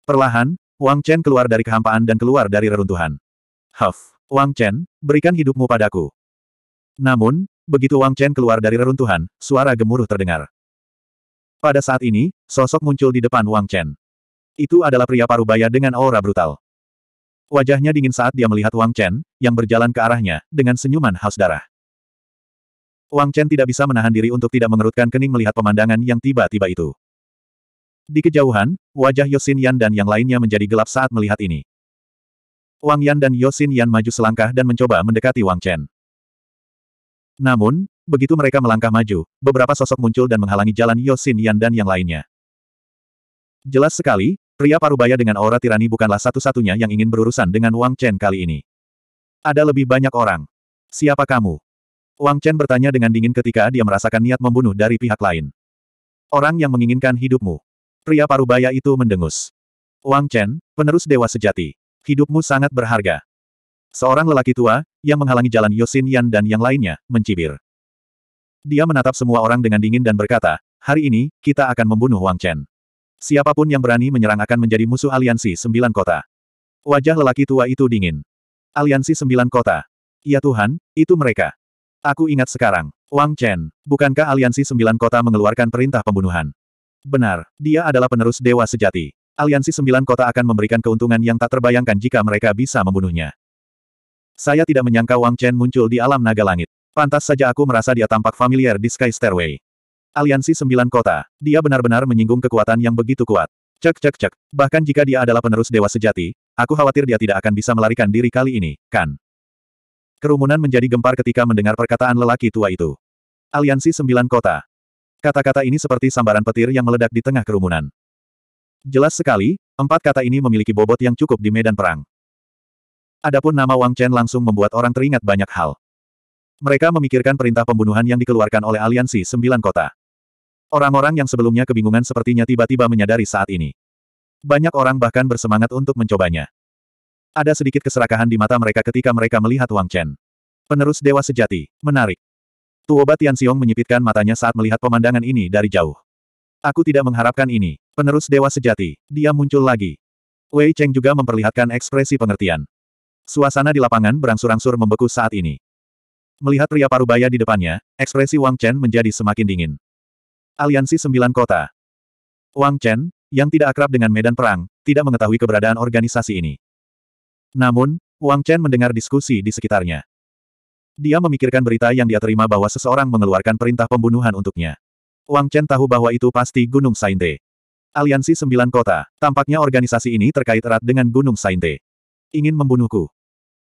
Perlahan, Wang Chen keluar dari kehampaan dan keluar dari reruntuhan. Huff, Wang Chen, berikan hidupmu padaku. Namun, begitu Wang Chen keluar dari reruntuhan, suara gemuruh terdengar. Pada saat ini, sosok muncul di depan Wang Chen. Itu adalah pria parubaya dengan aura brutal. Wajahnya dingin saat dia melihat Wang Chen, yang berjalan ke arahnya, dengan senyuman haus darah. Wang Chen tidak bisa menahan diri untuk tidak mengerutkan kening melihat pemandangan yang tiba-tiba itu. Di kejauhan, wajah Yosin Yan dan yang lainnya menjadi gelap saat melihat ini. Wang Yan dan Yosin Yan maju selangkah dan mencoba mendekati Wang Chen. Namun, begitu mereka melangkah maju, beberapa sosok muncul dan menghalangi jalan Yosin Yan dan yang lainnya. Jelas sekali, Pria parubaya dengan aura tirani bukanlah satu-satunya yang ingin berurusan dengan Wang Chen kali ini. Ada lebih banyak orang. Siapa kamu? Wang Chen bertanya dengan dingin ketika dia merasakan niat membunuh dari pihak lain. Orang yang menginginkan hidupmu. Pria parubaya itu mendengus. Wang Chen, penerus dewa sejati. Hidupmu sangat berharga. Seorang lelaki tua, yang menghalangi jalan Yosin Yan dan yang lainnya, mencibir. Dia menatap semua orang dengan dingin dan berkata, hari ini, kita akan membunuh Wang Chen. Siapa pun yang berani menyerang akan menjadi musuh aliansi sembilan kota. Wajah lelaki tua itu dingin. Aliansi sembilan kota. Ya Tuhan, itu mereka. Aku ingat sekarang. Wang Chen, bukankah aliansi sembilan kota mengeluarkan perintah pembunuhan? Benar, dia adalah penerus dewa sejati. Aliansi Sembilan Kota akan memberikan keuntungan yang tak terbayangkan jika mereka bisa membunuhnya. Saya tidak menyangka Wang Chen muncul di alam naga langit. Pantas saja aku merasa dia tampak familiar di Sky Stairway. Aliansi Sembilan Kota, dia benar-benar menyinggung kekuatan yang begitu kuat. Cek cek cek, bahkan jika dia adalah penerus dewa sejati, aku khawatir dia tidak akan bisa melarikan diri kali ini, kan? Kerumunan menjadi gempar ketika mendengar perkataan lelaki tua itu. Aliansi Sembilan Kota. Kata-kata ini seperti sambaran petir yang meledak di tengah kerumunan. Jelas sekali, empat kata ini memiliki bobot yang cukup di medan perang. Adapun nama Wang Chen langsung membuat orang teringat banyak hal. Mereka memikirkan perintah pembunuhan yang dikeluarkan oleh Aliansi Sembilan Kota. Orang-orang yang sebelumnya kebingungan sepertinya tiba-tiba menyadari saat ini. Banyak orang bahkan bersemangat untuk mencobanya. Ada sedikit keserakahan di mata mereka ketika mereka melihat Wang Chen. Penerus Dewa Sejati, menarik. Tuoba Tianxiong menyipitkan matanya saat melihat pemandangan ini dari jauh. Aku tidak mengharapkan ini. Penerus Dewa Sejati, dia muncul lagi. Wei Cheng juga memperlihatkan ekspresi pengertian. Suasana di lapangan berangsur-angsur membeku saat ini. Melihat pria parubaya di depannya, ekspresi Wang Chen menjadi semakin dingin. Aliansi Sembilan Kota. Wang Chen, yang tidak akrab dengan medan perang, tidak mengetahui keberadaan organisasi ini. Namun, Wang Chen mendengar diskusi di sekitarnya. Dia memikirkan berita yang dia terima bahwa seseorang mengeluarkan perintah pembunuhan untuknya. Wang Chen tahu bahwa itu pasti Gunung Sainte. Aliansi Sembilan Kota, tampaknya organisasi ini terkait erat dengan Gunung Sainte. Ingin membunuhku.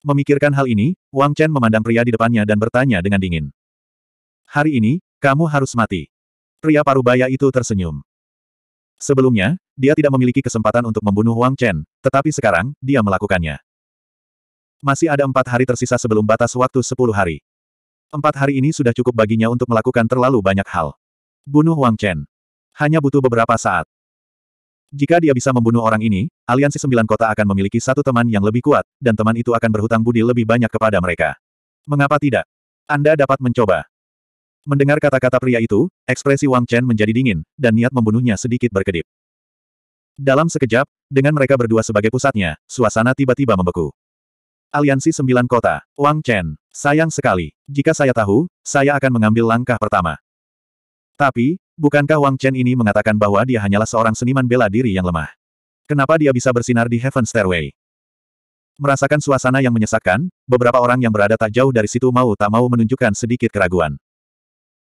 Memikirkan hal ini, Wang Chen memandang pria di depannya dan bertanya dengan dingin. Hari ini, kamu harus mati. Pria parubaya itu tersenyum. Sebelumnya, dia tidak memiliki kesempatan untuk membunuh Wang Chen, tetapi sekarang, dia melakukannya. Masih ada empat hari tersisa sebelum batas waktu sepuluh hari. Empat hari ini sudah cukup baginya untuk melakukan terlalu banyak hal. Bunuh Wang Chen. Hanya butuh beberapa saat. Jika dia bisa membunuh orang ini, aliansi sembilan kota akan memiliki satu teman yang lebih kuat, dan teman itu akan berhutang budi lebih banyak kepada mereka. Mengapa tidak? Anda dapat mencoba. Mendengar kata-kata pria itu, ekspresi Wang Chen menjadi dingin, dan niat membunuhnya sedikit berkedip. Dalam sekejap, dengan mereka berdua sebagai pusatnya, suasana tiba-tiba membeku. Aliansi Sembilan Kota, Wang Chen, sayang sekali. Jika saya tahu, saya akan mengambil langkah pertama. Tapi, bukankah Wang Chen ini mengatakan bahwa dia hanyalah seorang seniman bela diri yang lemah? Kenapa dia bisa bersinar di Heaven Stairway? Merasakan suasana yang menyesakkan, beberapa orang yang berada tak jauh dari situ mau tak mau menunjukkan sedikit keraguan.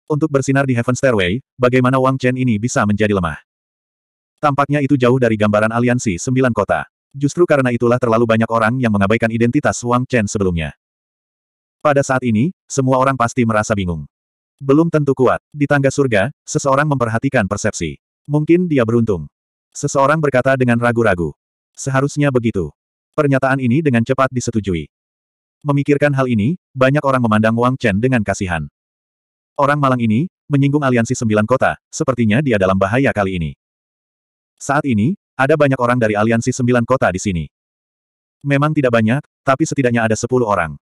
Untuk bersinar di Heaven Stairway, bagaimana Wang Chen ini bisa menjadi lemah? Tampaknya itu jauh dari gambaran aliansi sembilan kota. Justru karena itulah terlalu banyak orang yang mengabaikan identitas Wang Chen sebelumnya. Pada saat ini, semua orang pasti merasa bingung. Belum tentu kuat. Di tangga surga, seseorang memperhatikan persepsi. Mungkin dia beruntung. Seseorang berkata dengan ragu-ragu. Seharusnya begitu. Pernyataan ini dengan cepat disetujui. Memikirkan hal ini, banyak orang memandang Wang Chen dengan kasihan. Orang malang ini, menyinggung aliansi sembilan kota, sepertinya dia dalam bahaya kali ini. Saat ini, ada banyak orang dari aliansi sembilan kota di sini. Memang tidak banyak, tapi setidaknya ada sepuluh orang.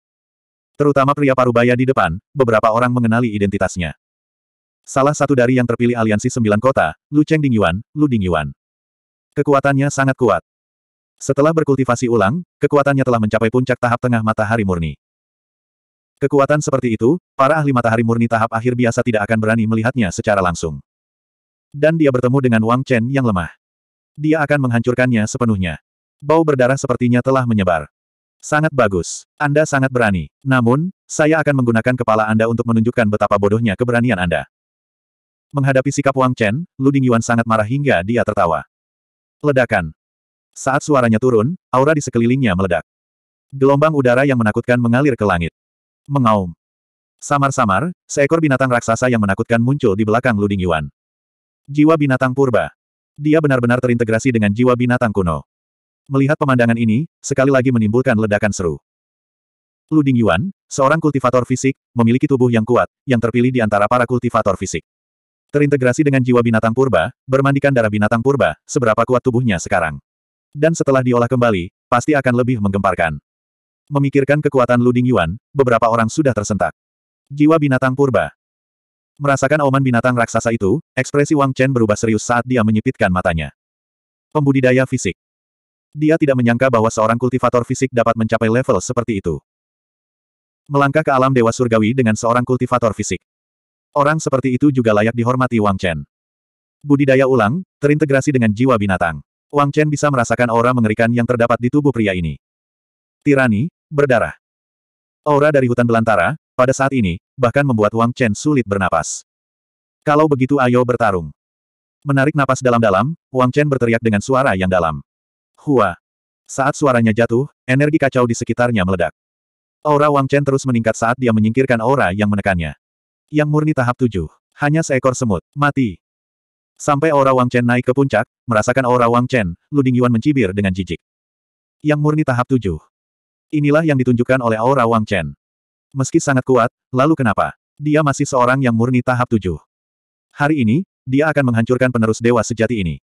Terutama pria parubaya di depan, beberapa orang mengenali identitasnya. Salah satu dari yang terpilih aliansi sembilan kota, Lu Cheng Dingyuan, Lu Dingyuan. Kekuatannya sangat kuat. Setelah berkultivasi ulang, kekuatannya telah mencapai puncak tahap tengah matahari murni. Kekuatan seperti itu, para ahli matahari murni tahap akhir biasa tidak akan berani melihatnya secara langsung. Dan dia bertemu dengan Wang Chen yang lemah. Dia akan menghancurkannya sepenuhnya. Bau berdarah sepertinya telah menyebar. Sangat bagus. Anda sangat berani. Namun, saya akan menggunakan kepala Anda untuk menunjukkan betapa bodohnya keberanian Anda. Menghadapi sikap Wang Chen, Lu Dingyuan sangat marah hingga dia tertawa. Ledakan. Saat suaranya turun, aura di sekelilingnya meledak. Gelombang udara yang menakutkan mengalir ke langit. Mengaum. Samar-samar, seekor binatang raksasa yang menakutkan muncul di belakang Luding Yuan. Jiwa binatang purba. Dia benar-benar terintegrasi dengan jiwa binatang kuno. Melihat pemandangan ini, sekali lagi menimbulkan ledakan seru. Luding Yuan, seorang kultivator fisik, memiliki tubuh yang kuat, yang terpilih di antara para kultivator fisik. Terintegrasi dengan jiwa binatang purba, bermandikan darah binatang purba, seberapa kuat tubuhnya sekarang. Dan setelah diolah kembali, pasti akan lebih menggemparkan. Memikirkan kekuatan Luding Yuan, beberapa orang sudah tersentak. Jiwa binatang purba. Merasakan auman binatang raksasa itu, ekspresi Wang Chen berubah serius saat dia menyipitkan matanya. Pembudidaya fisik. Dia tidak menyangka bahwa seorang kultivator fisik dapat mencapai level seperti itu. Melangkah ke alam Dewa Surgawi dengan seorang kultivator fisik. Orang seperti itu juga layak dihormati Wang Chen. Budidaya ulang, terintegrasi dengan jiwa binatang. Wang Chen bisa merasakan aura mengerikan yang terdapat di tubuh pria ini. Tirani, berdarah. Aura dari hutan belantara, pada saat ini, bahkan membuat Wang Chen sulit bernapas. Kalau begitu ayo bertarung. Menarik napas dalam-dalam, Wang Chen berteriak dengan suara yang dalam. Hua. Saat suaranya jatuh, energi kacau di sekitarnya meledak. Aura Wang Chen terus meningkat saat dia menyingkirkan aura yang menekannya. Yang murni tahap tujuh. Hanya seekor semut. Mati. Sampai aura Wang Chen naik ke puncak, merasakan aura Wang Chen, Luding Yuan mencibir dengan jijik. Yang murni tahap tujuh. Inilah yang ditunjukkan oleh aura Wang Chen. Meski sangat kuat, lalu kenapa? Dia masih seorang yang murni tahap tujuh. Hari ini, dia akan menghancurkan penerus dewa sejati ini.